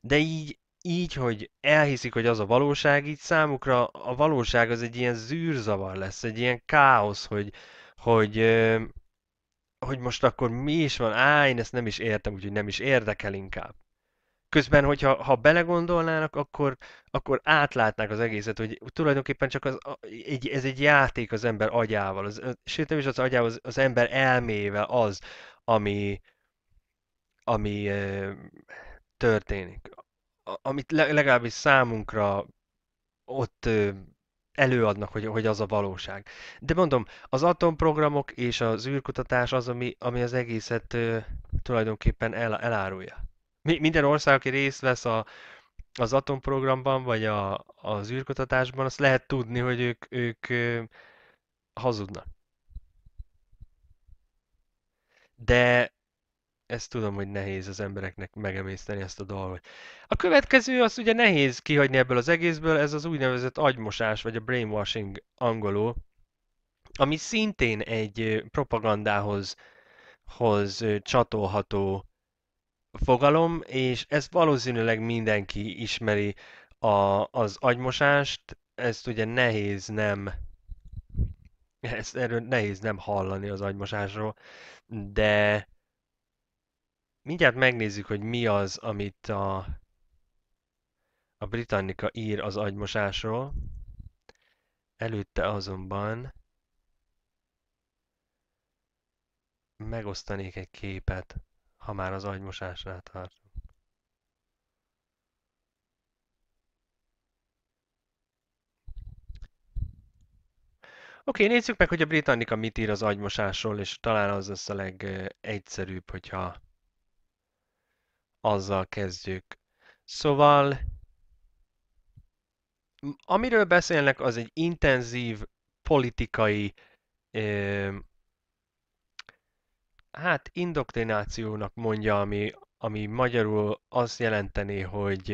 De így így, hogy elhiszik, hogy az a valóság, így számukra a valóság az egy ilyen zűrzavar lesz, egy ilyen káosz, hogy, hogy, hogy most akkor mi is van, á, én ezt nem is értem, úgyhogy nem is érdekel inkább. Közben, hogyha ha belegondolnának, akkor, akkor átlátnák az egészet, hogy tulajdonképpen csak az, egy, ez egy játék az ember agyával, az, sőt nem is az agyával, az, az ember elmével az, ami, ami történik amit legalábbis számunkra ott előadnak, hogy, hogy az a valóság. De mondom, az atomprogramok és az űrkutatás az, ami, ami az egészet tulajdonképpen el, elárulja. Mi, minden ország, aki részt vesz a, az atomprogramban, vagy a, az űrkutatásban, azt lehet tudni, hogy ők, ők hazudnak. De ezt tudom, hogy nehéz az embereknek megemészteni ezt a dolgot. A következő az ugye nehéz kihagyni ebből az egészből, ez az úgynevezett agymosás, vagy a brainwashing angolul, ami szintén egy propagandához hoz csatolható fogalom, és ezt valószínűleg mindenki ismeri a, az agymosást, ezt ugye nehéz nem ezt erről nehéz nem hallani az agymosásról, de Mindjárt megnézzük, hogy mi az, amit a, a Britannica ír az agymosásról. Előtte azonban megosztanék egy képet, ha már az agymosásnál tartunk. Oké, nézzük meg, hogy a Britannica mit ír az agymosásról, és talán az lesz a legegyszerűbb, hogyha azzal kezdjük. Szóval, amiről beszélnek, az egy intenzív politikai, hát indoktrinációnak mondja, ami, ami magyarul azt jelenteni, hogy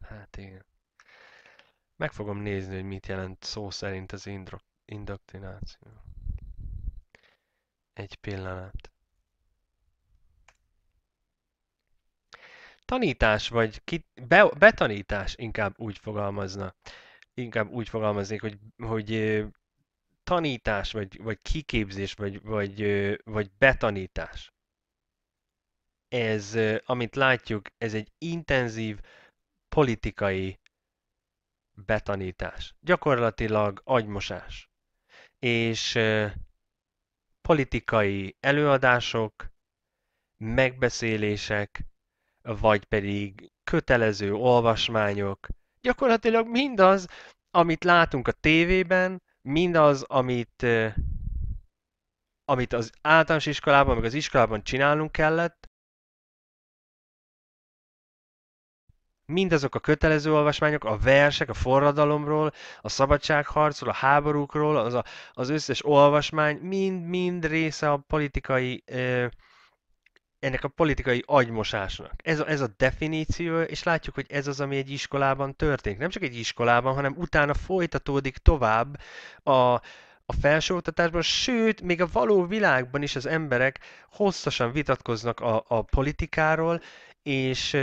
hát igen. Meg fogom nézni, hogy mit jelent szó szerint az indoktrináció. Egy pillanat. tanítás, vagy ki, be, betanítás inkább úgy fogalmazna. Inkább úgy fogalmaznék, hogy, hogy tanítás, vagy, vagy kiképzés, vagy, vagy, vagy betanítás. Ez, amit látjuk, ez egy intenzív politikai betanítás. Gyakorlatilag agymosás. És politikai előadások, megbeszélések, vagy pedig kötelező olvasmányok, gyakorlatilag mindaz, amit látunk a tévében, mindaz, amit, amit az általános iskolában, meg az iskolában csinálnunk kellett, mindazok a kötelező olvasmányok, a versek, a forradalomról, a szabadságharcról, a háborúkról, az, a, az összes olvasmány mind-mind része a politikai ennek a politikai agymosásnak. Ez a, ez a definíció, és látjuk, hogy ez az, ami egy iskolában történik. Nem csak egy iskolában, hanem utána folytatódik tovább a, a felsőoktatásban, sőt, még a való világban is az emberek hosszasan vitatkoznak a, a politikáról, és,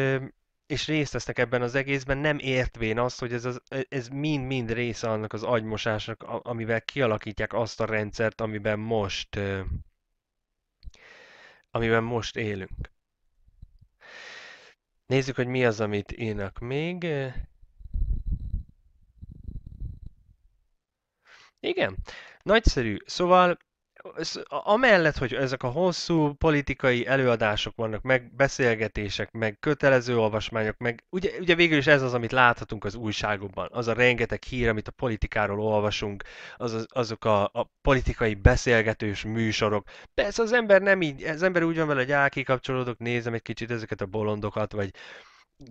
és részt vesznek ebben az egészben, nem értvén azt, hogy ez, az, ez mind-mind része annak az agymosásnak, amivel kialakítják azt a rendszert, amiben most amiben most élünk. Nézzük, hogy mi az, amit írnak még. Igen, nagyszerű. Szóval amellett, hogy ezek a hosszú politikai előadások vannak, meg beszélgetések, meg kötelező olvasmányok, meg ugye, ugye végül is ez az, amit láthatunk az újságokban, az a rengeteg hír, amit a politikáról olvasunk, az, az, azok a, a politikai beszélgetős műsorok. Persze az ember nem így, az ember úgy van vele, hogy áll, nézem egy kicsit ezeket a bolondokat, vagy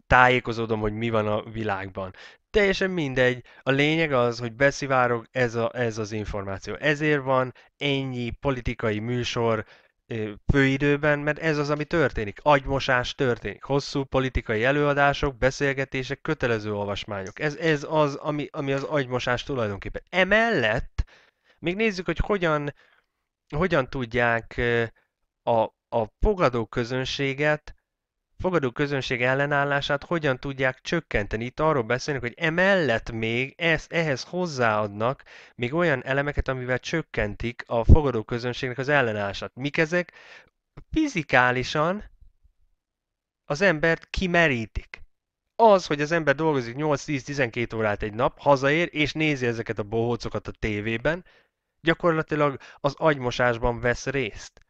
tájékozódom, hogy mi van a világban. Teljesen mindegy. A lényeg az, hogy beszivárog ez, a, ez az információ. Ezért van ennyi politikai műsor főidőben, mert ez az, ami történik. Agymosás történik. Hosszú politikai előadások, beszélgetések, kötelező olvasmányok. Ez, ez az, ami, ami az agymosás tulajdonképpen. Emellett még nézzük, hogy hogyan, hogyan tudják a, a fogadó közönséget fogadó közönség ellenállását hogyan tudják csökkenteni. Itt arról beszélünk, hogy emellett még ezt, ehhez hozzáadnak még olyan elemeket, amivel csökkentik a fogadó közönségnek az ellenállását. Mik ezek? Fizikálisan az embert kimerítik. Az, hogy az ember dolgozik 8-10-12 órát egy nap, hazaér, és nézi ezeket a bohócokat a tévében, gyakorlatilag az agymosásban vesz részt.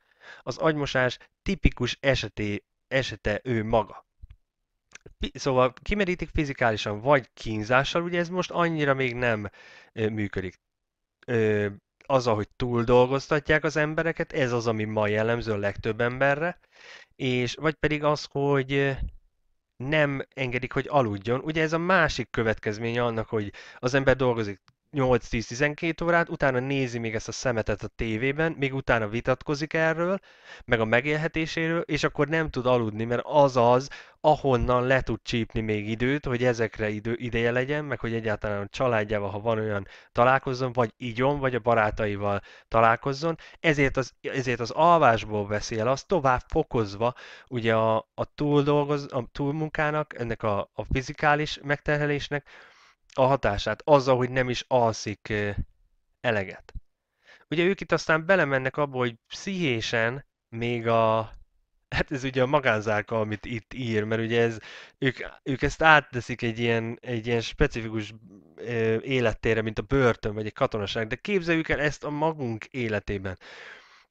Az agymosás tipikus eseté, esete ő maga. Szóval kimerítik fizikálisan, vagy kínzással, ugye ez most annyira még nem működik. Az, ahogy túl dolgoztatják az embereket, ez az, ami ma jellemző a legtöbb emberre, és vagy pedig az, hogy nem engedik, hogy aludjon. Ugye ez a másik következménye annak, hogy az ember dolgozik 8-10-12 órát, utána nézi még ezt a szemetet a tévében, még utána vitatkozik erről, meg a megélhetéséről, és akkor nem tud aludni, mert az az, ahonnan le tud csípni még időt, hogy ezekre idő, ideje legyen, meg hogy egyáltalán a családjával, ha van olyan, találkozzon, vagy igyon, vagy a barátaival találkozzon. Ezért az, ezért az alvásból veszi el azt tovább fokozva ugye a, a, túldolgoz, a túlmunkának, ennek a, a fizikális megterhelésnek, a hatását azzal, hogy nem is alszik eleget. Ugye ők itt aztán belemennek abba, hogy pszichésen még a, hát ez ugye a magánzárka, amit itt ír, mert ugye ez, ők, ők ezt átteszik egy ilyen, egy ilyen specifikus élettére, mint a börtön vagy egy katonaság, de képzeljük el ezt a magunk életében.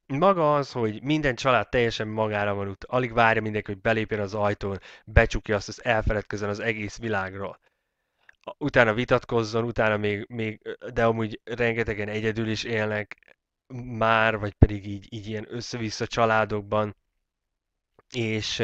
Maga az, hogy minden család teljesen magára van út, alig várja mindenki, hogy belépjen az ajtón, becsukja azt, hogy elfeledkezzen az egész világról utána vitatkozzon, utána még, még, de amúgy rengetegen egyedül is élnek már, vagy pedig így, így ilyen össze-vissza családokban, és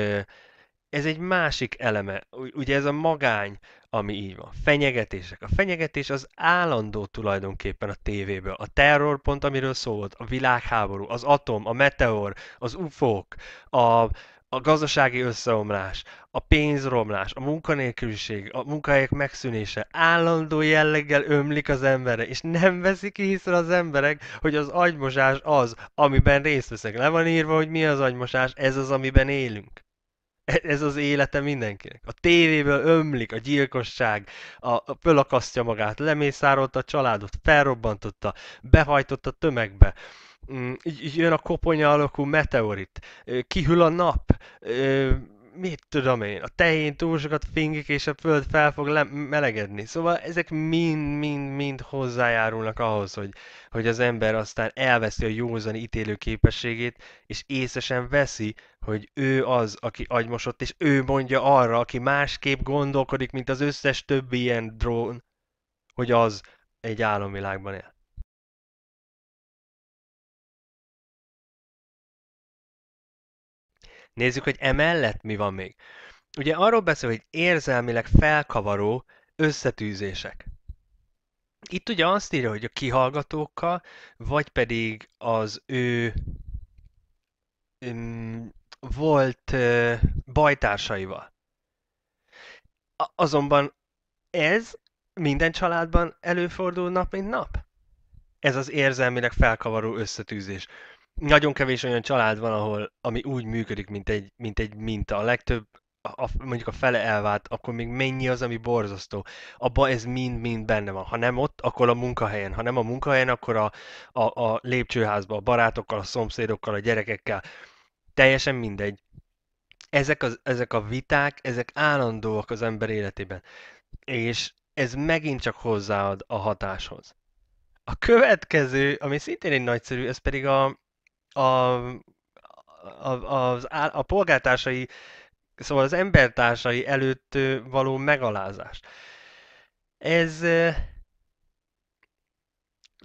ez egy másik eleme, ugye ez a magány, ami így van. Fenyegetések. A fenyegetés az állandó tulajdonképpen a tévéből. A terrorpont, amiről szólt, a világháború, az atom, a meteor, az ufók, a, a gazdasági összeomlás, a pénzromlás, a munkanélküliség, a munkahelyek megszűnése állandó jelleggel ömlik az emberre, és nem veszik észre az emberek, hogy az agymosás az, amiben részt veszek. Le van írva, hogy mi az agymosás, ez az, amiben élünk. Ez az élete mindenkinek. A tévéből ömlik a gyilkosság, a, a fölakasztja magát, lemészárolta a családot, felrobbantotta, behajtotta tömegbe Mm, jön a koponya alakú meteorit, kihűl a nap, mit tudom én, a tehén túl sokat fingik, és a föld fel fog le- melegedni. Szóval ezek mind-mind-mind hozzájárulnak ahhoz, hogy, hogy az ember aztán elveszi a józani ítélő képességét, és észesen veszi, hogy ő az, aki agymosott, és ő mondja arra, aki másképp gondolkodik, mint az összes többi ilyen drón, hogy az egy álomvilágban él. Nézzük, hogy emellett mi van még. Ugye arról beszél, hogy érzelmileg felkavaró összetűzések. Itt ugye azt írja, hogy a kihallgatókkal, vagy pedig az ő um, volt uh, bajtársaival. Azonban ez minden családban előfordul nap, mint nap. Ez az érzelmileg felkavaró összetűzés nagyon kevés olyan család van, ahol, ami úgy működik, mint egy, mint egy minta. A legtöbb, a, a, mondjuk a fele elvált, akkor még mennyi az, ami borzasztó. Abba ez mind-mind benne van. Ha nem ott, akkor a munkahelyen. Ha nem a munkahelyen, akkor a, a, a lépcsőházban, a barátokkal, a szomszédokkal, a gyerekekkel. Teljesen mindegy. Ezek, az, ezek a viták, ezek állandóak az ember életében. És ez megint csak hozzáad a hatáshoz A következő, ami szintén egy nagyszerű, ez pedig a, a, a, a, a polgártársai, szóval az embertársai előtt való megalázás. Ez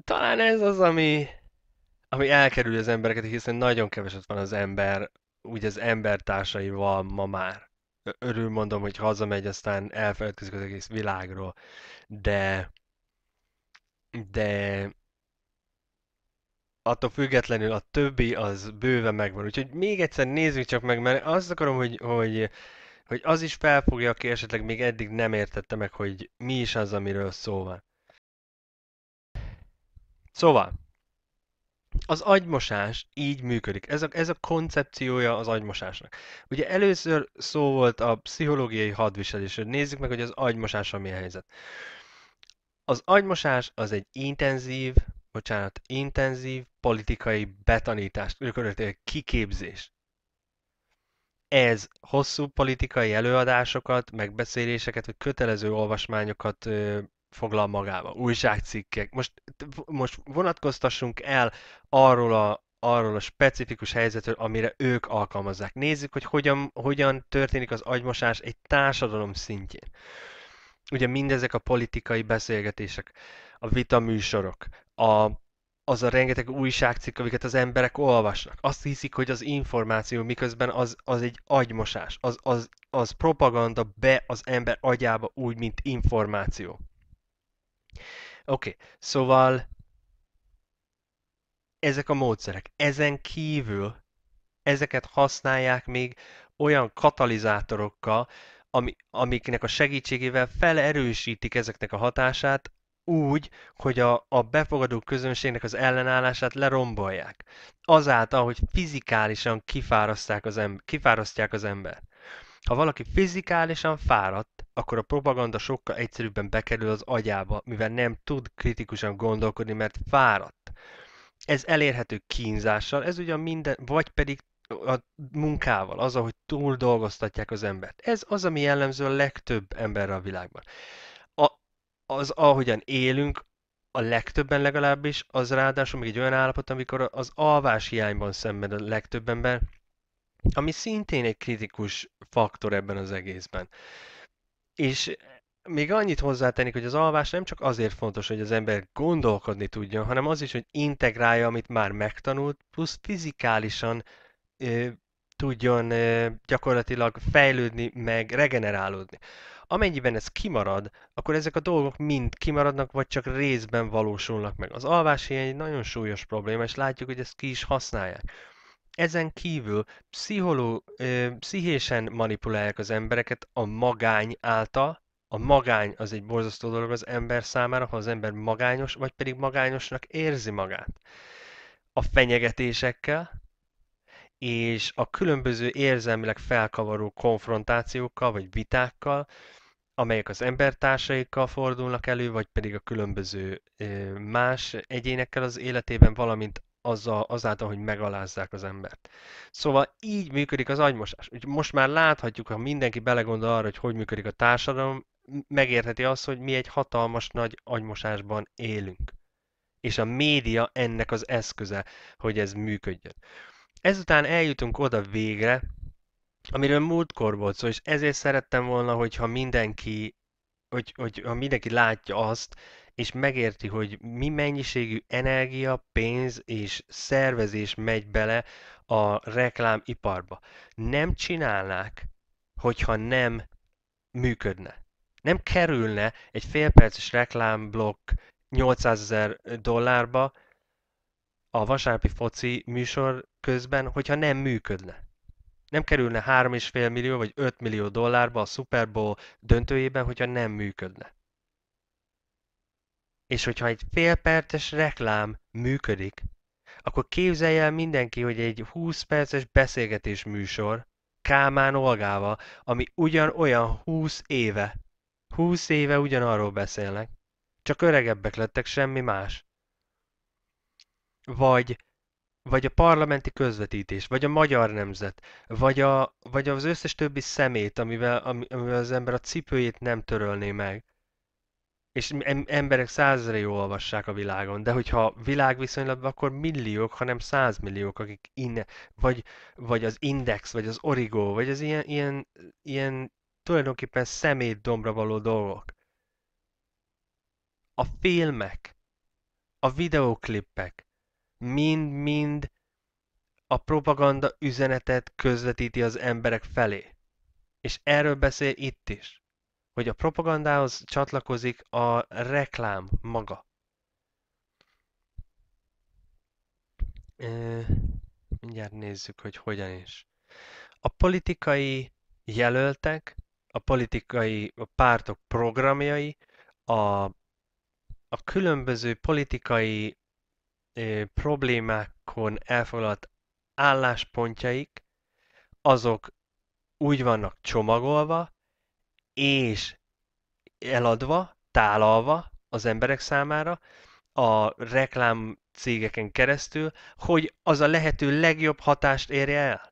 talán ez az, ami, ami elkerül az embereket, hiszen nagyon keveset van az ember, úgy az embertársaival ma már. Örül mondom, hogy hazamegy, aztán elfeledkezik az egész világról, de de attól függetlenül a többi az bőven megvan. Úgyhogy még egyszer nézzük csak meg, mert azt akarom, hogy, hogy, hogy az is felfogja, aki esetleg még eddig nem értette meg, hogy mi is az, amiről szó van. Szóval, az agymosás így működik. Ez a, ez a koncepciója az agymosásnak. Ugye először szó volt a pszichológiai hadviselésről. Nézzük meg, hogy az agymosással mi a helyzet. Az agymosás az egy intenzív, bocsánat, intenzív politikai betanítás, gyakorlatilag kiképzés. Ez hosszú politikai előadásokat, megbeszéléseket, vagy kötelező olvasmányokat ö, foglal magába, újságcikkek. Most, most vonatkoztassunk el arról a, arról a specifikus helyzetről, amire ők alkalmazzák. Nézzük, hogy hogyan, hogyan történik az agymosás egy társadalom szintjén ugye mindezek a politikai beszélgetések, a vitaműsorok, a, az a rengeteg újságcikk, amiket az emberek olvasnak. Azt hiszik, hogy az információ, miközben az, az egy agymosás, az, az, az propaganda be az ember agyába úgy, mint információ. Oké, okay, szóval ezek a módszerek. Ezen kívül ezeket használják még olyan katalizátorokkal, ami, amiknek a segítségével felerősítik ezeknek a hatását úgy, hogy a, a befogadó közönségnek az ellenállását lerombolják. Azáltal, hogy fizikálisan kifárasztják az, ember, kifárasztják az ember. Ha valaki fizikálisan fáradt, akkor a propaganda sokkal egyszerűbben bekerül az agyába, mivel nem tud kritikusan gondolkodni, mert fáradt. Ez elérhető kínzással, ez ugyan minden, vagy pedig a munkával, az, hogy túl dolgoztatják az embert. Ez az, ami jellemző a legtöbb emberre a világban. Az, ahogyan élünk, a legtöbben legalábbis, az ráadásul még egy olyan állapot, amikor az alvás hiányban szenved a legtöbb ember, ami szintén egy kritikus faktor ebben az egészben. És még annyit hozzátennék, hogy az alvás nem csak azért fontos, hogy az ember gondolkodni tudjon, hanem az is, hogy integrálja, amit már megtanult, plusz fizikálisan tudjon gyakorlatilag fejlődni, meg regenerálódni. Amennyiben ez kimarad, akkor ezek a dolgok mind kimaradnak, vagy csak részben valósulnak meg. Az alváshiány egy nagyon súlyos probléma, és látjuk, hogy ezt ki is használják. Ezen kívül pszicholó, pszichésen manipulálják az embereket a magány által. A magány az egy borzasztó dolog az ember számára, ha az ember magányos, vagy pedig magányosnak érzi magát. A fenyegetésekkel, és a különböző érzelmileg felkavaró konfrontációkkal vagy vitákkal, amelyek az embertársaikkal fordulnak elő, vagy pedig a különböző más egyénekkel az életében, valamint azzal, azáltal, hogy megalázzák az embert. Szóval így működik az agymosás. Most már láthatjuk, ha mindenki belegondol arra, hogy hogy működik a társadalom, megértheti azt, hogy mi egy hatalmas nagy agymosásban élünk. És a média ennek az eszköze, hogy ez működjön. Ezután eljutunk oda végre, amiről múltkor volt szó, és ezért szerettem volna, hogyha mindenki, hogy, hogy ha mindenki látja azt, és megérti, hogy mi mennyiségű energia, pénz és szervezés megy bele a reklámiparba. Nem csinálnák, hogyha nem működne. Nem kerülne egy félperces reklámblokk 800 ezer dollárba, a vasárnapi foci műsor közben, hogyha nem működne. Nem kerülne 3,5 millió vagy 5 millió dollárba a Super Bowl döntőjében, hogyha nem működne. És hogyha egy félperces reklám működik, akkor képzelje el mindenki, hogy egy 20 perces beszélgetés műsor Kálmán Olgával, ami ugyanolyan 20 éve, 20 éve ugyanarról beszélnek, csak öregebbek lettek, semmi más vagy, vagy a parlamenti közvetítés, vagy a magyar nemzet, vagy, a, vagy az összes többi szemét, amivel, amivel az ember a cipőjét nem törölné meg. és emberek százezrei olvassák a világon, de hogyha világviszonylatban, akkor milliók, hanem százmilliók, akik innen, vagy, vagy az Index, vagy az Origo, vagy az ilyen, ilyen, ilyen tulajdonképpen szemétdombra való dolgok. A filmek, a videóklippek, mind-mind a propaganda üzenetet közvetíti az emberek felé. És erről beszél itt is hogy a propagandához csatlakozik a reklám maga. E, mindjárt nézzük, hogy hogyan is. A politikai jelöltek, a politikai pártok programjai, a, a különböző politikai problémákon elfoglalt álláspontjaik, azok úgy vannak csomagolva, és eladva, tálalva az emberek számára a reklám cégeken keresztül, hogy az a lehető legjobb hatást érje el.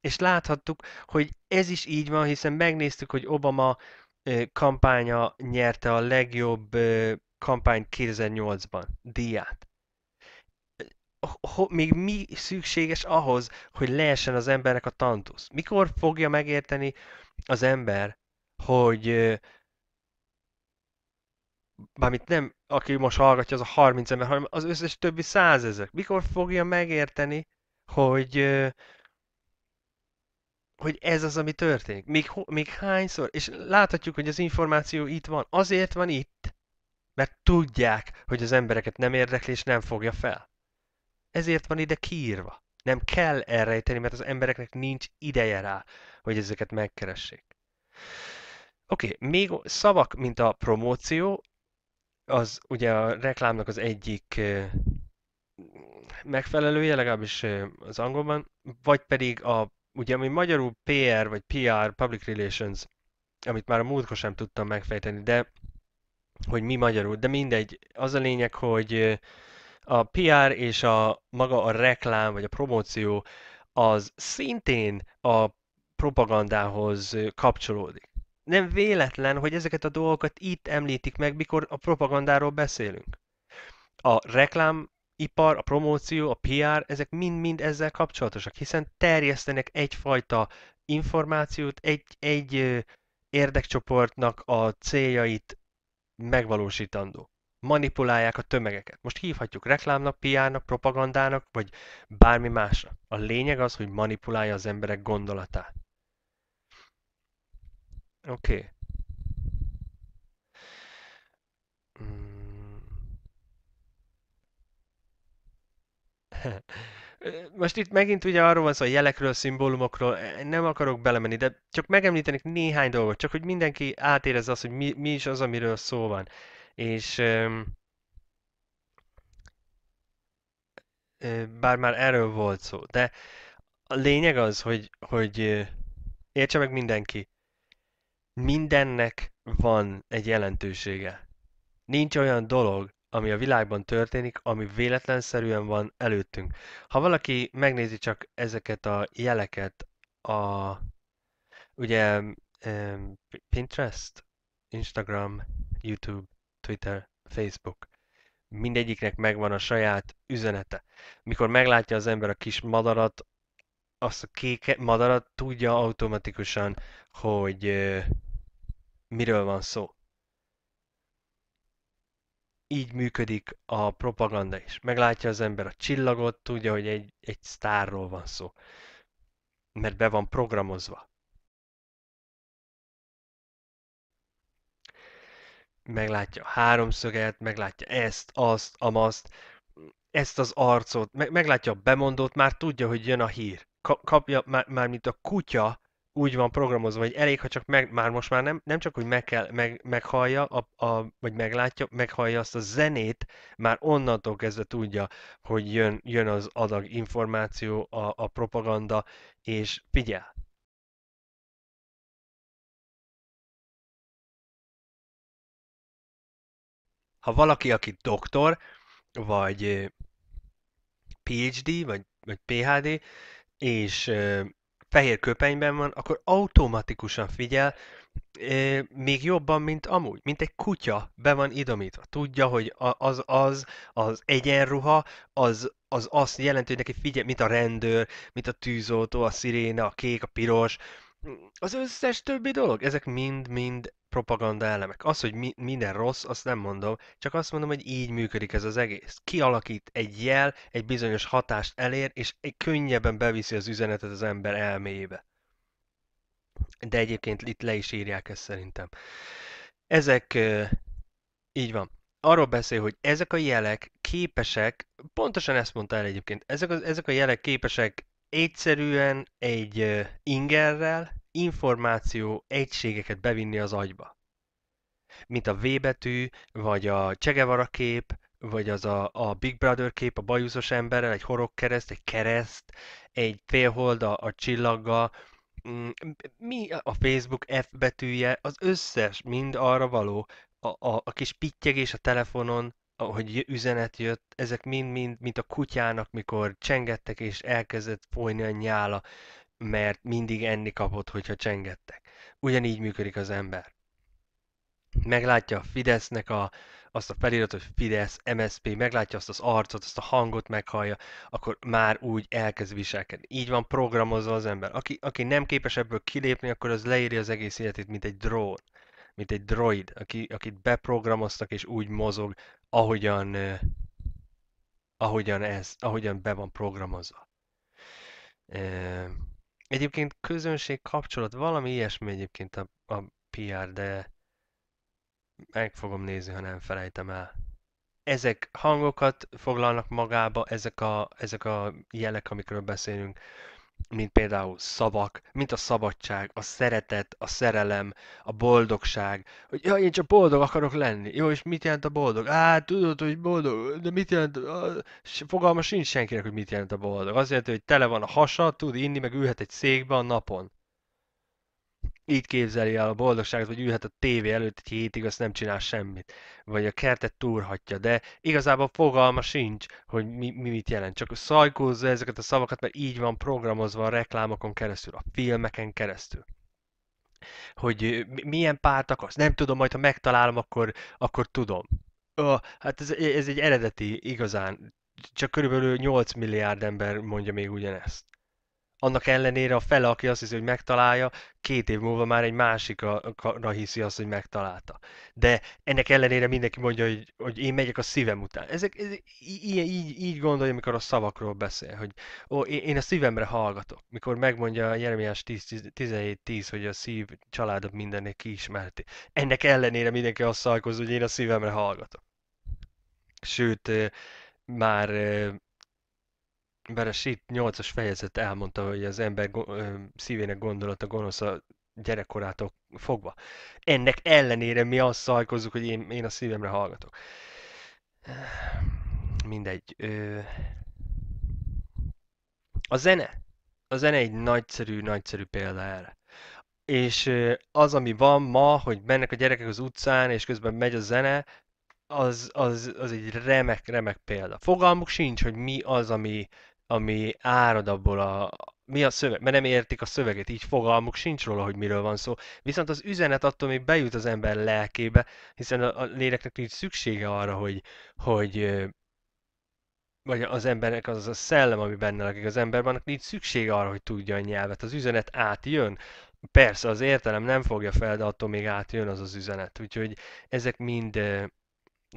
És láthattuk, hogy ez is így van, hiszen megnéztük, hogy Obama kampánya nyerte a legjobb kampányt 2008-ban, díját. Még mi szükséges ahhoz, hogy leessen az embernek a tantusz? Mikor fogja megérteni az ember, hogy bármit nem, aki most hallgatja, az a 30 ember, hanem az összes többi százezer. Mikor fogja megérteni, hogy hogy ez az, ami történik. Még, még hányszor, és láthatjuk, hogy az információ itt van. Azért van itt, mert tudják, hogy az embereket nem érdekli, és nem fogja fel. Ezért van ide kiírva. Nem kell elrejteni, mert az embereknek nincs ideje rá, hogy ezeket megkeressék. Oké, okay, még szavak, mint a promóció, az ugye a reklámnak az egyik megfelelője, legalábbis az angolban, vagy pedig a, ugye ami magyarul PR, vagy PR, Public Relations, amit már a múltkor sem tudtam megfejteni, de hogy mi magyarul, de mindegy. Az a lényeg, hogy a PR és a maga a reklám, vagy a promóció, az szintén a propagandához kapcsolódik nem véletlen, hogy ezeket a dolgokat itt említik meg, mikor a propagandáról beszélünk. A reklámipar, a promóció, a PR, ezek mind-mind ezzel kapcsolatosak, hiszen terjesztenek egyfajta információt, egy, egy érdekcsoportnak a céljait megvalósítandó. Manipulálják a tömegeket. Most hívhatjuk reklámnak, PR-nak, propagandának, vagy bármi másra. A lényeg az, hogy manipulálja az emberek gondolatát. Oké. Mm. Most itt megint ugye arról van szó, a jelekről, szimbólumokról, e, nem akarok belemenni, de csak megemlítenek néhány dolgot, csak hogy mindenki átérezze azt, hogy mi, mi is az, amiről szó van. És bár már erről volt szó, de a lényeg az, hogy, hogy értse meg mindenki, Mindennek van egy jelentősége. Nincs olyan dolog, ami a világban történik, ami véletlenszerűen van előttünk. Ha valaki megnézi csak ezeket a jeleket, a ugye Pinterest, Instagram, YouTube, Twitter, Facebook, mindegyiknek megvan a saját üzenete. Mikor meglátja az ember a kis madarat, azt a kék madarat tudja automatikusan, hogy miről van szó. Így működik a propaganda is. Meglátja az ember a csillagot, tudja, hogy egy, egy sztárról van szó. Mert be van programozva. Meglátja a háromszöget, meglátja ezt, azt, amazt, ezt az arcot, meg, meglátja a bemondót, már tudja, hogy jön a hír. Ka- kapja, már, már mint a kutya úgy van programozva, hogy elég, ha csak meg, már most már nem, nem csak, hogy meg kell, meg, meghallja, a, a, vagy meglátja, meghallja azt a zenét, már onnantól kezdve tudja, hogy jön, jön az adag információ, a, a propaganda, és figyel. Ha valaki, aki doktor, vagy PhD, vagy, vagy PhD, és fehér köpenyben van, akkor automatikusan figyel, még jobban, mint amúgy, mint egy kutya be van idomítva. Tudja, hogy az az, az egyenruha, az, az azt jelenti, hogy neki figyelj, mint a rendőr, mint a tűzoltó, a sziréna, a kék, a piros, az összes többi dolog, ezek mind-mind propaganda elemek. Az, hogy mi, minden rossz, azt nem mondom, csak azt mondom, hogy így működik ez az egész. Kialakít egy jel, egy bizonyos hatást elér, és könnyebben beviszi az üzenetet az ember elméjébe. De egyébként itt le is írják ezt szerintem. Ezek, így van. Arról beszél, hogy ezek a jelek képesek, pontosan ezt mondta el egyébként, ezek a, ezek a jelek képesek egyszerűen egy ingerrel információ egységeket bevinni az agyba. Mint a V betű, vagy a Che Guevara kép, vagy az a, a Big Brother kép a bajuszos emberrel, egy horogkereszt, egy kereszt, egy félhold a, a csillaggal, Mm, mi a Facebook F betűje, az összes, mind arra való, a, a, a kis pittyegés a telefonon, ahogy üzenet jött, ezek mind-mind, mint a kutyának, mikor csengettek és elkezdett folyni a nyála, mert mindig enni kapott, hogyha csengettek. Ugyanígy működik az ember meglátja a Fidesznek a, azt a feliratot, hogy Fidesz, MSZP, meglátja azt az arcot, azt a hangot meghallja, akkor már úgy elkezd viselkedni. Így van programozva az ember. Aki, aki nem képes ebből kilépni, akkor az leírja az egész életét, mint egy drón, mint egy droid, aki, akit beprogramoztak és úgy mozog, ahogyan, ahogyan ez, ahogyan be van programozva. Egyébként közönség kapcsolat, valami ilyesmi egyébként a, a PR, de meg fogom nézni, ha nem felejtem el. Ezek hangokat foglalnak magába, ezek a, ezek a jelek, amikről beszélünk, mint például szavak, mint a szabadság, a szeretet, a szerelem, a boldogság, hogy ja, én csak boldog akarok lenni. Jó, és mit jelent a boldog? Á, tudod, hogy boldog, de mit jelent? Fogalma sincs senkinek, hogy mit jelent a boldog. Jelenti, hogy tele van a hasa, tud inni, meg ülhet egy székbe a napon így képzeli el a boldogságot, hogy ülhet a tévé előtt egy hétig, azt nem csinál semmit. Vagy a kertet túrhatja, de igazából fogalma sincs, hogy mi, mi mit jelent. Csak szajkózza ezeket a szavakat, mert így van programozva a reklámokon keresztül, a filmeken keresztül. Hogy milyen párt akarsz, nem tudom, majd ha megtalálom, akkor, akkor tudom. Oh, hát ez, ez egy eredeti, igazán. Csak körülbelül 8 milliárd ember mondja még ugyanezt annak ellenére a fele, aki azt hiszi, hogy megtalálja, két év múlva már egy másikra hiszi azt, hogy megtalálta. De ennek ellenére mindenki mondja, hogy, hogy én megyek a szívem után. Ezek, ezek így, így, így gondolja, amikor a szavakról beszél, hogy ó, én a szívemre hallgatok. Mikor megmondja Jeremiás 17.10, hogy a szív családot mindennek kiismerti. Ennek ellenére mindenki azt szalkoz, hogy én a szívemre hallgatok. Sőt, már Beresít 8-as fejezet elmondta, hogy az ember szívének gondolata gonosz a gyerekkorától fogva. Ennek ellenére mi azt szajkozzuk, hogy én, én a szívemre hallgatok. Mindegy. A zene. A zene egy nagyszerű, nagyszerű példa erre. És az, ami van ma, hogy mennek a gyerekek az utcán, és közben megy a zene, az, az, az egy remek, remek példa. Fogalmuk sincs, hogy mi az, ami, ami árad abból a, mi a szöveg, mert nem értik a szöveget, így fogalmuk sincs róla, hogy miről van szó. Viszont az üzenet attól még bejut az ember lelkébe, hiszen a, a léleknek nincs szüksége arra, hogy, hogy vagy az embernek az a szellem, ami benne lakik az emberben, nincs szüksége arra, hogy tudja a nyelvet. Az üzenet átjön. Persze az értelem nem fogja fel, de attól még átjön az az üzenet. Úgyhogy ezek mind,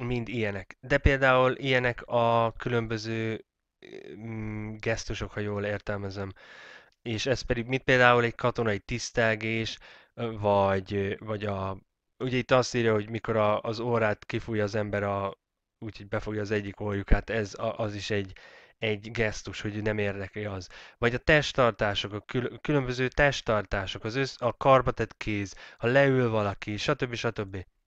mind ilyenek. De például ilyenek a különböző gesztusok, ha jól értelmezem. És ez pedig mit például egy katonai tisztelgés, vagy, vagy a... Ugye itt azt írja, hogy mikor a, az órát kifújja az ember, a, úgyhogy befogja az egyik orjukát, ez az is egy, egy gesztus, hogy nem érdekli az. Vagy a testtartások, a kül- különböző testtartások, az össz, a karbatett kéz, ha leül valaki, stb. stb. Mm,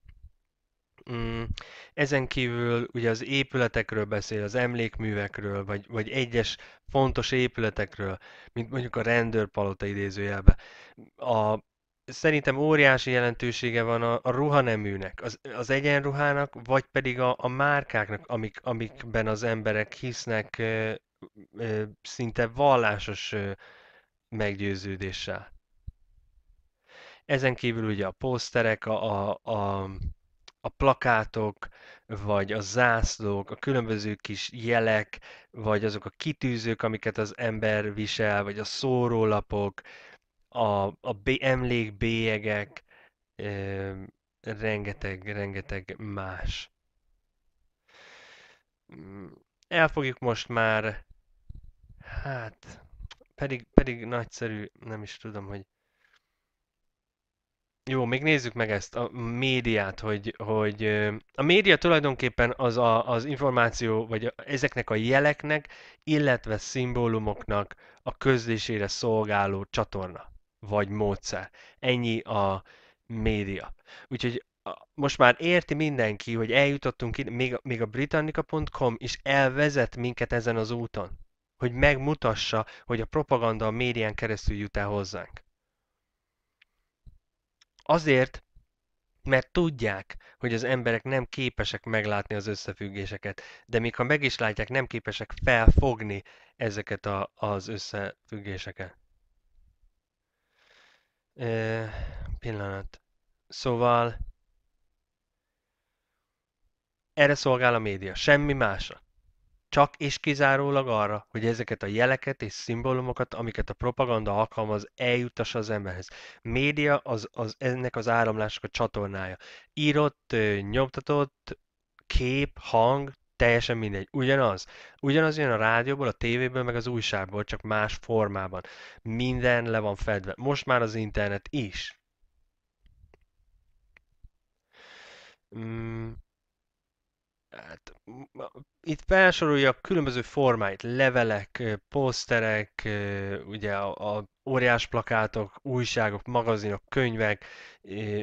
ezen kívül ugye az épületekről beszél, az emlékművekről, vagy, vagy egyes fontos épületekről, mint mondjuk a rendőrpalota idézőjelbe. A, szerintem óriási jelentősége van a, a ruhaneműnek, az, az egyenruhának, vagy pedig a, a márkáknak, amik, amikben az emberek hisznek ö, ö, szinte vallásos ö, meggyőződéssel. Ezen kívül ugye a poszterek, a, a, a, a plakátok, vagy a zászlók, a különböző kis jelek, vagy azok a kitűzők, amiket az ember visel, vagy a szórólapok, a, a bé, emlékbélyegek, rengeteg, rengeteg más. Mm, el fogjuk most már, hát, pedig, pedig nagyszerű, nem is tudom, hogy jó, még nézzük meg ezt a médiát, hogy, hogy a média tulajdonképpen az a, az információ, vagy ezeknek a jeleknek, illetve szimbólumoknak a közlésére szolgáló csatorna, vagy módszer. Ennyi a média. Úgyhogy most már érti mindenki, hogy eljutottunk ide, még, még a britannica.com is elvezet minket ezen az úton, hogy megmutassa, hogy a propaganda a médián keresztül jut el hozzánk. Azért, mert tudják, hogy az emberek nem képesek meglátni az összefüggéseket, de még ha meg is látják, nem képesek felfogni ezeket a, az összefüggéseket. E, pillanat. Szóval erre szolgál a média, semmi másra. Csak és kizárólag arra, hogy ezeket a jeleket és szimbólumokat, amiket a propaganda alkalmaz, eljutassa az emberhez. Média az, az ennek az áramlásnak a csatornája. Írott, nyomtatott, kép, hang, teljesen mindegy. Ugyanaz. Ugyanaz jön a rádióból, a tévéből, meg az újságból, csak más formában. Minden le van fedve. Most már az internet is. Mm, Hát, itt felsorolja a különböző formáit, levelek, poszterek, ugye a, a óriás plakátok, újságok, magazinok, könyvek,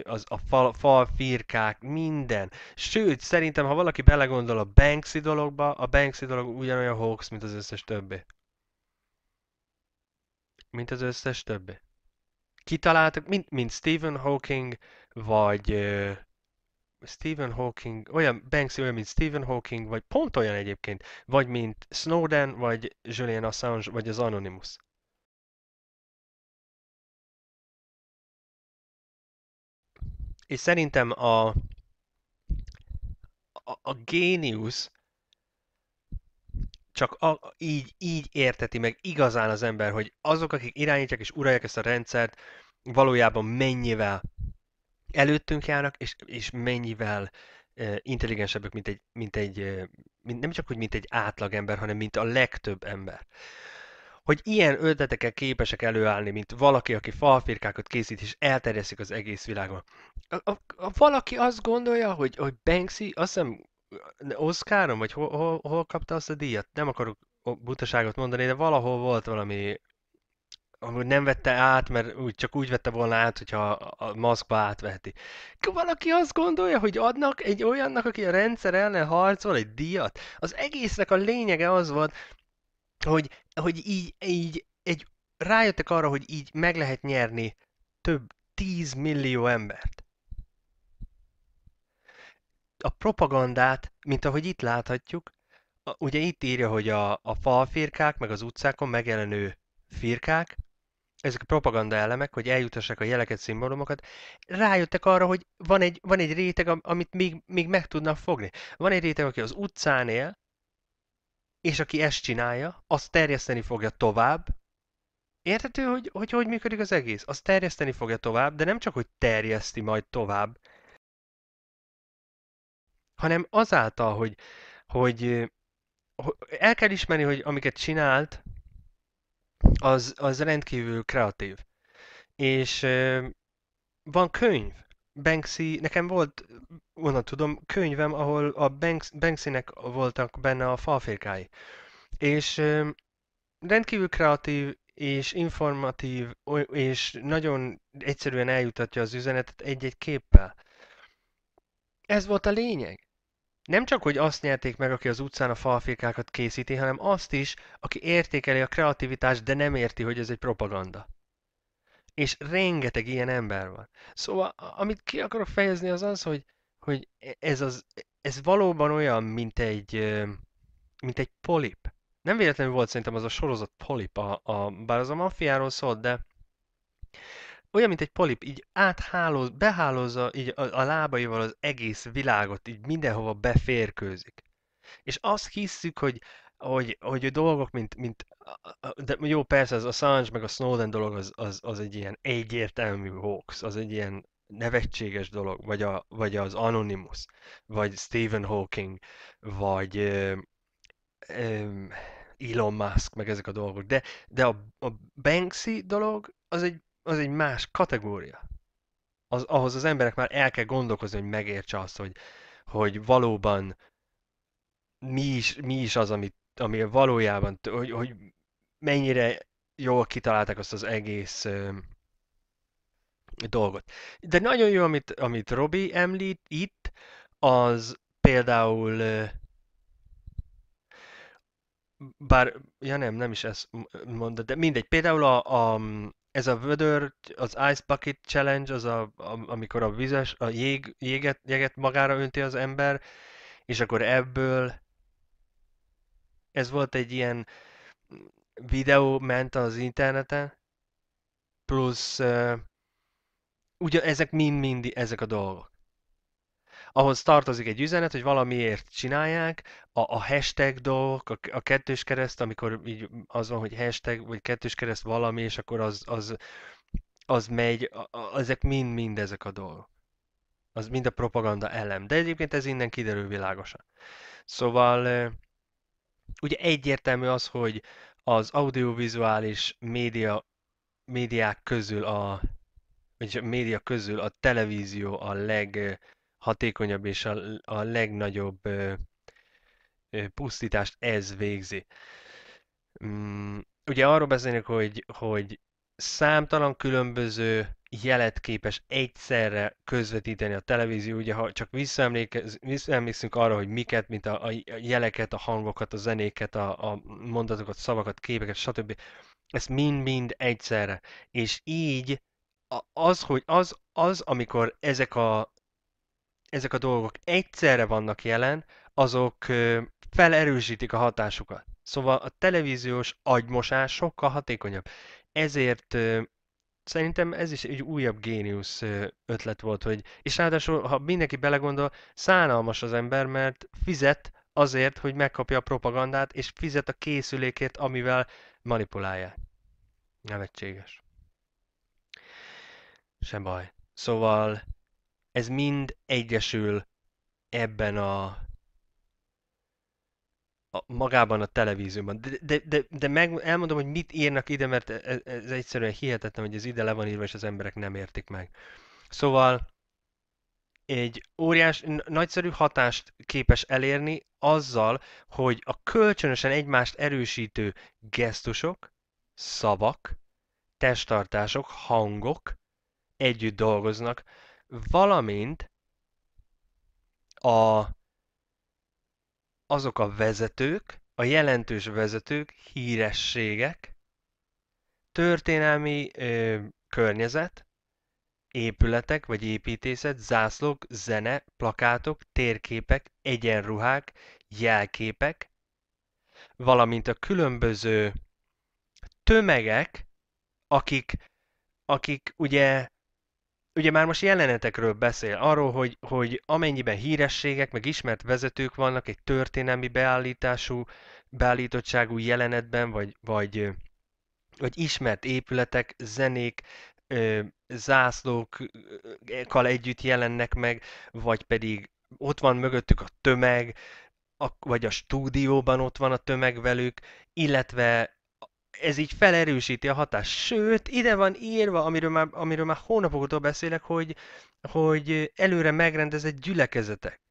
az, a fal, falfirkák, minden. Sőt, szerintem, ha valaki belegondol a Banksy dologba, a Banksy dolog ugyanolyan hoax, mint az összes többi. Mint az összes többi. Kitaláltak, mint, mint Stephen Hawking, vagy Stephen Hawking, olyan Banksy olyan, mint Stephen Hawking, vagy pont olyan egyébként, vagy mint Snowden, vagy Julian Assange, vagy az Anonymous. És szerintem a, a, a géniusz csak a, így, így érteti meg igazán az ember, hogy azok, akik irányítják és uralják ezt a rendszert, valójában mennyivel előttünk járnak, és, és mennyivel intelligensebbek, mint egy, mint egy mint, nem csak hogy mint egy átlagember, hanem mint a legtöbb ember. Hogy ilyen ötletekkel képesek előállni, mint valaki, aki falfirkákat készít, és elterjeszik az egész világon. A, a, a, valaki azt gondolja, hogy, hogy Banksy, azt hiszem, Oscaron, vagy hol, hol, hol kapta azt a díjat? Nem akarok butaságot mondani, de valahol volt valami amúgy nem vette át, mert úgy, csak úgy vette volna át, hogyha a maszkba átveheti. Valaki azt gondolja, hogy adnak egy olyannak, aki a rendszer ellen harcol, egy díjat. Az egésznek a lényege az volt, hogy, hogy így, így egy, rájöttek arra, hogy így meg lehet nyerni több 10 millió embert. A propagandát, mint ahogy itt láthatjuk, ugye itt írja, hogy a, a falfirkák, meg az utcákon megjelenő firkák, ezek a propaganda elemek, hogy eljutassák a jeleket, szimbólumokat, rájöttek arra, hogy van egy, van egy réteg, amit még, még meg tudnak fogni. Van egy réteg, aki az utcán él, és aki ezt csinálja, azt terjeszteni fogja tovább. Érthető, hogy, hogy hogy működik az egész? Azt terjeszteni fogja tovább, de nem csak, hogy terjeszti majd tovább, hanem azáltal, hogy, hogy, hogy el kell ismerni, hogy amiket csinált, az, az rendkívül kreatív. És van könyv. Banksy, nekem volt, onnan tudom, könyvem, ahol a Banks, Banksynek voltak benne a falfirkái. És rendkívül kreatív és informatív, és nagyon egyszerűen eljutatja az üzenetet egy-egy képpel. Ez volt a lényeg. Nem csak, hogy azt nyerték meg, aki az utcán a falfirkákat készíti, hanem azt is, aki értékeli a kreativitást, de nem érti, hogy ez egy propaganda. És rengeteg ilyen ember van. Szóval, amit ki akarok fejezni, az az, hogy, hogy ez, az, ez valóban olyan, mint egy, mint egy polip. Nem véletlenül volt szerintem az a sorozat polip, a, a, bár az a maffiáról szólt, de olyan, mint egy polip, így áthálóz, behálózza így a, a lábaival az egész világot, így mindenhova beférkőzik. És azt hisszük, hogy, hogy, hogy dolgok, mint, mint de jó, persze az Assange meg a Snowden dolog az, az, az egy ilyen egyértelmű hoax, az egy ilyen nevetséges dolog, vagy, a, vagy az Anonymous, vagy Stephen Hawking, vagy ö, ö, Elon Musk, meg ezek a dolgok. De, de a, a Banksy dolog az egy, az egy más kategória. Az, ahhoz az emberek már el kell gondolkozni, hogy megértse azt, hogy, hogy valóban mi is, mi is az, amit, ami valójában, hogy, hogy mennyire jól kitalálták azt az egész ö, dolgot. De nagyon jó, amit, amit Robi említ itt, az például ö, bár, ja nem, nem is ezt mondod, de mindegy, például a, a ez a vödör, az Ice Bucket Challenge, az a, a, amikor a vizes, a jég, jéget, jeget magára önti az ember, és akkor ebből ez volt egy ilyen videó ment az interneten, plusz uh, ugye ezek mind-mind ezek a dolgok. Ahhoz tartozik egy üzenet, hogy valamiért csinálják, a, a hashtag dolgok, a, a kettős kereszt, amikor így az van, hogy hashtag, vagy kettős kereszt valami, és akkor az, az, az megy, a, a, ezek mind-mind ezek a dolgok. Az mind a propaganda elem. De egyébként ez innen kiderül világosan. Szóval ugye egyértelmű az, hogy az audiovizuális média, médiák közül a, vagy média közül a televízió a leghatékonyabb és a, a legnagyobb ö, pusztítást ez végzi. Mm, ugye arról beszélnek, hogy, hogy számtalan különböző jelet képes egyszerre közvetíteni a televízió, ugye ha csak visszaemlékszünk arra, hogy miket, mint a, a jeleket, a hangokat, a zenéket, a, a mondatokat, szavakat, képeket, stb. Ezt mind-mind egyszerre. És így az, hogy az, az, amikor ezek a, ezek a dolgok egyszerre vannak jelen, azok felerősítik a hatásukat. Szóval a televíziós agymosás sokkal hatékonyabb. Ezért Szerintem ez is egy újabb géniusz ötlet volt, hogy, és ráadásul, ha mindenki belegondol, szánalmas az ember, mert fizet azért, hogy megkapja a propagandát, és fizet a készülékért, amivel manipulálják. Nevetséges. Sem baj. Szóval ez mind egyesül ebben a a, magában a televízióban. De, de, de, de meg, elmondom, hogy mit írnak ide, mert ez, ez egyszerűen hihetetlen, hogy ez ide le van írva, és az emberek nem értik meg. Szóval egy óriás, nagyszerű hatást képes elérni azzal, hogy a kölcsönösen egymást erősítő gesztusok, szavak, testtartások, hangok együtt dolgoznak, valamint a azok a vezetők, a jelentős vezetők, hírességek, történelmi ö, környezet, épületek vagy építészet, zászlók, zene, plakátok, térképek, egyenruhák, jelképek, valamint a különböző tömegek, akik, akik ugye ugye már most jelenetekről beszél, arról, hogy, hogy amennyiben hírességek, meg ismert vezetők vannak egy történelmi beállítású, beállítottságú jelenetben, vagy, vagy, vagy ismert épületek, zenék, zászlókkal együtt jelennek meg, vagy pedig ott van mögöttük a tömeg, a, vagy a stúdióban ott van a tömeg velük, illetve ez így felerősíti a hatást. Sőt, ide van írva, amiről már, amiről már hónapok óta beszélek, hogy, hogy előre megrendezett gyülekezetek.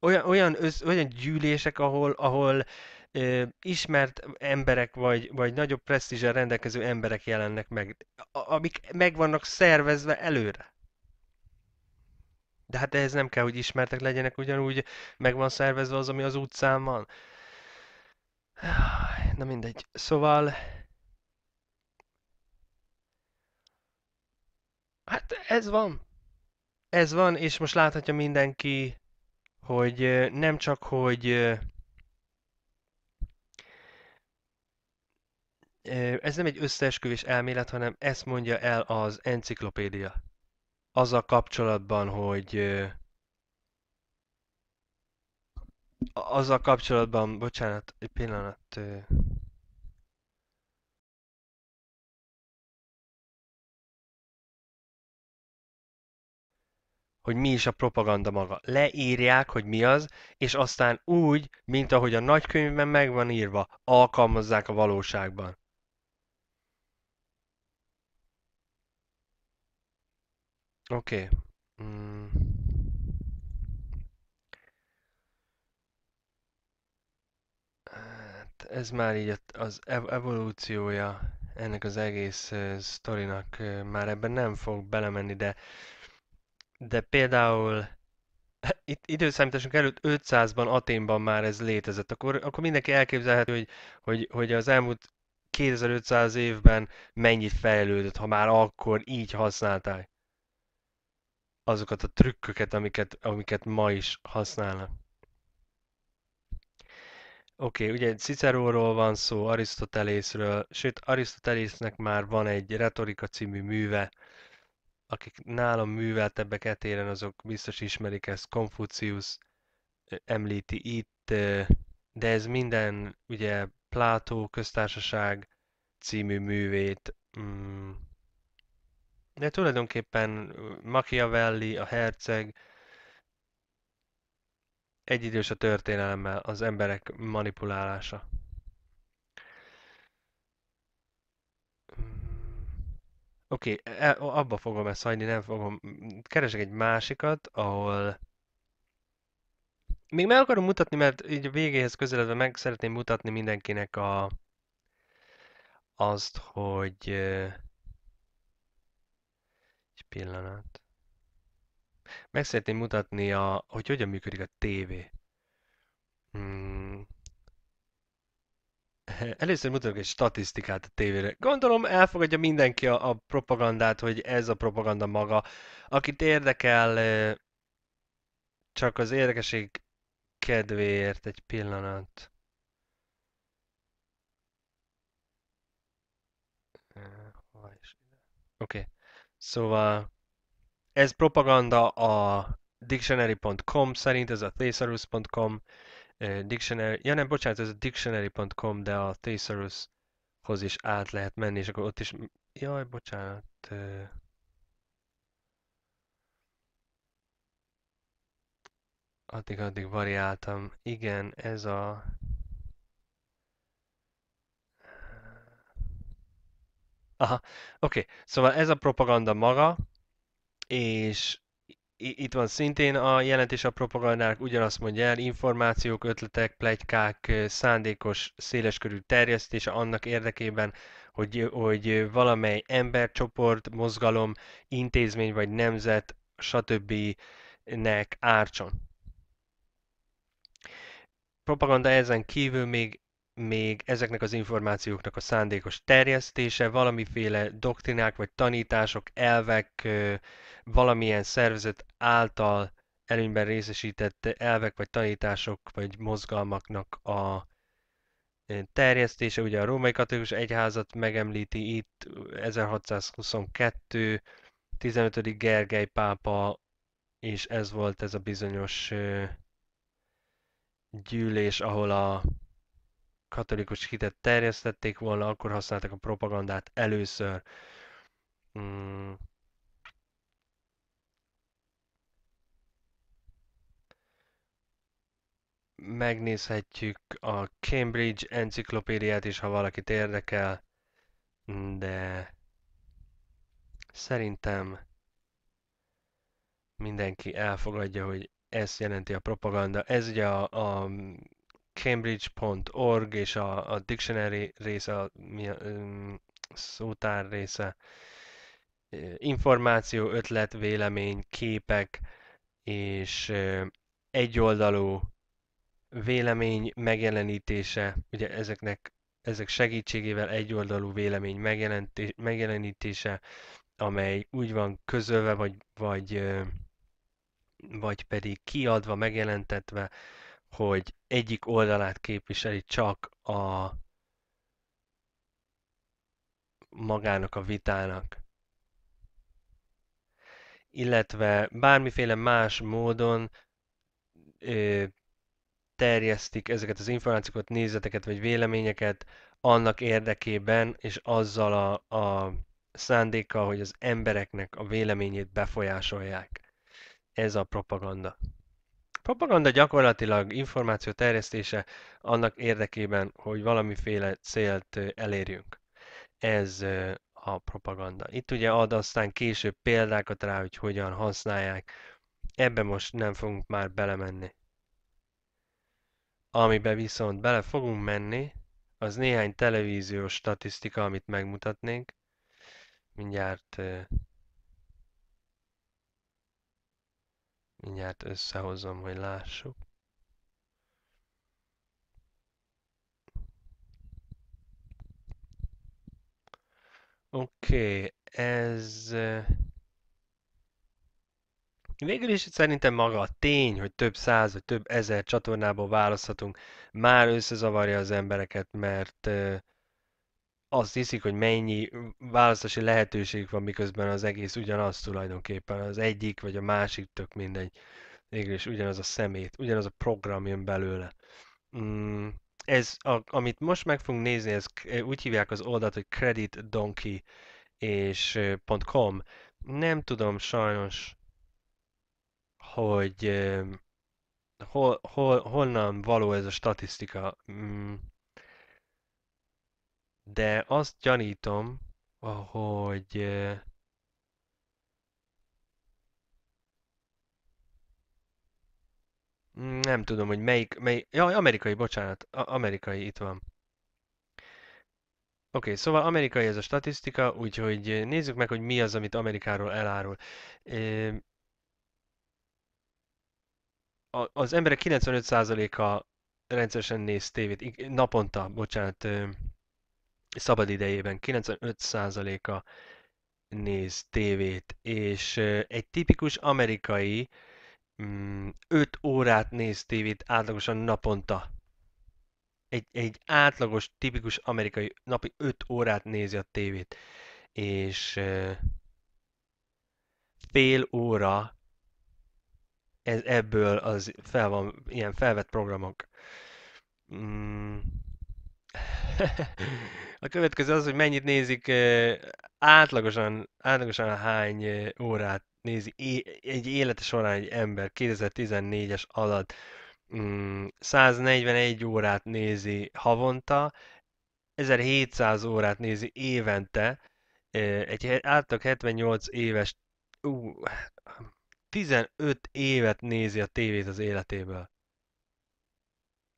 Olyan, olyan, össz, olyan gyűlések, ahol, ahol ö, ismert emberek, vagy, vagy nagyobb presztízsel rendelkező emberek jelennek meg, amik meg vannak szervezve előre. De hát ehhez nem kell, hogy ismertek legyenek, ugyanúgy meg van szervezve az, ami az utcán van. Na mindegy. Szóval... Hát ez van. Ez van, és most láthatja mindenki, hogy nem csak, hogy Ez nem egy összeesküvés elmélet, hanem ezt mondja el az enciklopédia. Azzal kapcsolatban, hogy azzal kapcsolatban, bocsánat, egy pillanat. hogy mi is a propaganda maga. Leírják, hogy mi az, és aztán úgy, mint ahogy a nagykönyvben meg van írva, alkalmazzák a valóságban. Oké. Okay. Mm. Ez már így az evolúciója ennek az egész sztorinak már ebben nem fog belemenni, de de például itt időszámításunk előtt 500-ban Aténban már ez létezett, akkor, akkor mindenki elképzelhető, hogy, hogy, hogy az elmúlt 2500 évben mennyit fejlődött, ha már akkor így használták azokat a trükköket, amiket, amiket ma is használnak. Oké, okay, ugye Ciceróról van szó, Arisztotelészről, sőt Arisztotelésznek már van egy retorika című műve, akik nálam műveltebbek etéren, azok biztos ismerik ezt, Konfucius említi itt, de ez minden, ugye Plátó köztársaság című művét, mm, de tulajdonképpen Machiavelli, a herceg, egyidős a történelemmel, az emberek manipulálása. Oké, okay, e, abba fogom ezt hagyni, nem fogom. Keresek egy másikat, ahol... Még meg akarom mutatni, mert így a végéhez közeledve meg szeretném mutatni mindenkinek a... azt, hogy... Egy pillanat. Meg szeretném mutatni, a, hogy hogyan működik a tévé. Hmm. Először mutatok egy statisztikát a tévére. Gondolom elfogadja mindenki a, a propagandát, hogy ez a propaganda maga. Akit érdekel, csak az érdekesség kedvéért egy pillanat. Oké. Okay. Szóval ez propaganda a dictionary.com szerint, ez a thesaurus.com dictionary, ja nem, bocsánat, ez a dictionary.com, de a Thesaurushoz is át lehet menni, és akkor ott is, jaj, bocsánat, addig-addig variáltam. Igen, ez a... Aha, oké. Okay. Szóval ez a propaganda maga, és itt van szintén a jelentés a propagandának, ugyanazt mondja el, információk, ötletek, plegykák, szándékos, széleskörű terjesztése annak érdekében, hogy, hogy valamely embercsoport, mozgalom, intézmény vagy nemzet, stb. nek ártson. Propaganda ezen kívül még még ezeknek az információknak a szándékos terjesztése, valamiféle doktrinák vagy tanítások, elvek, valamilyen szervezet által előnyben részesített elvek vagy tanítások vagy mozgalmaknak a terjesztése. Ugye a római katolikus egyházat megemlíti itt 1622, 15. Gergely pápa, és ez volt ez a bizonyos gyűlés, ahol a katolikus hitet terjesztették volna, akkor használták a propagandát először. Hmm. Megnézhetjük a Cambridge enciklopédiát is, ha valakit érdekel, de szerintem mindenki elfogadja, hogy ezt jelenti a propaganda. Ez ugye a, a cambridge.org és a, a dictionary része, a, a, um, szótár része, információ, ötlet, vélemény, képek és egyoldalú vélemény megjelenítése, ugye ezeknek, ezek segítségével egyoldalú vélemény megjelenítése, amely úgy van közölve, vagy, vagy, vagy pedig kiadva, megjelentetve, hogy egyik oldalát képviseli csak a magának a vitának. Illetve bármiféle más módon ö, terjesztik ezeket az információkat, nézeteket vagy véleményeket annak érdekében és azzal a, a szándékkal, hogy az embereknek a véleményét befolyásolják. Ez a propaganda. Propaganda gyakorlatilag információ terjesztése annak érdekében, hogy valamiféle célt elérjünk. Ez a propaganda. Itt ugye ad aztán később példákat rá, hogy hogyan használják. Ebbe most nem fogunk már belemenni. Amiben viszont bele fogunk menni, az néhány televíziós statisztika, amit megmutatnénk. Mindjárt mindjárt összehozom, hogy lássuk. Oké, okay, ez... Végül is szerintem maga a tény, hogy több száz vagy több ezer csatornából választhatunk, már összezavarja az embereket, mert azt hiszik, hogy mennyi választási lehetőség van, miközben az egész ugyanaz tulajdonképpen, az egyik vagy a másik, tök mindegy. Végül is ugyanaz a szemét, ugyanaz a program jön belőle. Mm, ez, a, amit most meg fogunk nézni, ez úgy hívják az oldalt, hogy Credit Donkey és .com. Nem tudom sajnos, hogy hol, hol, honnan való ez a statisztika. Mm, de azt gyanítom, hogy nem tudom, hogy melyik, mely... Ja, amerikai, bocsánat, a- amerikai, itt van. Oké, okay, szóval amerikai ez a statisztika, úgyhogy nézzük meg, hogy mi az, amit Amerikáról elárul. Az emberek 95%-a rendszeresen néz tévét, naponta, bocsánat, szabad idejében 95%-a néz tévét, és egy tipikus amerikai 5 mm, órát néz tévét átlagosan naponta. Egy, egy átlagos, tipikus amerikai napi 5 órát nézi a tévét, és fél óra ez, ebből az fel van, ilyen felvett programok. A következő az, hogy mennyit nézik átlagosan, átlagosan hány órát nézi egy élete során egy ember 2014-es alatt. 141 mm, órát nézi havonta, 1700 órát nézi évente, egy átlag 78 éves, ú, 15 évet nézi a tévét az életéből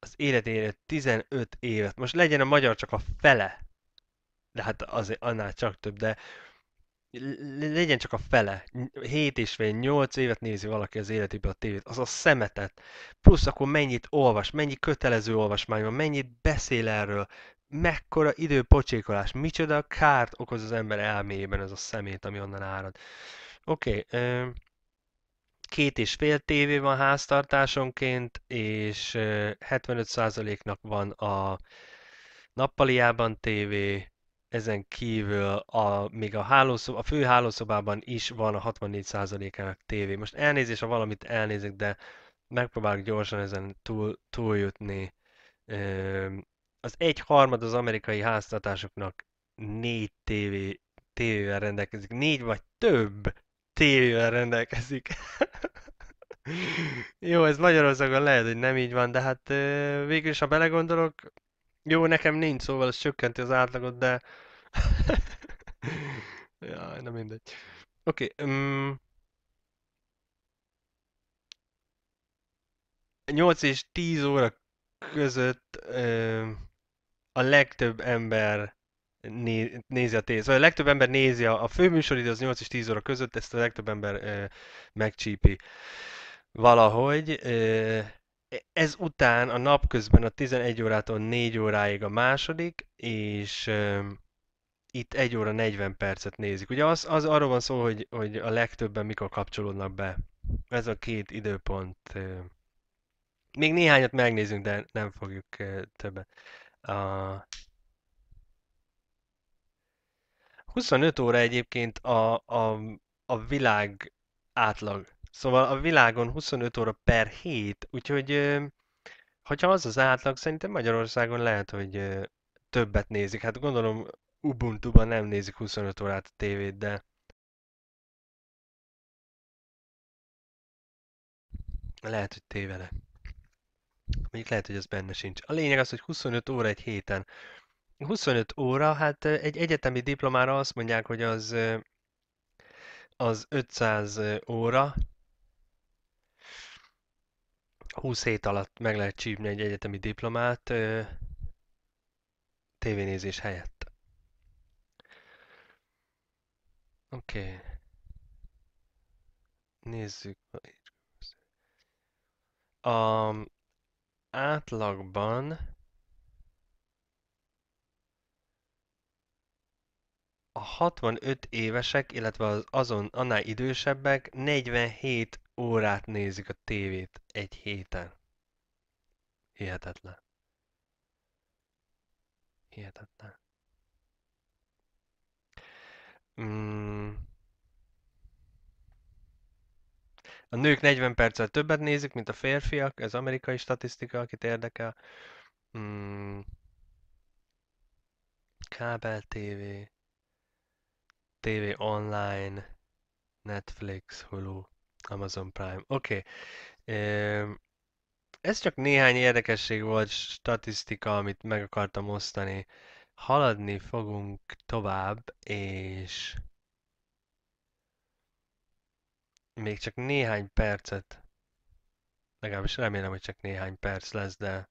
az életére 15 évet. Most legyen a magyar csak a fele, de hát azért annál csak több, de legyen csak a fele. 7 és fél, 8 évet nézi valaki az életében a tévét, az a szemetet. Plusz akkor mennyit olvas, mennyi kötelező olvasmány van, mennyit beszél erről, mekkora időpocsékolás, micsoda kárt okoz az ember elméjében ez a szemét, ami onnan árad. Oké, okay, két és fél tévé van háztartásonként, és 75%-nak van a nappaliában tévé, ezen kívül a, még a, hálószob, a fő hálószobában is van a 64%-ának tévé. Most elnézés, ha valamit elnézek, de megpróbálok gyorsan ezen túl, túljutni. Az egy harmad az amerikai háztartásoknak négy tévé, tévével rendelkezik. Négy vagy több tévével rendelkezik. Jó, ez Magyarországon lehet, hogy nem így van, de hát végül is, ha belegondolok, jó, nekem nincs, szóval ez csökkenti az átlagot, de... ja, nem mindegy. Oké, okay, um... 8 és 10 óra között um, a legtöbb ember né, nézi a tévét. Szóval a legtöbb ember nézi a, a főműsoridő az 8 és 10 óra között, ezt a legtöbb ember e, megcsípi valahogy. E, ez után a napközben a 11 órától 4 óráig a második, és e, itt 1 óra 40 percet nézik. Ugye az, az arról van szó, hogy, hogy a legtöbben mikor kapcsolódnak be. Ez a két időpont. E, még néhányat megnézünk, de nem fogjuk többet. Uh, 25 óra egyébként a, a, a világ átlag. Szóval a világon 25 óra per hét, úgyhogy hogyha az az átlag, szerintem Magyarországon lehet, hogy többet nézik. Hát gondolom Ubuntu-ban nem nézik 25 órát a tévét, de lehet, hogy tévele. Mondjuk lehet, hogy ez benne sincs. A lényeg az, hogy 25 óra egy héten. 25 óra, hát egy egyetemi diplomára azt mondják, hogy az, az 500 óra, 20 hét alatt meg lehet csípni egy egyetemi diplomát tévénézés helyett. Oké, okay. nézzük. A átlagban a 65 évesek, illetve az azon annál idősebbek 47 órát nézik a tévét egy héten. Hihetetlen. Hihetetlen. Mm. A nők 40 perccel többet nézik, mint a férfiak, ez amerikai statisztika, akit érdekel. Mm. Kábel TV, TV online, Netflix, Hulu, Amazon Prime. Oké. Okay. Ez csak néhány érdekesség volt, statisztika, amit meg akartam osztani. Haladni fogunk tovább, és még csak néhány percet, legalábbis remélem, hogy csak néhány perc lesz, de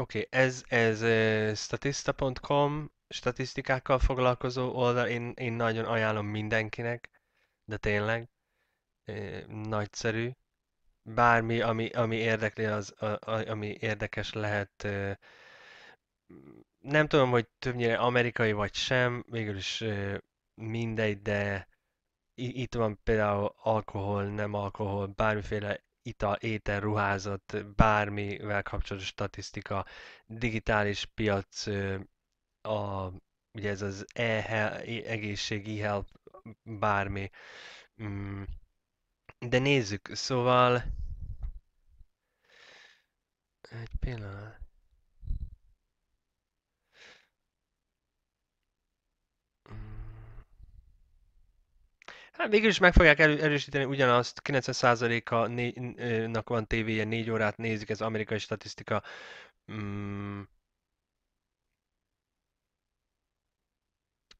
Oké, okay, ez, ez statista.com statisztikákkal foglalkozó oldal, én, én nagyon ajánlom mindenkinek, de tényleg uh, nagyszerű. Bármi, ami, ami érdekli, az, ami érdekes lehet. Nem tudom, hogy többnyire amerikai vagy sem, végül is mindegy, de itt van például alkohol, nem alkohol, bármiféle ital, étel, ruházat, bármivel kapcsolatos statisztika, digitális piac, a, ugye ez az e-egészség, e-health, bármi. Mm. De nézzük, szóval... Egy pillanat. Hát végül is meg fogják erő, erősíteni ugyanazt, 90%-nak van tévéje, 4 órát nézik, ez amerikai statisztika. Mm.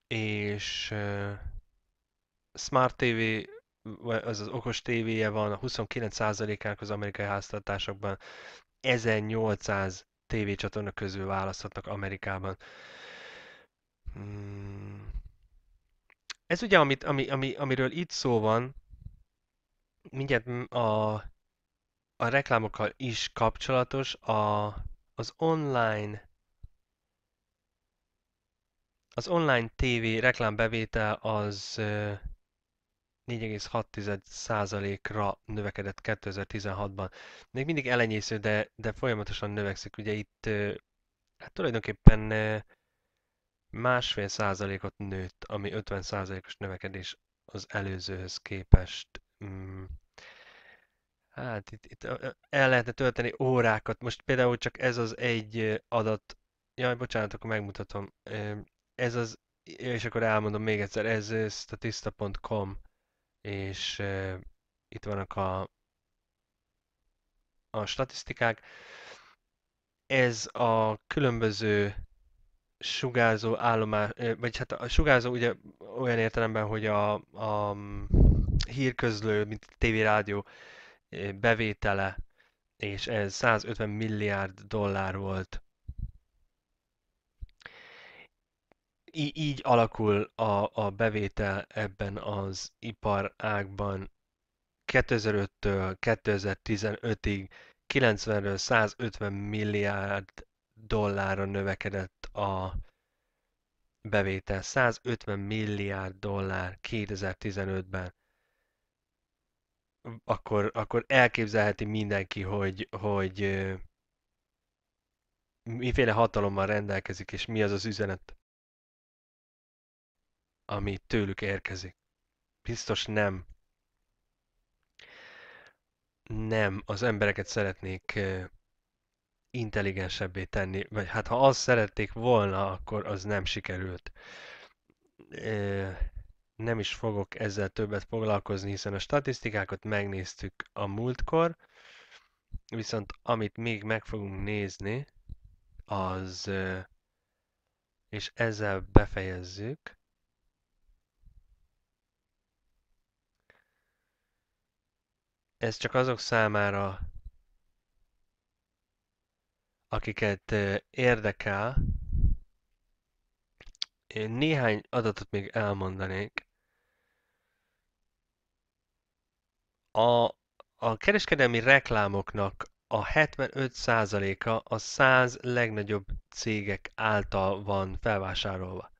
És uh, Smart TV, az az okos tévéje van, a 29%-ának az amerikai háztartásokban 1800 tévécsatorna közül választhatnak Amerikában. Mm. Ez ugye, amit, ami, ami, amiről itt szó van, mindjárt a, a reklámokkal is kapcsolatos, a, az online az online TV reklámbevétel az 4,6%-ra növekedett 2016-ban. Még mindig elenyésző, de, de folyamatosan növekszik. Ugye itt hát tulajdonképpen másfél százalékot nőtt, ami 50 százalékos növekedés az előzőhöz képest. Mm. Hát itt, itt el lehetne tölteni órákat. Most például csak ez az egy adat. Jaj, bocsánat, akkor megmutatom. Ez az, és akkor elmondom még egyszer, ez statista.com, és itt vannak a, a statisztikák. Ez a különböző sugárzó állomás, vagy hát a sugárzó ugye olyan értelemben, hogy a, a hírközlő, mint a tévérádió bevétele, és ez 150 milliárd dollár volt. Í- így alakul a, a bevétel ebben az iparágban 2005-től 2015-ig 90-ről 150 milliárd dollárra növekedett a bevétel. 150 milliárd dollár 2015-ben. Akkor, akkor elképzelheti mindenki, hogy, hogy miféle hatalommal rendelkezik, és mi az az üzenet, ami tőlük érkezik. Biztos nem. Nem, az embereket szeretnék intelligensebbé tenni, vagy hát ha azt szerették volna, akkor az nem sikerült. Nem is fogok ezzel többet foglalkozni, hiszen a statisztikákat megnéztük a múltkor, viszont amit még meg fogunk nézni, az, és ezzel befejezzük, ez csak azok számára, akiket érdekel, én néhány adatot még elmondanék. A, a kereskedelmi reklámoknak a 75%-a a 100 legnagyobb cégek által van felvásárolva.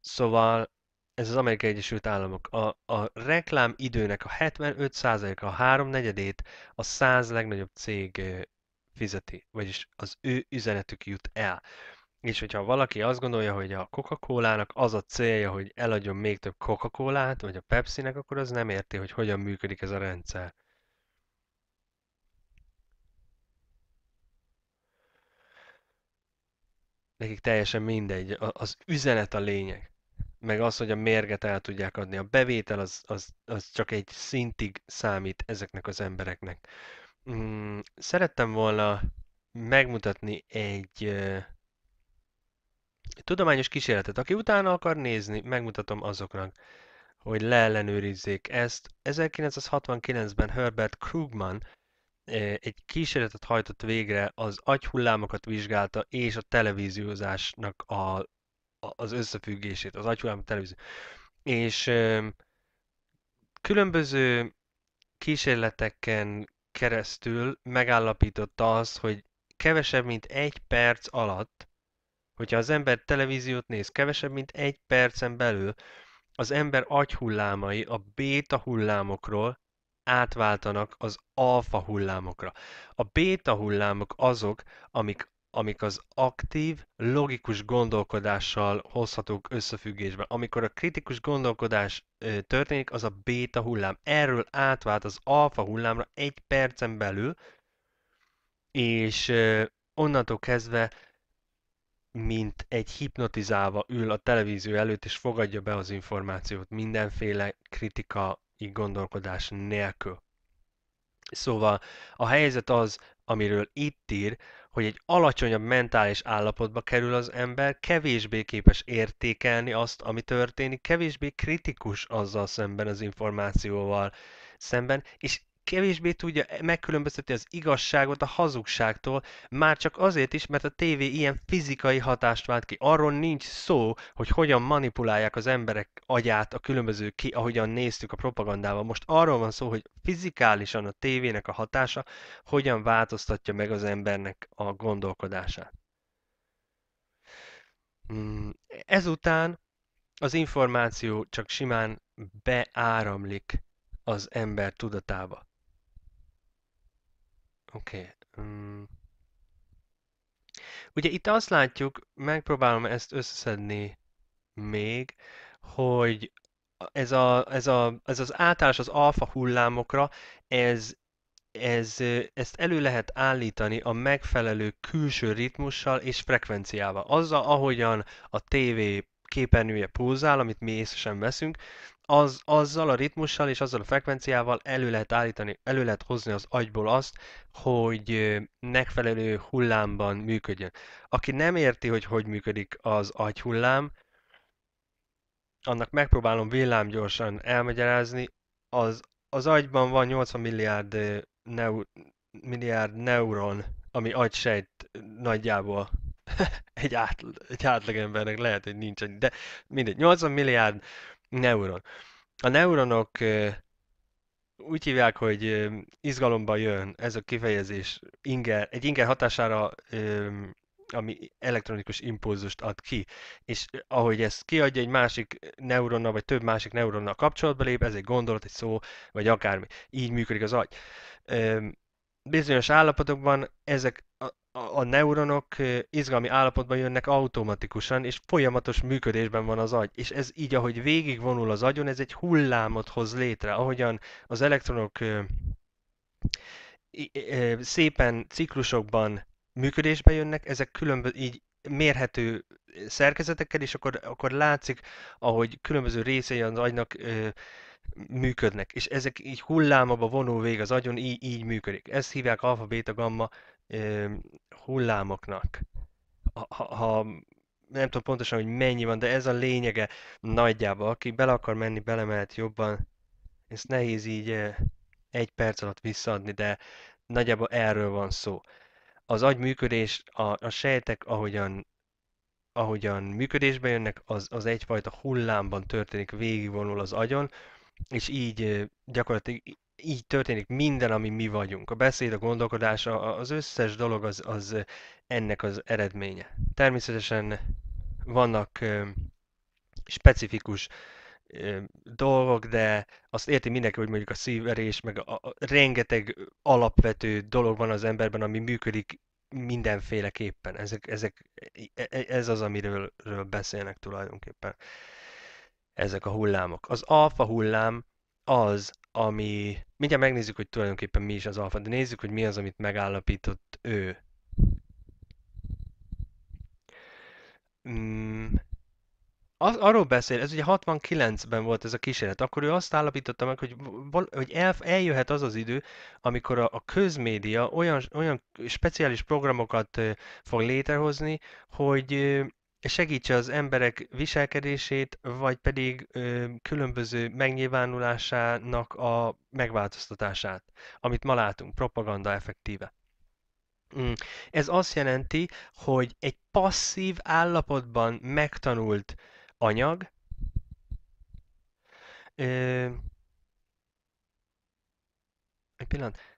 Szóval ez az Amerikai Egyesült Államok. A, a reklám időnek a 75%-a, a háromnegyedét a 100 legnagyobb cég fizeti, vagyis az ő üzenetük jut el. És hogyha valaki azt gondolja, hogy a Coca-Cola-nak az a célja, hogy eladjon még több Coca-Colát, vagy a Pepsi-nek, akkor az nem érti, hogy hogyan működik ez a rendszer. Nekik teljesen mindegy, az üzenet a lényeg. Meg az, hogy a mérget el tudják adni. A bevétel az, az, az csak egy szintig számít ezeknek az embereknek. Mm, szerettem volna megmutatni egy uh, tudományos kísérletet. Aki utána akar nézni, megmutatom azoknak, hogy leellenőrizzék ezt. 1969-ben Herbert Krugman egy kísérletet hajtott végre, az agyhullámokat vizsgálta, és a televíziózásnak a, az összefüggését, az agyhullám televízió. És különböző kísérleteken keresztül megállapította azt, hogy kevesebb, mint egy perc alatt, hogyha az ember televíziót néz, kevesebb, mint egy percen belül az ember agyhullámai a béta hullámokról átváltanak az alfa hullámokra. A béta hullámok azok, amik, amik az aktív, logikus gondolkodással hozhatók összefüggésbe. Amikor a kritikus gondolkodás ö, történik, az a béta hullám. Erről átvált az alfa hullámra egy percen belül, és ö, onnantól kezdve mint egy hipnotizálva ül a televízió előtt, és fogadja be az információt mindenféle kritikai gondolkodás nélkül. Szóval a helyzet az, amiről itt ír, hogy egy alacsonyabb mentális állapotba kerül az ember, kevésbé képes értékelni azt, ami történik, kevésbé kritikus azzal szemben az információval szemben, és kevésbé tudja megkülönböztetni az igazságot a hazugságtól, már csak azért is, mert a tévé ilyen fizikai hatást vált ki. Arról nincs szó, hogy hogyan manipulálják az emberek agyát a különböző ki, ahogyan néztük a propagandával. Most arról van szó, hogy fizikálisan a tévének a hatása hogyan változtatja meg az embernek a gondolkodását. Hmm, ezután az információ csak simán beáramlik az ember tudatába. Oké. Okay. Um, mm. ugye itt azt látjuk, megpróbálom ezt összeszedni még, hogy ez, a, ez, a, ez az átállás az alfa hullámokra, ez, ez, ezt elő lehet állítani a megfelelő külső ritmussal és frekvenciával. Azzal, ahogyan a TV képernyője pulzál, amit mi észre sem veszünk, az, azzal a ritmussal és azzal a frekvenciával elő lehet állítani, elő lehet hozni az agyból azt, hogy megfelelő hullámban működjön. Aki nem érti, hogy hogy működik az agyhullám, annak megpróbálom villámgyorsan elmagyarázni, az, az agyban van 80 milliárd, neu, milliárd neuron, ami agysejt nagyjából egy, át, egy átlagembernek lehet, hogy nincs, de mindegy, 80 milliárd neuron. A neuronok úgy hívják, hogy izgalomba jön ez a kifejezés inger, egy inger hatására, ami elektronikus impulzust ad ki, és ahogy ezt kiadja egy másik neuronnal, vagy több másik neuronnal kapcsolatba lép, ez egy gondolat, egy szó, vagy akármi. Így működik az agy. Bizonyos állapotokban ezek a neuronok izgalmi állapotban jönnek automatikusan, és folyamatos működésben van az agy. És ez így, ahogy végigvonul az agyon, ez egy hullámot hoz létre. Ahogyan az elektronok szépen ciklusokban működésbe jönnek, ezek különböző, így mérhető szerkezetekkel, és akkor, akkor látszik, ahogy különböző részei az agynak működnek, és ezek így hullámaba vonul vég az agyon, így, így működik. Ezt hívják alfa, beta, gamma hullámoknak. Ha, ha, nem tudom pontosan, hogy mennyi van, de ez a lényege nagyjából. Aki bele akar menni, belemehet jobban. Ezt nehéz így egy perc alatt visszaadni, de nagyjából erről van szó. Az agy működés, a, a sejtek, ahogyan, ahogyan működésbe jönnek, az, az egyfajta hullámban történik, végigvonul az agyon, és így gyakorlatilag így történik minden, ami mi vagyunk. A beszéd, a gondolkodás, az összes dolog az, az ennek az eredménye. Természetesen vannak specifikus dolgok, de azt érti mindenki, hogy mondjuk a szívverés, meg a, a rengeteg alapvető dolog van az emberben, ami működik mindenféleképpen. Ezek, ezek, e, e, ez az, amiről beszélnek tulajdonképpen ezek a hullámok. Az alfa hullám az, ami... Mindjárt megnézzük, hogy tulajdonképpen mi is az alfa, de nézzük, hogy mi az, amit megállapított ő. Mm, az, arról beszél, ez ugye 69-ben volt ez a kísérlet, akkor ő azt állapította meg, hogy, hogy el, eljöhet az az idő, amikor a, a közmédia olyan, olyan speciális programokat fog létrehozni, hogy segítse az emberek viselkedését, vagy pedig ö, különböző megnyilvánulásának a megváltoztatását, amit ma látunk, propaganda effektíve. Mm. Ez azt jelenti, hogy egy passzív állapotban megtanult anyag, ö, egy pillanat,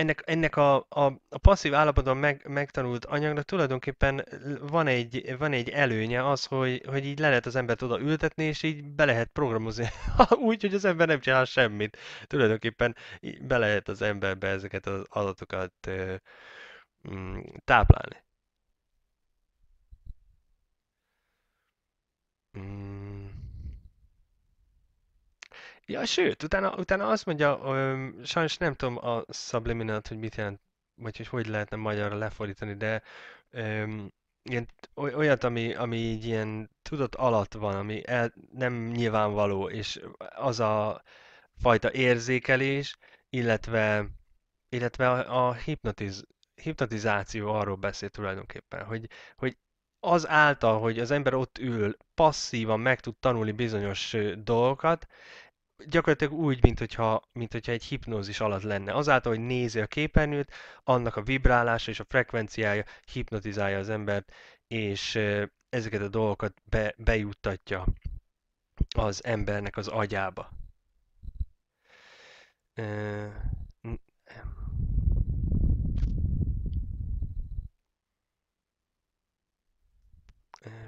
ennek, ennek a, a, a passzív állapotban meg, megtanult anyagnak tulajdonképpen van egy, van egy előnye az, hogy, hogy így le lehet az embert oda ültetni, és így be lehet programozni. Úgy, hogy az ember nem csinál semmit. Tulajdonképpen be lehet az emberbe ezeket az adatokat mm, táplálni. Ja, sőt, utána, utána azt mondja, ö, sajnos nem tudom a subliminalt, hogy mit jelent, vagy hogy hogy lehetne magyarra lefordítani, de ö, ilyen, olyat, ami, ami így ilyen tudat alatt van, ami el, nem nyilvánvaló, és az a fajta érzékelés, illetve, illetve a, a hipnotiz, hipnotizáció arról beszél tulajdonképpen, hogy, hogy az által, hogy az ember ott ül, passzívan meg tud tanulni bizonyos dolgokat, gyakorlatilag úgy, mint hogyha, mint hogyha egy hipnózis alatt lenne. Azáltal, hogy nézi a képernyőt, annak a vibrálása és a frekvenciája hipnotizálja az embert, és ezeket a dolgokat be, bejuttatja az embernek az agyába.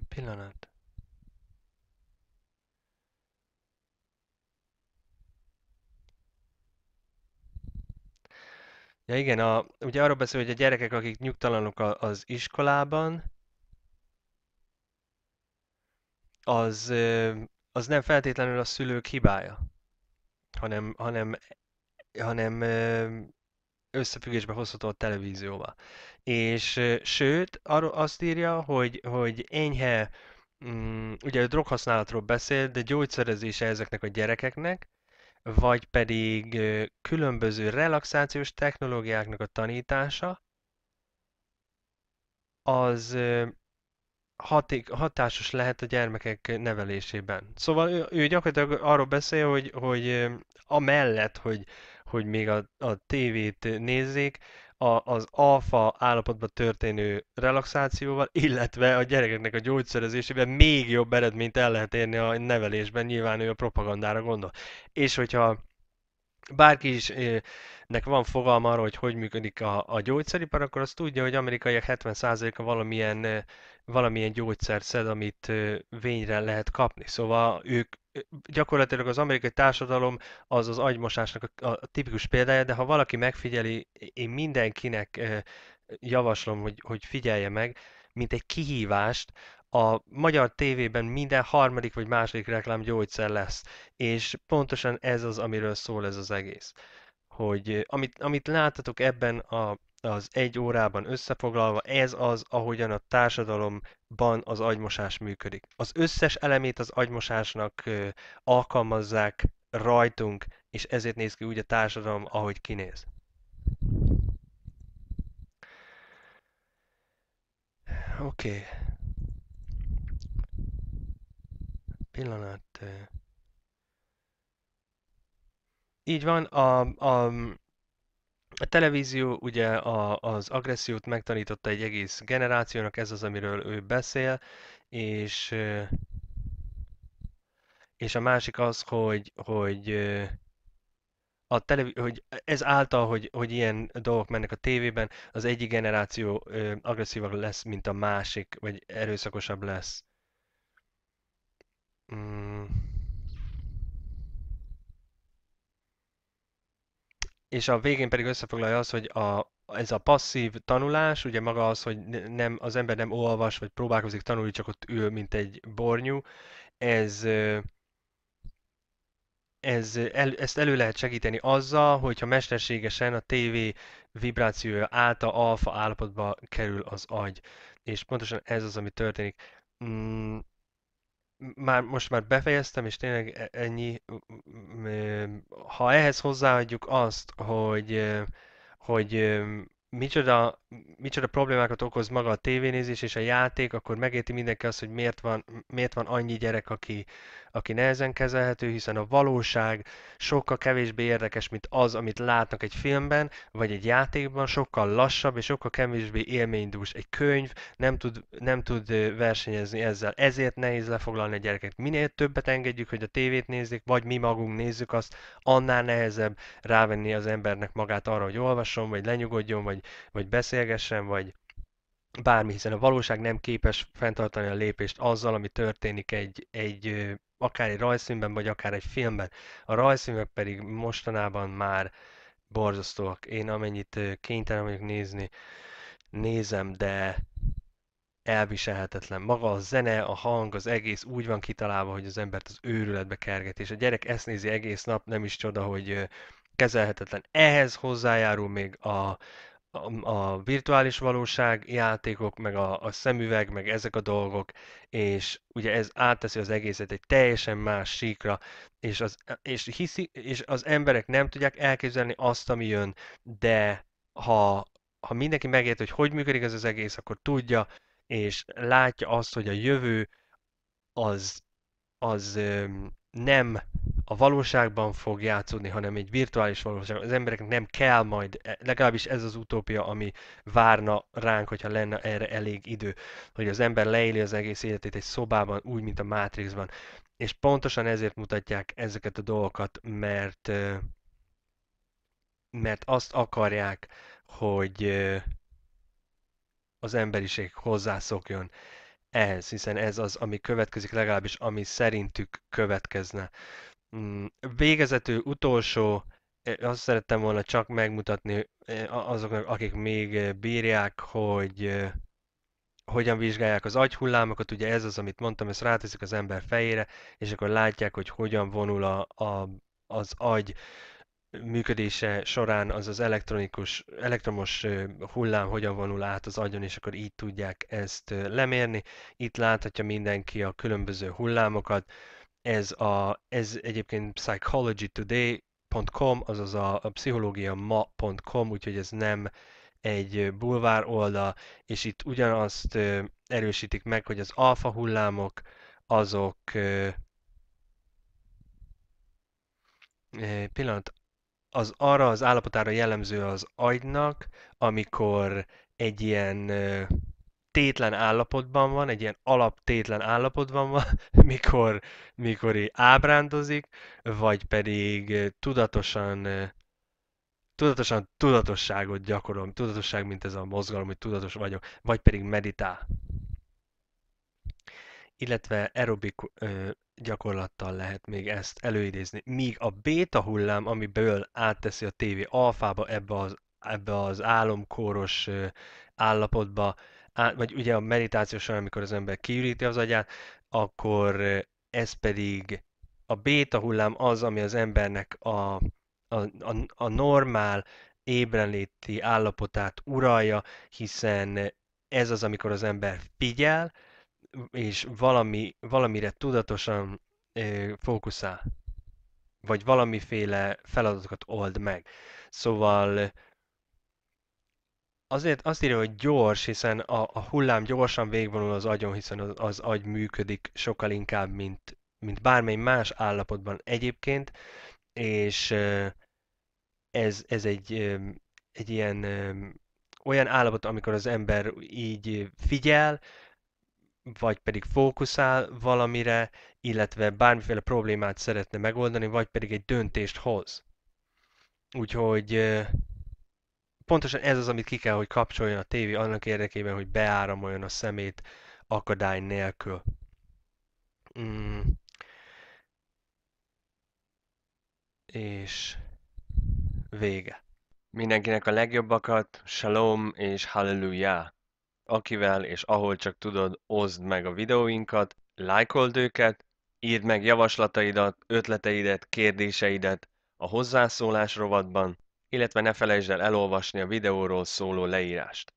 Pillanat. Ja igen, a, ugye arról beszél, hogy a gyerekek, akik nyugtalanok a, az iskolában, az, az nem feltétlenül a szülők hibája, hanem, hanem, hanem összefüggésbe hozható a televízióval. És sőt, arról azt írja, hogy, hogy enyhe, mm, ugye a droghasználatról beszél, de gyógyszerezése ezeknek a gyerekeknek, vagy pedig különböző relaxációs technológiáknak a tanítása, az haték, hatásos lehet a gyermekek nevelésében. Szóval ő, ő gyakorlatilag arról beszél, hogy, hogy amellett, hogy, hogy még a, a tévét nézzék, a, az alfa állapotban történő relaxációval, illetve a gyerekeknek a gyógyszerezésében még jobb eredményt el lehet érni a nevelésben, nyilván ő a propagandára gondol. És hogyha bárki is nek van fogalma arról, hogy hogy működik a, a gyógyszeripar, akkor azt tudja, hogy amerikaiak 70%-a valamilyen, valamilyen gyógyszer szed, amit vényre lehet kapni. Szóval ők gyakorlatilag az amerikai társadalom az az agymosásnak a, a tipikus példája, de ha valaki megfigyeli, én mindenkinek javaslom, hogy, hogy figyelje meg, mint egy kihívást, a magyar tévében minden harmadik vagy második reklám gyógyszer lesz, és pontosan ez az, amiről szól ez az egész. Hogy amit, amit láttatok ebben a, az egy órában összefoglalva, ez az, ahogyan a társadalomban az agymosás működik. Az összes elemét az agymosásnak alkalmazzák rajtunk, és ezért néz ki úgy a társadalom, ahogy kinéz. Oké, okay. pillanat. Így van, a, a, a televízió ugye a, az agressziót megtanította egy egész generációnak, ez az, amiről ő beszél, és, és a másik az, hogy, hogy a televi- hogy ez által, hogy, hogy ilyen dolgok mennek a tévében, az egyik generáció ö, agresszívabb lesz, mint a másik, vagy erőszakosabb lesz. Mm. És a végén pedig összefoglalja az, hogy a, ez a passzív tanulás, ugye maga az, hogy nem, az ember nem olvas, vagy próbálkozik tanulni, csak ott ül, mint egy bornyú, ez, ez el, ezt elő lehet segíteni azzal, hogyha mesterségesen a TV vibrációja által alfa állapotba kerül az agy. És pontosan ez az, ami történik. Mm, már most már befejeztem, és tényleg e- ennyi. Ha ehhez hozzáadjuk azt, hogy, hogy micsoda, micsoda problémákat okoz maga a tévénézés és a játék, akkor megérti mindenki azt, hogy miért van, miért van annyi gyerek, aki, aki nehezen kezelhető, hiszen a valóság sokkal kevésbé érdekes, mint az, amit látnak egy filmben, vagy egy játékban, sokkal lassabb és sokkal kevésbé élménydús. Egy könyv nem tud, nem tud versenyezni ezzel, ezért nehéz lefoglalni a gyerekek. Minél többet engedjük, hogy a tévét nézzék, vagy mi magunk nézzük azt, annál nehezebb rávenni az embernek magát arra, hogy olvasson, vagy lenyugodjon, vagy, vagy beszélgessen, vagy, bármi, hiszen a valóság nem képes fenntartani a lépést azzal, ami történik egy, egy akár egy rajzfilmben, vagy akár egy filmben. A rajzfilmek pedig mostanában már borzasztóak. Én amennyit kénytelen vagyok nézni, nézem, de elviselhetetlen. Maga a zene, a hang, az egész úgy van kitalálva, hogy az embert az őrületbe kerget, és a gyerek ezt nézi egész nap, nem is csoda, hogy kezelhetetlen. Ehhez hozzájárul még a, a, a virtuális valóság játékok, meg a, a szemüveg, meg ezek a dolgok, és ugye ez átteszi az egészet egy teljesen más síkra, és az, és, hiszi, és az emberek nem tudják elképzelni azt, ami jön, de ha, ha mindenki megért, hogy hogy működik ez az egész, akkor tudja, és látja azt, hogy a jövő az, az nem a valóságban fog játszódni, hanem egy virtuális valóság. Az embereknek nem kell majd, e, legalábbis ez az utópia, ami várna ránk, hogyha lenne erre elég idő, hogy az ember leéli az egész életét egy szobában, úgy, mint a Matrixban. És pontosan ezért mutatják ezeket a dolgokat, mert mert azt akarják, hogy az emberiség hozzászokjon ehhez, hiszen ez az, ami következik, legalábbis ami szerintük következne. Mm, végezetül utolsó, azt szerettem volna csak megmutatni azoknak, akik még bírják, hogy hogyan vizsgálják az agyhullámokat, ugye ez az, amit mondtam, ezt ráteszik az ember fejére, és akkor látják, hogy hogyan vonul a, a, az agy működése során az az elektronikus, elektromos hullám hogyan vonul át az agyon, és akkor így tudják ezt lemérni. Itt láthatja mindenki a különböző hullámokat. Ez, a, ez egyébként psychologytoday.com, azaz a, a pszichológia ma.com, úgyhogy ez nem egy bulvár oldal, és itt ugyanazt erősítik meg, hogy az alfa hullámok azok pillanat, az arra az állapotára jellemző az agynak, amikor egy ilyen tétlen állapotban van, egy ilyen alaptétlen állapotban van, mikor, mikor ábrándozik, vagy pedig tudatosan tudatosan tudatosságot gyakorol, tudatosság, mint ez a mozgalom, hogy tudatos vagyok, vagy pedig meditál. Illetve aerobik gyakorlattal lehet még ezt előidézni. Míg a béta hullám, amiből átteszi a tévé alfába ebbe az ebbe az álomkóros állapotba, á, vagy ugye a meditáció során, amikor az ember kiüríti az agyát, akkor ez pedig a béta hullám az, ami az embernek a, a, a, a normál ébrenléti állapotát uralja, hiszen ez az, amikor az ember figyel, és valami, valamire tudatosan ö, fókuszál, vagy valamiféle feladatokat old meg. Szóval azért azt írja, hogy gyors, hiszen a, a hullám gyorsan végvonul az agyon, hiszen az, az agy működik sokkal inkább, mint, mint bármely más állapotban egyébként, és ez, ez egy, egy ilyen olyan állapot, amikor az ember így figyel, vagy pedig fókuszál valamire, illetve bármiféle problémát szeretne megoldani, vagy pedig egy döntést hoz. Úgyhogy pontosan ez az, amit ki kell, hogy kapcsoljon a tévé annak érdekében, hogy beáramoljon a szemét akadály nélkül. Mm. És vége. Mindenkinek a legjobbakat, shalom és hallelujah! akivel és ahol csak tudod, oszd meg a videóinkat, lájkold őket, írd meg javaslataidat, ötleteidet, kérdéseidet a hozzászólás rovatban, illetve ne felejtsd el elolvasni a videóról szóló leírást.